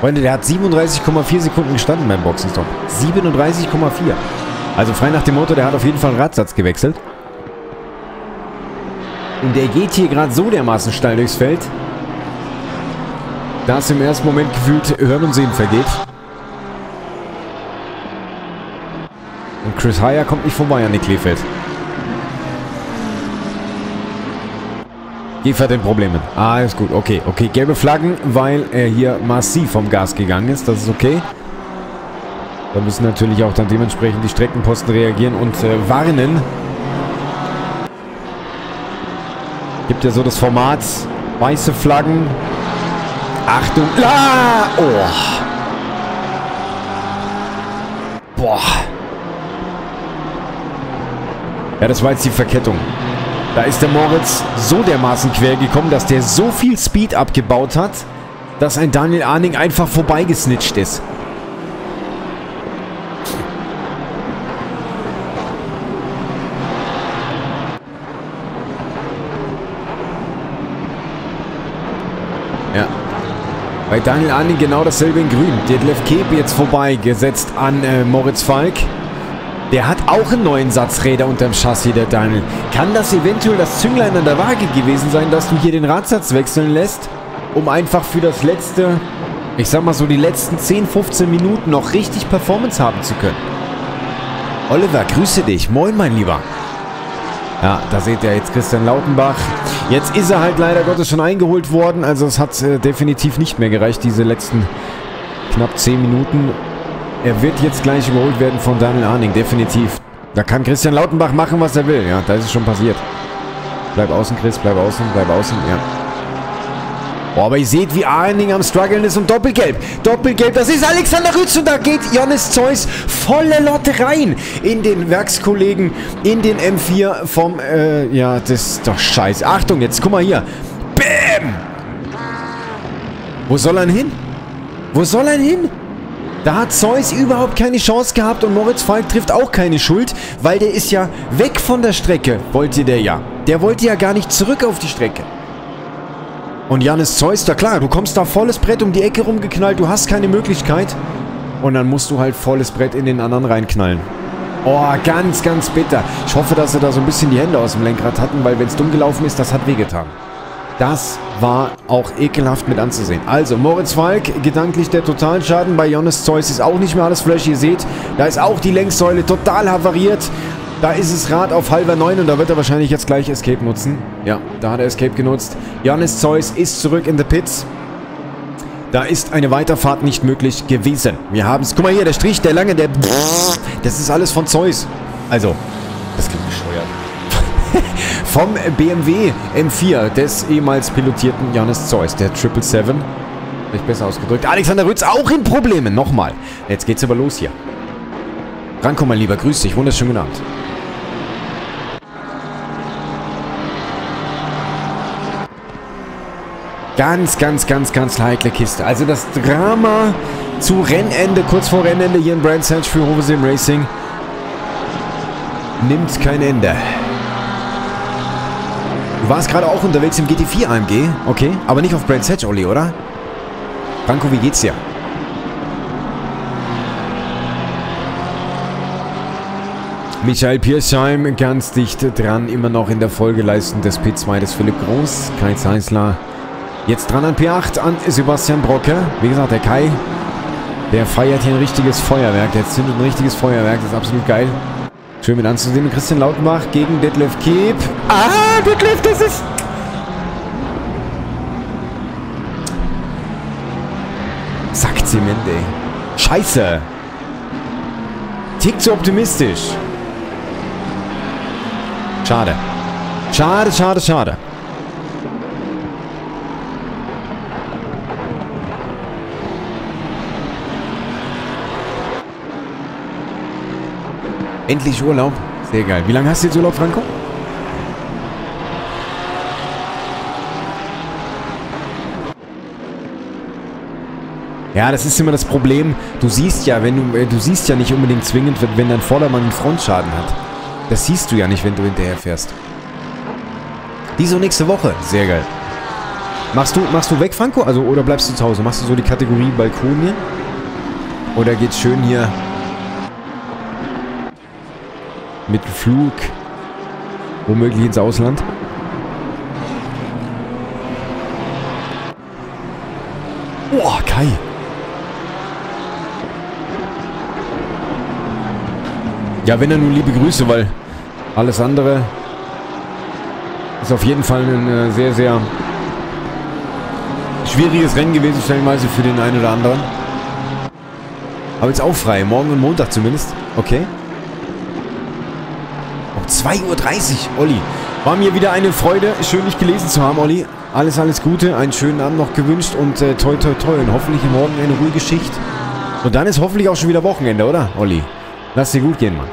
Freunde, der hat 37,4 Sekunden gestanden beim Boxenstopp. 37,4. Also frei nach dem Motto, der hat auf jeden Fall einen Radsatz gewechselt. Und der geht hier gerade so dermaßen steil durchs Feld, dass im ersten Moment gefühlt Hören und Sehen vergeht. Und Chris Heyer kommt nicht vorbei an die Kleefeld. Gefährt den Problemen. Ah, ist gut. Okay, okay. Gelbe Flaggen, weil er hier massiv vom Gas gegangen ist. Das ist okay. Da müssen natürlich auch dann dementsprechend die Streckenposten reagieren und äh, warnen. Gibt ja so das Format weiße Flaggen. Achtung. Ah! Oh. Boah. Ja, das war jetzt die Verkettung. Da ist der Moritz so dermaßen quer gekommen, dass der so viel Speed abgebaut hat, dass ein Daniel Arning einfach vorbeigesnitcht ist. Ja. Bei Daniel Arning genau dasselbe in grün. Detlef Keb jetzt vorbeigesetzt an äh, Moritz Falk. Der hat auch einen neuen Satz Räder unterm Chassis, der Daniel. Kann das eventuell das Zünglein an der Waage gewesen sein, dass du hier den Radsatz wechseln lässt, um einfach für das letzte, ich sag mal so die letzten 10, 15 Minuten noch richtig Performance haben zu können? Oliver, grüße dich. Moin, mein Lieber. Ja, da seht ihr jetzt Christian Lautenbach. Jetzt ist er halt leider Gottes schon eingeholt worden. Also es hat äh, definitiv nicht mehr gereicht, diese letzten knapp 10 Minuten. Er wird jetzt gleich überholt werden von Daniel Arning, definitiv. Da kann Christian Lautenbach machen, was er will. Ja, da ist es schon passiert. Bleib außen, Chris, bleib außen, bleib außen, ja. Boah, aber ihr seht, wie Arning am struggeln ist und Doppelgelb. Doppelgelb, das ist Alexander Rütz und da geht Johannes Zeus volle Lotte rein in den Werkskollegen, in den M4 vom, äh, ja, das ist doch scheiße. Achtung, jetzt guck mal hier. Bäm! Wo soll er hin? Wo soll er hin? Da hat Zeus überhaupt keine Chance gehabt und Moritz Falk trifft auch keine Schuld, weil der ist ja weg von der Strecke, wollte der ja. Der wollte ja gar nicht zurück auf die Strecke. Und Janis Zeus, da klar, du kommst da volles Brett um die Ecke rumgeknallt, du hast keine Möglichkeit. Und dann musst du halt volles Brett in den anderen reinknallen. Oh, ganz, ganz bitter. Ich hoffe, dass sie da so ein bisschen die Hände aus dem Lenkrad hatten, weil wenn es dumm gelaufen ist, das hat wehgetan. Das war auch ekelhaft mit anzusehen. Also, Moritz Falk, gedanklich der Totalschaden. Bei Jonas Zeus ist auch nicht mehr alles Flash. Ihr seht, da ist auch die Längssäule total havariert. Da ist es Rad auf halber 9 und da wird er wahrscheinlich jetzt gleich Escape nutzen. Ja, da hat er Escape genutzt. Johannes Zeus ist zurück in the Pits. Da ist eine Weiterfahrt nicht möglich gewesen. Wir haben es. Guck mal hier, der Strich, der lange, der... Das ist alles von Zeus. Also, das klingt bescheuert. Vom BMW M4 des ehemals pilotierten Johannes Zeus, der 777. Nicht besser ausgedrückt. Alexander Rütz auch in Problemen. Nochmal. Jetzt geht's aber los hier. Ranko, mein Lieber, grüß dich. Wunderschönen guten Abend. Ganz, ganz, ganz, ganz heikle Kiste. Also das Drama zu Rennende, kurz vor Rennende hier in Brands Hatch für Hovesim Racing nimmt kein Ende. Du warst gerade auch unterwegs im GT4 AMG, okay? Aber nicht auf Brands Hatch, Olli, oder? Franco, wie geht's dir? Michael Piersheim ganz dicht dran, immer noch in der Folgeleistung des P2 des Philipp Groß. Kai Zeisler jetzt dran an P8 an Sebastian Brocke. Wie gesagt, der Kai, der feiert hier ein richtiges Feuerwerk. Der zündet ein richtiges Feuerwerk, das ist absolut geil. Schön mit anzusehen. Christian Lautenbach gegen Detlef Keep. Ah, Detlef, das ist... Zack, Zement, ey. Scheiße. Tick zu optimistisch. Schade. Schade, schade, schade. Endlich Urlaub. Sehr geil. Wie lange hast du jetzt Urlaub, Franco? Ja, das ist immer das Problem. Du siehst ja, wenn du, äh, du siehst ja nicht unbedingt zwingend, wenn dein Vordermann einen Frontschaden hat. Das siehst du ja nicht, wenn du hinterher fährst. Diese und nächste Woche. Sehr geil. Machst du, machst du weg, Franco? Also, oder bleibst du zu Hause? Machst du so die Kategorie Balkon hier? Oder geht's schön hier mit Flug womöglich ins Ausland? Boah, Kai. Ja, wenn er nun liebe Grüße, weil alles andere ist auf jeden Fall ein äh, sehr, sehr schwieriges Rennen gewesen, stellenweise für den einen oder anderen. Aber jetzt auch frei, morgen und Montag zumindest. Okay. Um 2.30 Uhr, Olli. War mir wieder eine Freude, schön dich gelesen zu haben, Olli. Alles, alles Gute, einen schönen Abend noch gewünscht und äh, toi, toi, toi. Und hoffentlich morgen eine ruhige Schicht. Und dann ist hoffentlich auch schon wieder Wochenende, oder, Olli? Lass dir gut gehen, Mann.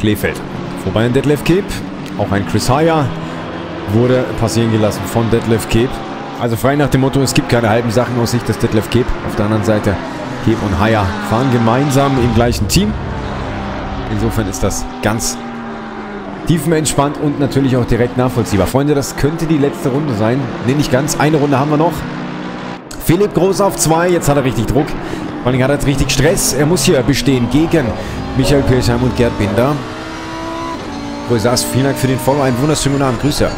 Kleefeld. Vorbei an Detlef Cape. Auch ein Chris Haya wurde passieren gelassen von Detlef Cape. Also frei nach dem Motto, es gibt keine halben Sachen aus Sicht des Detlef Cape. Auf der anderen Seite, Cape und Haya fahren gemeinsam im gleichen Team. Insofern ist das ganz tiefenentspannt und natürlich auch direkt nachvollziehbar. Freunde, das könnte die letzte Runde sein. Ne, nicht ganz. Eine Runde haben wir noch. Philipp Groß auf zwei. Jetzt hat er richtig Druck. Vor allem hat er jetzt richtig Stress. Er muss hier bestehen gegen Michael Kirchheim und Gerd Binder. Grüße, vielen Dank für den Follow. Einen wunderschönen guten Abend. Grüße.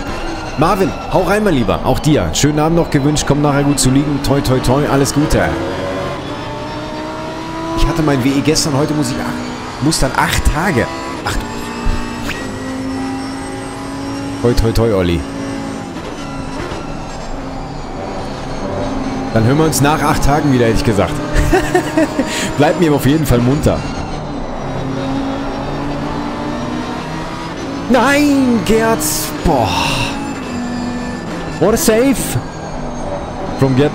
Marvin, hau rein, mein Lieber. Auch dir. Schönen Abend noch gewünscht. Komm nachher gut zu liegen. Toi, toi, toi. Alles Gute. Hatte mein WE gestern. Heute muss ich... Muss dann acht Tage. Ach du Toi, toi, Olli. Dann hören wir uns nach acht Tagen wieder, hätte ich gesagt. Bleibt mir auf jeden Fall munter. Nein, Gerd. Boah. What a save. From Gerd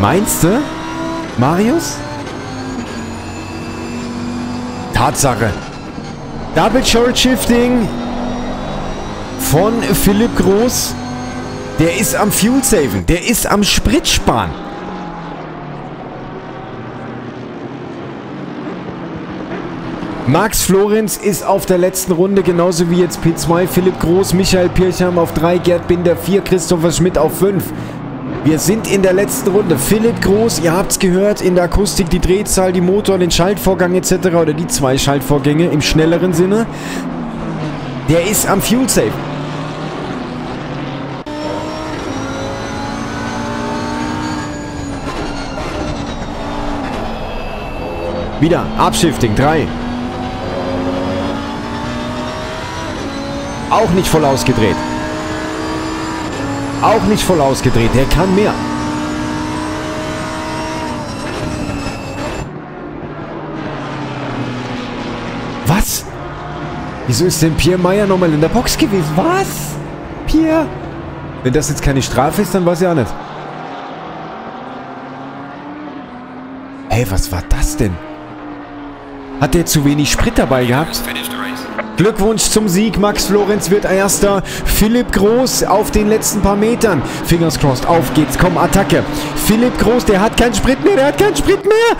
Meinst du? Marius? Tatsache. Double Short Shifting von Philipp Groß. Der ist am Fuel Saven. Der ist am Sprit sparen. Max Florenz ist auf der letzten Runde, genauso wie jetzt P2, Philipp Groß, Michael Pircham auf 3, Gerd Binder 4, Christopher Schmidt auf 5. Wir sind in der letzten Runde. Philipp Groß, ihr habt es gehört, in der Akustik die Drehzahl, die Motor, den Schaltvorgang etc. oder die zwei Schaltvorgänge im schnelleren Sinne. Der ist am Fuel Safe. Wieder, Upshifting, 3. Auch nicht voll ausgedreht. Auch nicht voll ausgedreht. Der kann mehr. Was? Wieso ist denn Pierre Meyer nochmal in der Box gewesen? Was? Pierre? Wenn das jetzt keine Strafe ist, dann weiß ich auch nicht. Ey, was war das denn? Hat der zu wenig Sprit dabei gehabt? Glückwunsch zum Sieg. Max Florenz wird Erster. Philipp Groß auf den letzten paar Metern. Fingers crossed. Auf geht's. Komm, Attacke. Philipp Groß, der hat keinen Sprit mehr. Der hat keinen Sprit mehr.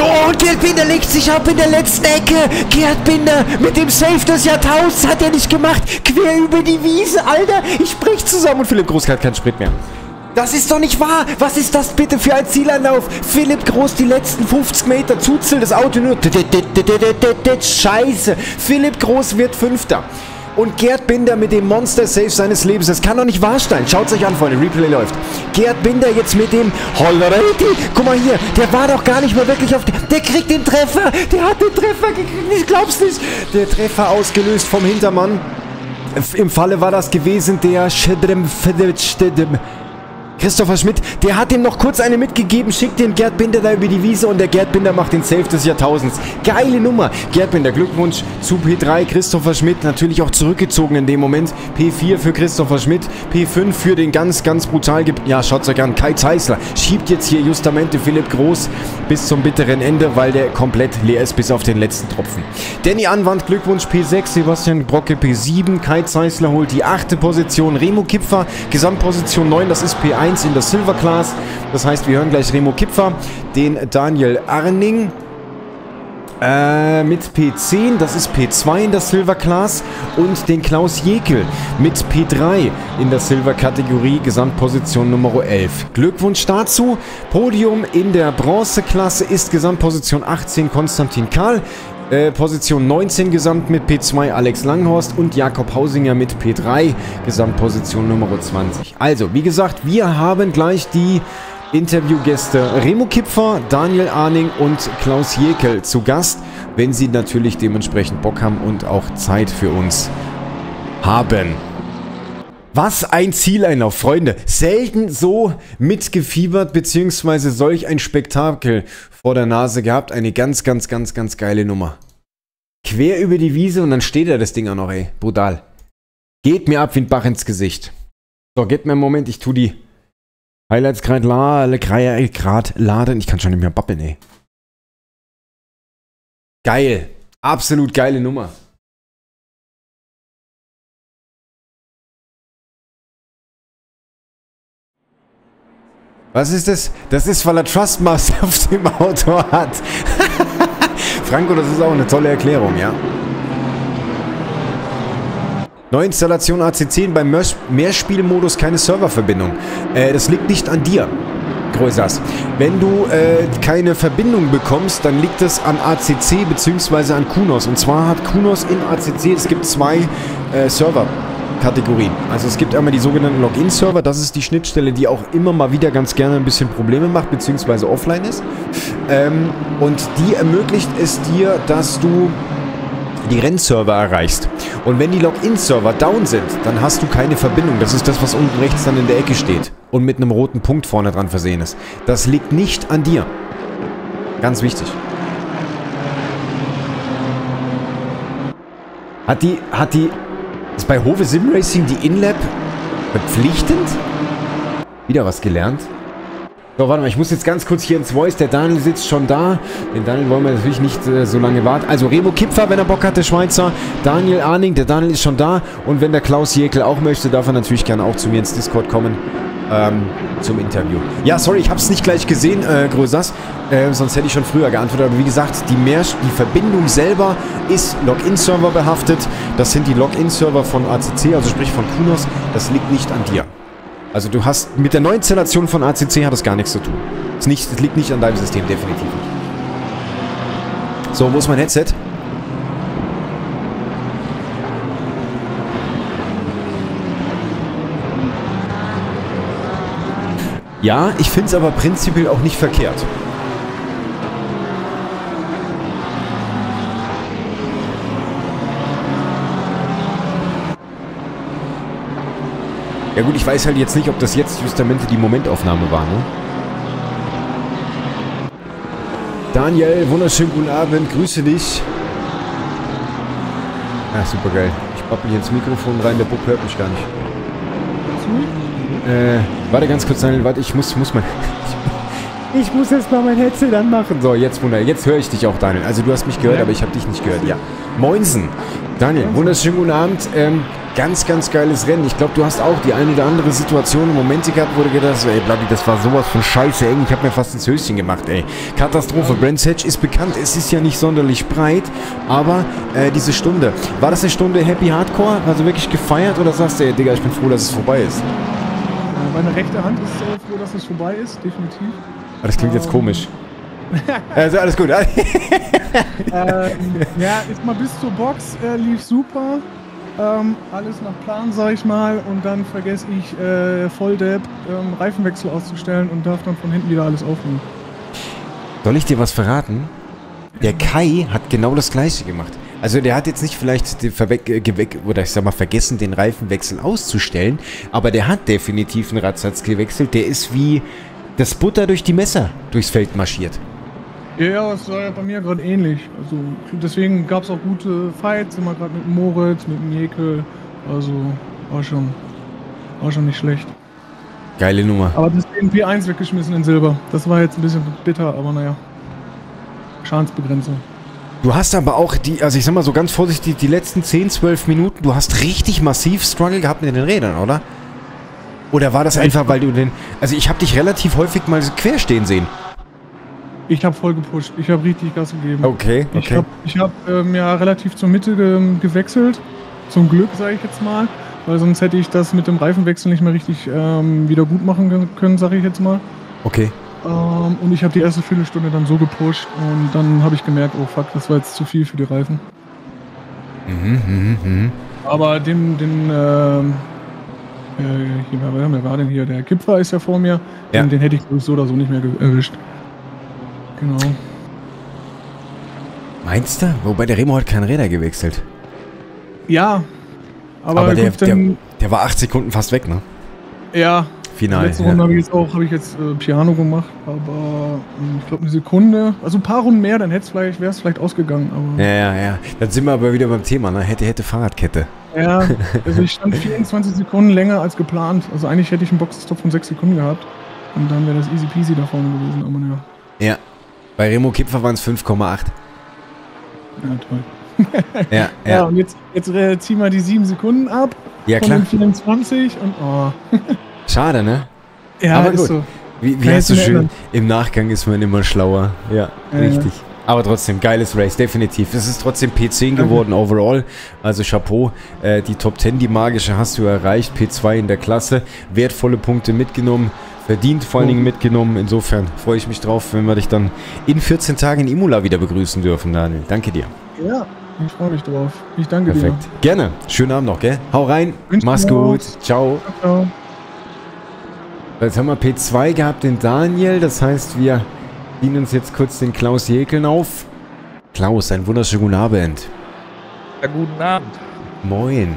Oh, und Gerd Binder legt sich ab in der letzten Ecke. Gerd Binder mit dem Safe des Jahrtausends hat er nicht gemacht. Quer über die Wiese, Alter. Ich brich zusammen und Philipp Groß hat keinen Sprit mehr. Das ist doch nicht wahr. Was ist das bitte für ein Zielanlauf? Philipp Groß die letzten 50 Meter. Zuzel das Auto nur. Scheiße. Philipp Groß wird Fünfter. Und Gerd Binder mit dem Monster-Safe seines Lebens. Das kann doch nicht wahr sein. Schaut euch an, Freunde. Replay läuft. Gerd Binder jetzt mit dem Hollerati. Guck mal hier. Der war doch gar nicht mehr wirklich auf... Der kriegt den Treffer. Der hat den Treffer gekriegt. Ich glaub's nicht. Der Treffer ausgelöst vom Hintermann. Im Falle war das gewesen der Christopher Schmidt, der hat ihm noch kurz eine mitgegeben, schickt den Gerd Binder da über die Wiese und der Gerd Binder macht den Safe des Jahrtausends. Geile Nummer. Gerd Binder, Glückwunsch zu P3. Christopher Schmidt natürlich auch zurückgezogen in dem Moment. P4 für Christopher Schmidt, P5 für den ganz, ganz brutal... Ge ja, schaut's euch an. Kai Zeisler schiebt jetzt hier justamente Philipp Groß bis zum bitteren Ende, weil der komplett leer ist bis auf den letzten Tropfen. Danny Anwand, Glückwunsch P6, Sebastian Brocke P7, Kai Zeisler holt die achte Position, Remo Kipfer, Gesamtposition 9, das ist P1 in der Silver Class. Das heißt, wir hören gleich Remo Kipfer, den Daniel Arning äh, mit P10, das ist P2 in der Silver Class und den Klaus Jekel mit P3 in der Silver Kategorie, Gesamtposition Nummer 11. Glückwunsch dazu. Podium in der Bronze Klasse ist Gesamtposition 18 Konstantin Karl. Äh, Position 19 gesamt mit P2 Alex Langhorst und Jakob Hausinger mit P3, Gesamtposition Nummer 20. Also, wie gesagt, wir haben gleich die Interviewgäste Remo Kipfer, Daniel Arning und Klaus Jekel zu Gast, wenn sie natürlich dementsprechend Bock haben und auch Zeit für uns haben. Was ein Zieleinlauf, Freunde. Selten so mitgefiebert, beziehungsweise solch ein Spektakel vor der Nase gehabt. Eine ganz, ganz, ganz, ganz geile Nummer. Quer über die Wiese und dann steht da das Ding auch noch, ey. Brutal. Geht mir ab wie ein Bach ins Gesicht. So, gebt mir einen Moment, ich tu die Highlights Grad, Grad laden. Ich kann schon nicht mehr babbeln, ey. Geil. Absolut geile Nummer. Was ist das? Das ist, weil er Trustmaster auf dem Auto hat. Franco, das ist auch eine tolle Erklärung, ja. Neuinstallation AC10 beim Mehr- Mehrspielmodus keine Serververbindung. Äh, das liegt nicht an dir, Größers. Wenn du äh, keine Verbindung bekommst, dann liegt es an ACC bzw. an Kunos. Und zwar hat Kunos in ACC, es gibt zwei äh, Server-Kategorien. Also es gibt einmal die sogenannten Login-Server, das ist die Schnittstelle, die auch immer mal wieder ganz gerne ein bisschen Probleme macht, beziehungsweise offline ist. Ähm, und die ermöglicht es dir, dass du die Rennserver erreichst. Und wenn die Login-Server down sind, dann hast du keine Verbindung. Das ist das, was unten rechts dann in der Ecke steht und mit einem roten Punkt vorne dran versehen ist. Das liegt nicht an dir. Ganz wichtig. Hat die, hat die, ist bei Hove Sim Racing die InLab verpflichtend? Wieder was gelernt? So, warte mal, ich muss jetzt ganz kurz hier ins Voice. Der Daniel sitzt schon da. Den Daniel wollen wir natürlich nicht äh, so lange warten. Also Remo Kipfer, wenn er Bock hat, der Schweizer. Daniel Arning, der Daniel ist schon da. Und wenn der Klaus Jekel auch möchte, darf er natürlich gerne auch zu mir ins Discord kommen. Ähm, zum Interview. Ja, sorry, ich habe es nicht gleich gesehen, äh, Größers. Äh, sonst hätte ich schon früher geantwortet. Aber wie gesagt, die, Mehr die Verbindung selber ist Login-Server behaftet. Das sind die Login-Server von ACC, also sprich von Kunos. Das liegt nicht an dir. Also du hast mit der Neuinstallation von ACC hat das gar nichts zu tun. Es, nicht, liegt nicht an deinem System, definitiv nicht. So, wo ist mein Headset? Ja, ich finde es aber prinzipiell auch nicht verkehrt. Ja gut, ich weiß halt jetzt nicht, ob das jetzt justamente die Momentaufnahme war, ne? Daniel, wunderschönen guten Abend, grüße dich. Ah, super geil. Ich babbel hier ins Mikrofon rein, der Bub hört mich gar nicht. Äh, warte ganz kurz, Daniel, warte, ich muss, muss mal... Ich muss erst mal mein Headset anmachen. So, jetzt wunder, jetzt höre ich dich auch, Daniel. Also du hast mich gehört, aber ich habe dich nicht gehört. Ja. Moinsen. Daniel, wunderschönen guten Abend. Ähm, ganz, ganz geiles Rennen. Ich glaube, du hast auch die eine oder andere Situation, Momente gehabt, wo du gedacht hast, ey, Bloody, das war sowas von scheiße eng. Ich habe mir fast ins Höschen gemacht, ey. Katastrophe. Brands Hedge ist bekannt. Es ist ja nicht sonderlich breit, aber äh, diese Stunde. War das eine Stunde Happy Hardcore? Also wirklich gefeiert oder sagst du, ey, Digga, ich bin froh, dass es vorbei ist? Meine rechte Hand ist äh, froh, dass es vorbei ist, definitiv. Aber das klingt jetzt komisch. Also alles gut. Ähm, ja, ist mal bis zur Box, äh, lief super. Ähm, alles nach Plan, sag ich mal. Und dann vergesse ich äh, Volldepp ähm, Reifenwechsel auszustellen und darf dann von hinten wieder alles aufnehmen. Soll ich dir was verraten? Der Kai hat genau das gleiche gemacht. Also der hat jetzt nicht vielleicht äh, oder ich sag mal vergessen, den Reifenwechsel auszustellen, aber der hat definitiv einen Radsatz gewechselt. Der ist wie das Butter durch die Messer durchs Feld marschiert. Ja, ja, es war ja bei mir gerade ähnlich. Also deswegen gab es auch gute Fights, immer gerade mit dem Moritz, mit dem Jekel. Also war schon, war schon nicht schlecht. Geile Nummer. Aber das den P1 weggeschmissen in Silber. Das war jetzt ein bisschen bitter, aber naja. Schadensbegrenzung. Du hast aber auch die, also ich sag mal so ganz vorsichtig, die letzten 10, 12 Minuten, du hast richtig massiv Struggle gehabt mit den Rädern, oder? Oder war das einfach, weil du den... Also ich habe dich relativ häufig mal quer stehen sehen. Ich habe voll gepusht. Ich habe richtig Gas gegeben. Okay, Ich okay. habe ich hab, ähm, ja relativ zur Mitte ge gewechselt. Zum Glück, sage ich jetzt mal. Weil sonst hätte ich das mit dem Reifenwechsel nicht mehr richtig ähm, wieder gut machen können- sage ich jetzt mal. Okay. Ähm, und ich habe die erste Viertelstunde dann so gepusht und dann habe ich gemerkt, oh fuck, das war jetzt zu viel für die Reifen. Mhm, mhm, mhm. Aber den, den, ähm, äh, hier, wer, war denn hier? Der Kipfer ist ja vor mir. Ja. Den, den hätte ich ich, so oder so nicht mehr erwischt. Genau. Meinst du? Wobei der Remo hat keine Räder gewechselt. Ja. Aber, Aber, der, gut, der, der war acht Sekunden fast weg, ne? ja, Final. letzte Ja. Runde habe ich jetzt auch, habe ich jetzt äh, Piano gemacht, aber ähm, ich glaube eine Sekunde, also ein paar Runden mehr, dann hätte es vielleicht, wäre es vielleicht ausgegangen, aber ja, ja, ja. Dann sind wir aber wieder beim Thema, ne? Hätte, hätte Fahrradkette. ja, also ich stand 24 Sekunden länger als geplant, also eigentlich hätte ich einen Boxenstopp von 6 Sekunden gehabt Und dann wäre das easy peasy da vorne gewesen, aber naja. Ja. Bei Remo Kipfer waren es 5,8. Ja, toll. Ja, Ja, ja. und jetzt, jetzt äh, ziehen wir die 7 Sekunden ab Ja, von klar. den 24 und oh. Schade, ne? Ja, Aber ist gut. so. Wie, wie du jetzt schön, ändern. im Nachgang ist man immer schlauer. Ja, Ja, richtig. Aber trotzdem, geiles Race, definitiv. Es ist trotzdem P10 geworden overall. Also Chapeau. Äh, die Top 10, die magische, hast du erreicht. P2 in der Klasse. Wertvolle Punkte mitgenommen. Verdient vor allen Dingen mitgenommen. Insofern freue ich mich drauf, wenn wir dich dann in 14 Tagen in Imola wieder begrüßen dürfen, Daniel. Danke dir. Ja, ich freue mich drauf. Ich danke Perfekt. Gerne. Schönen Abend noch, gell? Hau rein. Wünsch Mach's dir gut. Ciao. dir. Ciao. Jetzt haben wir P2 gehabt, den Daniel. Das heißt, wir dienen uns jetzt kurz den Klaus Jäkeln auf. Klaus, einen wunderschönen guten Abend. Ja, guten Abend. Moin.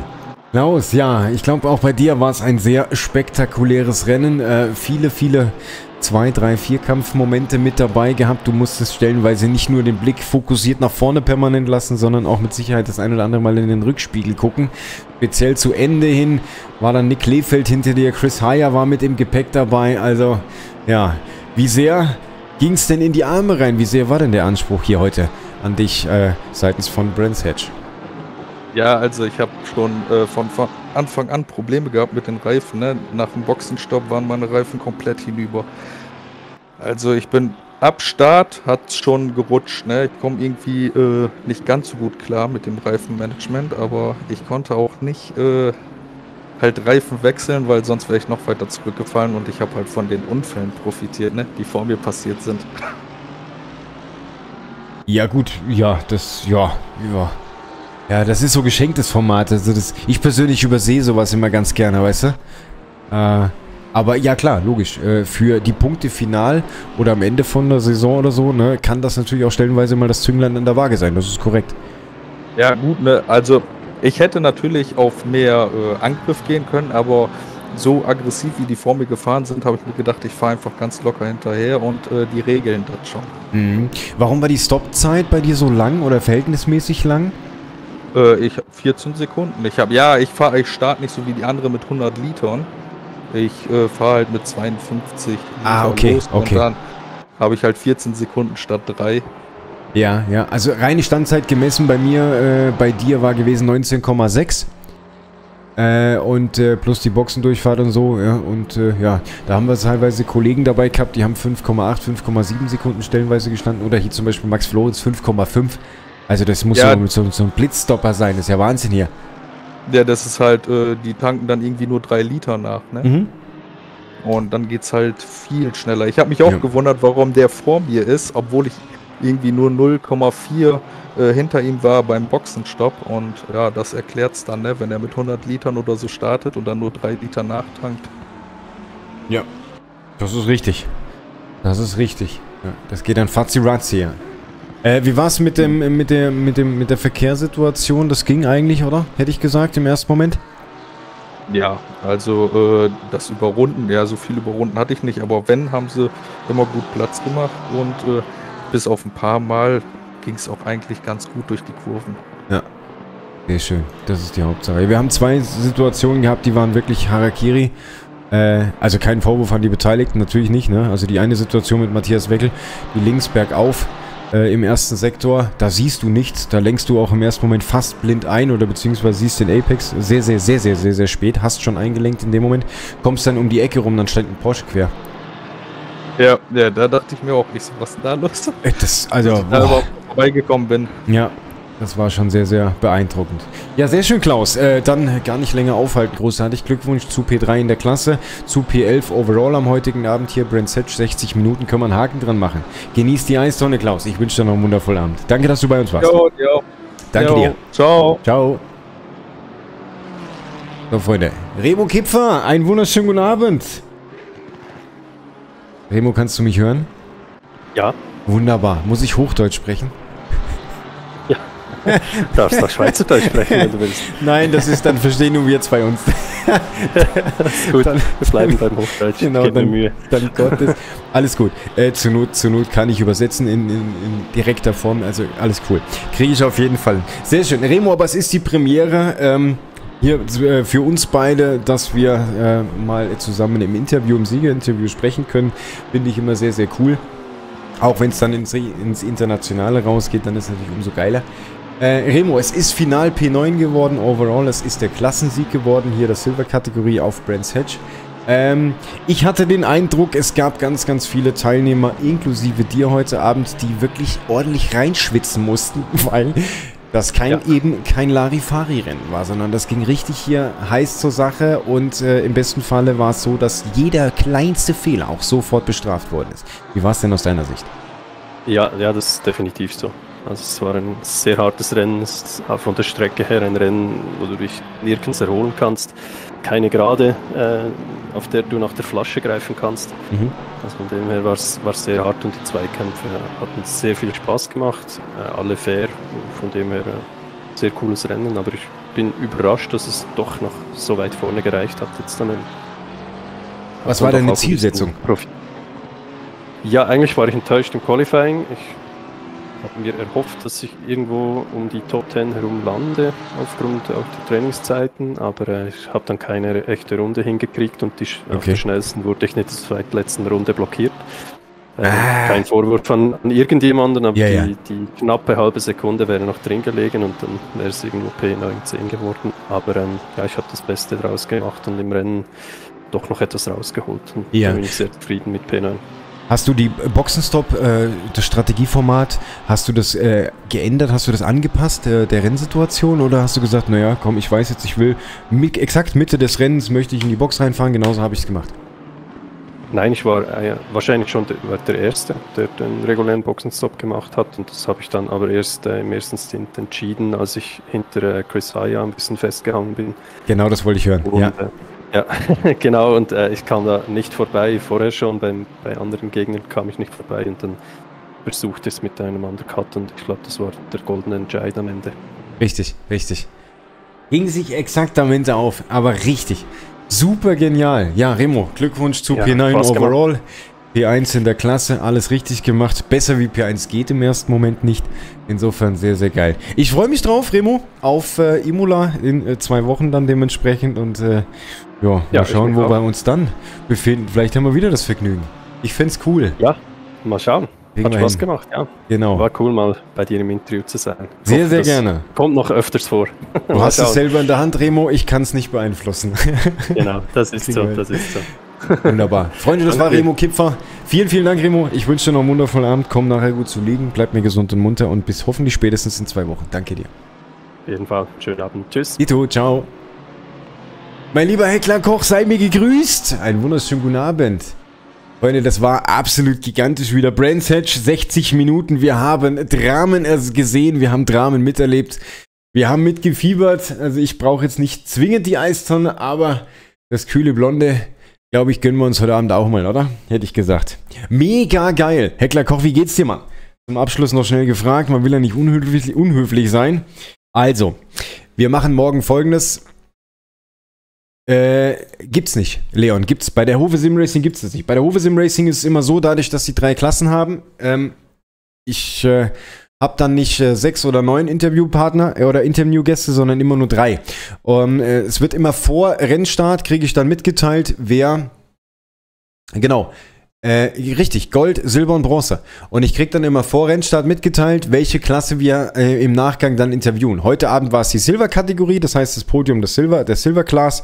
Klaus, ja, ich glaube auch bei dir war es ein sehr spektakuläres Rennen. Äh, viele, viele zwei, drei, Vierkampfmomente mit dabei gehabt. Du musstest stellenweise nicht nur den Blick fokussiert nach vorne permanent lassen, sondern auch mit Sicherheit das ein oder andere Mal in den Rückspiegel gucken. Speziell zu Ende hin war dann Nick Lefeld hinter dir, Chris Heyer war mit im Gepäck dabei. Also, ja, wie sehr ging es denn in die Arme rein? Wie sehr war denn der Anspruch hier heute an dich äh, seitens von Brands Hedge? Ja, also ich habe schon äh, von, von Anfang an Probleme gehabt mit den Reifen. Ne? Nach dem Boxenstopp waren meine Reifen komplett hinüber. Also ich bin ab Start hat schon gerutscht. Ne? Ich komme irgendwie äh, nicht ganz so gut klar mit dem Reifenmanagement, aber ich konnte auch nicht äh, halt Reifen wechseln, weil sonst wäre ich noch weiter zurückgefallen und ich habe halt von den Unfällen profitiert, ne? die vor mir passiert sind. Ja gut, ja, das, ja, ja. Ja, das ist so geschenktes Format. Also das, ich persönlich übersehe sowas immer ganz gerne, weißt du? Äh, aber ja klar, logisch. Äh, für die Punkte final oder am Ende von der Saison oder so, ne, kann das natürlich auch stellenweise mal das Zünglein an der Waage sein. Das ist korrekt. Ja, gut, ne? Also, ich hätte natürlich auf mehr äh, Angriff gehen können, aber so aggressiv wie die vor mir gefahren sind, habe ich mir gedacht, ich fahre einfach ganz locker hinterher und äh, die regeln das schon. Mhm. Warum war die Stoppzeit bei dir so lang oder verhältnismäßig lang? Äh, ich 14 Sekunden. Ich habe ja, ich fahre, ich starte nicht so wie die anderen mit 100 Litern. Ich äh, fahre halt mit 52 Ah, Liter okay, los okay. und dann habe ich halt 14 Sekunden statt 3. Ja, ja. Also reine Standzeit gemessen bei mir, äh, bei dir war gewesen 19,6. Äh, und äh, plus die Boxendurchfahrt und so, ja. Und äh, ja, da haben wir teilweise Kollegen dabei gehabt, die haben 5,8, 5,7 Sekunden stellenweise gestanden. Oder hier zum Beispiel Max Florenz 5,5. Also das muss Ja. so, so, so ein Blitzstopper sein. Das ist ja Wahnsinn hier. Ja, das ist halt, äh, die tanken dann irgendwie nur 3 Liter nach, ne? Mhm. Und dann geht's halt viel schneller. Ich habe mich auch Ja. gewundert, warum der vor mir ist, obwohl ich irgendwie nur 0,4 äh, hinter ihm war beim Boxenstopp. Und ja, das erklärt's dann, ne? wenn er mit 100 Litern oder so startet und dann nur 3 Liter nachtankt. Ja. Das ist richtig. Das ist richtig. Ja, das geht dann fatzi-razzi, ja. Äh, wie war's mit dem, mit der, mit dem, mit der Verkehrssituation? Das ging eigentlich, oder? Hätte ich gesagt im ersten Moment. Ja, also äh, das Überrunden, ja, so viel Überrunden hatte ich nicht, aber wenn, haben sie immer gut Platz gemacht und äh, bis auf ein paar Mal ging es auch eigentlich ganz gut durch die Kurven. Sehr schön, das ist die Hauptsache. Wir haben zwei Situationen gehabt, die waren wirklich Harakiri. Äh, also kein Vorwurf an die Beteiligten, natürlich nicht. Ne? Also die eine Situation mit Matthias Weckel, die links bergauf äh, im ersten Sektor, da siehst du nichts. Da lenkst du auch im ersten Moment fast blind ein oder beziehungsweise siehst den Apex sehr, sehr, sehr, sehr, sehr, sehr spät. Hast schon eingelenkt in dem Moment. Kommst dann um die Ecke rum, dann stand ein Porsche quer. Ja, ja, da dachte ich mir auch, ich so, was ist da los? Äh, Das, also, Da überhaupt vorbeigekommen bin. Ja, das war schon sehr, sehr beeindruckend. Ja, sehr schön, Klaus. Äh, dann gar nicht länger aufhalten. Großartig Glückwunsch zu P3 in der Klasse, zu P11 overall am heutigen Abend hier. Brent Setch, 60 Minuten können wir einen Haken dran machen. Genieß die Eistonne, Klaus. Ich wünsche dir noch einen wundervollen Abend. Danke, dass du bei uns warst. Jo, jo, Danke jo. dir. Ciao. Ciao. So, Freunde. Remo Kipfer, einen wunderschönen guten Abend. Remo, kannst du mich hören? Ja, Wunderbar. Muss ich Hochdeutsch sprechen? Du darfst doch Schweizerdeutsch sprechen, wenn du willst. Nein, das ist dann verstehen nur wir zwei uns. Gut, Dann- wir bleiben beim Hochdeutsch. Genau, dann, Mühe. dann Gottes. Alles gut. Äh, zur, Not, zur Not kann ich übersetzen in, in, in direkter Form. Also alles cool. Kriege ich auf jeden Fall. Sehr schön. Remo, aber es ist die Premiere. Ähm, hier äh, für uns beide, dass wir äh, mal zusammen im Interview, im Siegerinterview sprechen können, finde ich immer sehr, sehr cool. Auch wenn es dann ins, ins Internationale rausgeht, dann ist es natürlich umso geiler. Äh, Remo, es ist Final P9 geworden, overall. Es ist der Klassensieg geworden, hier der Silver-Kategorie auf Brands Hedge. Ähm, ich hatte den Eindruck, es gab ganz, ganz viele Teilnehmer, inklusive dir heute Abend, die wirklich ordentlich reinschwitzen mussten, weil das kein Ja. eben kein Larifari-Rennen war, sondern das ging richtig hier heiß zur Sache und äh, im besten Falle war es so, dass jeder kleinste Fehler auch sofort bestraft worden ist. Wie war es denn aus deiner Sicht? Ja, ja, das ist definitiv so. Also es war ein sehr hartes Rennen, es ist auch von der Strecke her ein Rennen, wo du dich nirgends erholen kannst. Keine Gerade, äh, auf der du nach der Flasche greifen kannst. Mhm. Also von dem her war es sehr hart und die Zweikämpfe hatten sehr viel Spaß gemacht, äh, alle fair, von dem her äh, sehr cooles Rennen, aber ich bin überrascht, dass es doch noch so weit vorne gereicht hat jetzt dann. Was war deine Zielsetzung? Ja, eigentlich war ich enttäuscht im Qualifying. Ich habe mir erhofft, dass ich irgendwo um die Top 10 herum lande, aufgrund auch der Trainingszeiten, aber äh, ich habe dann keine echte Runde hingekriegt und die, sch- auf Okay. der schnellsten wurde ich nicht zur zweitletzten Runde blockiert. Äh, Ah. Kein Vorwurf an, an irgendjemanden, aber Ja, die, ja. die knappe halbe Sekunde wäre noch drin gelegen und dann wäre es irgendwo P19 geworden. Aber ähm, ja, ich habe das Beste draus gemacht und im Rennen doch noch etwas rausgeholt. Und Ja. da bin ich sehr zufrieden mit P9. Hast du die Boxenstopp, äh, das Strategieformat, hast du das äh, geändert, hast du das angepasst äh, der Rennsituation oder hast du gesagt, naja, komm, ich weiß jetzt, ich will mit, exakt Mitte des Rennens möchte ich in die Box reinfahren, genauso habe ich es gemacht. Nein, ich war äh, wahrscheinlich schon der, war der Erste, der den regulären Boxenstopp gemacht hat. Und das habe ich dann aber erst äh, im ersten Stint entschieden, als ich hinter äh, Chris Haya ein bisschen festgehangen bin. Genau, das wollte ich hören. Und, Ja. Ja, genau. Und äh, ich kam da nicht vorbei. Vorher schon beim, bei anderen Gegnern kam ich nicht vorbei. Und dann versuchte es mit einem Undercut. Und ich glaube, das war der goldene Entscheid am Ende. Richtig, richtig. Hing sich exakt am Ende auf, aber richtig. Super genial. Ja, Remo, Glückwunsch zu Ja, P9 Spaß gemacht. Overall. P1 in der Klasse, alles richtig gemacht. Besser wie P1 geht im ersten Moment nicht. Insofern sehr, sehr geil. Ich freue mich drauf, Remo, auf äh, Imola in äh, zwei Wochen dann dementsprechend. Und äh, ja, mal Ja, schauen, wo auch. wir uns dann befinden. Vielleicht haben wir wieder das Vergnügen. Ich find's cool. Ja, mal schauen. Kriegen Hat Spaß gemacht, ja. Genau. War cool, mal bei dir im Interview zu sein. Sehr, sehr gerne. Kommt noch öfters vor. Du hast es selber in der Hand, Remo. Ich kann es nicht beeinflussen. Genau, das ist so, das ist so. Wunderbar. Freunde, das war. Remo Kipfer. Vielen, vielen Dank, Remo. Ich wünsche dir noch einen wundervollen Abend. Komm nachher gut zu liegen. Bleib mir gesund und munter und bis hoffentlich spätestens in zwei Wochen. Danke dir. Auf jeden Fall. Schönen Abend. Tschüss. Dito, ciao. Mein lieber Heckler Koch, sei mir gegrüßt. Einen wunderschönen guten Abend. Freunde, das war absolut gigantisch wieder. Brands Hedge, 60 Minuten. Wir haben Dramen gesehen, wir haben Dramen miterlebt. Wir haben mitgefiebert. Also ich brauche jetzt nicht zwingend die Eistonne, aber das kühle Blonde, glaube ich, gönnen wir uns heute Abend auch mal, oder? Hätte ich gesagt. Mega geil. Heckler Koch, wie geht's dir, Mann? Zum Abschluss noch schnell gefragt. Man will ja nicht unhöflich, unhöflich sein. Also, wir machen morgen folgendes. Äh, gibt's nicht, Leon. Gibt's bei der Hove Sim Racing gibt's das nicht. Bei der Hove Sim Racing ist es immer so, dadurch, dass sie drei Klassen haben. Ähm, ich äh, habe dann nicht äh, sechs oder neun Interviewpartner äh, oder Interviewgäste, sondern immer nur drei. Und äh, es wird immer vor Rennstart kriege ich dann mitgeteilt, wer genau äh, richtig, Gold, Silber und Bronze. Und ich krieg dann immer vor Rennstart mitgeteilt, welche Klasse wir äh, im Nachgang dann interviewen. Heute Abend war es die Silver-Kategorie, das heißt das Podium des Silver, der Silver-Class.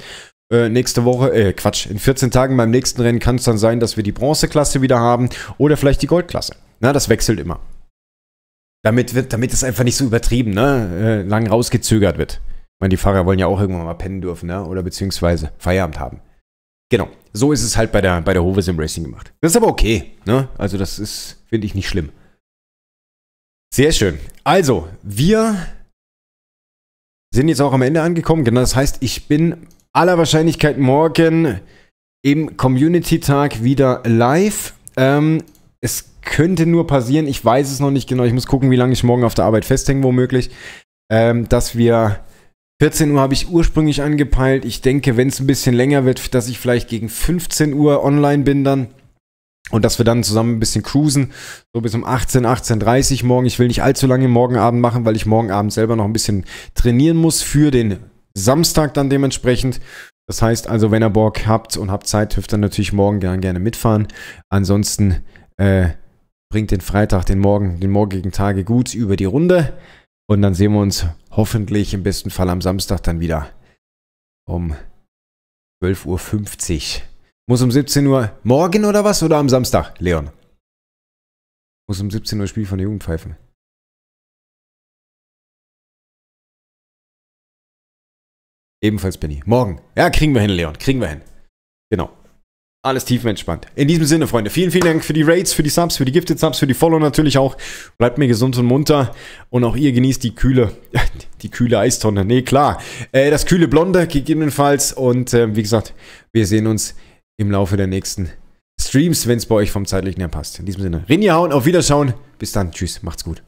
Äh, nächste Woche, äh, Quatsch, in 14 Tagen beim nächsten Rennen kann es dann sein, dass wir die Bronzeklasse wieder haben oder vielleicht die Goldklasse. Na, das wechselt immer. Damit, wird, damit es einfach nicht so übertrieben, ne, äh, lang rausgezögert wird. Ich meine, die Fahrer wollen ja auch irgendwann mal pennen dürfen, ne, oder beziehungsweise Feierabend haben. Genau. So ist es halt bei der, bei der Hove Sim Racing gemacht. Das ist aber okay, ne? Also, das ist, finde ich, nicht schlimm. Sehr schön. Also, wir sind jetzt auch am Ende angekommen. Genau, das heißt, ich bin aller Wahrscheinlichkeit morgen im Community-Tag wieder live. Ähm, es könnte nur passieren, ich weiß es noch nicht genau. Ich muss gucken, wie lange ich morgen auf der Arbeit festhänge, womöglich. Ähm, dass wir 14 Uhr habe ich ursprünglich angepeilt. Ich denke, wenn es ein bisschen länger wird, dass ich vielleicht gegen 15 Uhr online bin dann. Und dass wir dann zusammen ein bisschen cruisen. So bis um 18, 18.30 morgen. Ich will nicht allzu lange morgen Abend machen, weil ich morgen Abend selber noch ein bisschen trainieren muss für den Samstag dann dementsprechend. Das heißt also, wenn ihr Bock habt und habt Zeit, dürft ihr natürlich morgen gern gerne mitfahren. Ansonsten äh, bringt den Freitag, den Morgen, den morgigen Tage gut über die Runde. Und dann sehen wir uns hoffentlich im besten Fall am Samstag dann wieder um 12.50 Uhr. Muss um 17 Uhr morgen oder was? Oder am Samstag, Leon? Muss um 17 Uhr Spiel von der Jugend pfeifen. Ebenfalls Benny. Morgen. Ja, kriegen wir hin, Leon. Kriegen wir hin. Genau. Alles tiefenentspannt. In diesem Sinne, Freunde, vielen, vielen Dank für die Raids, für die Subs, für die Gifted Subs, für die Follow natürlich auch. Bleibt mir gesund und munter. Und auch ihr genießt die kühle, die kühle Eistonne. Nee, klar. Äh, das kühle Blonde gegebenenfalls. Und äh, wie gesagt, wir sehen uns im Laufe der nächsten Streams, wenn es bei euch vom zeitlichen her passt. In diesem Sinne, Rinja hauen, auf Wiederschauen. Bis dann. Tschüss. Macht's gut.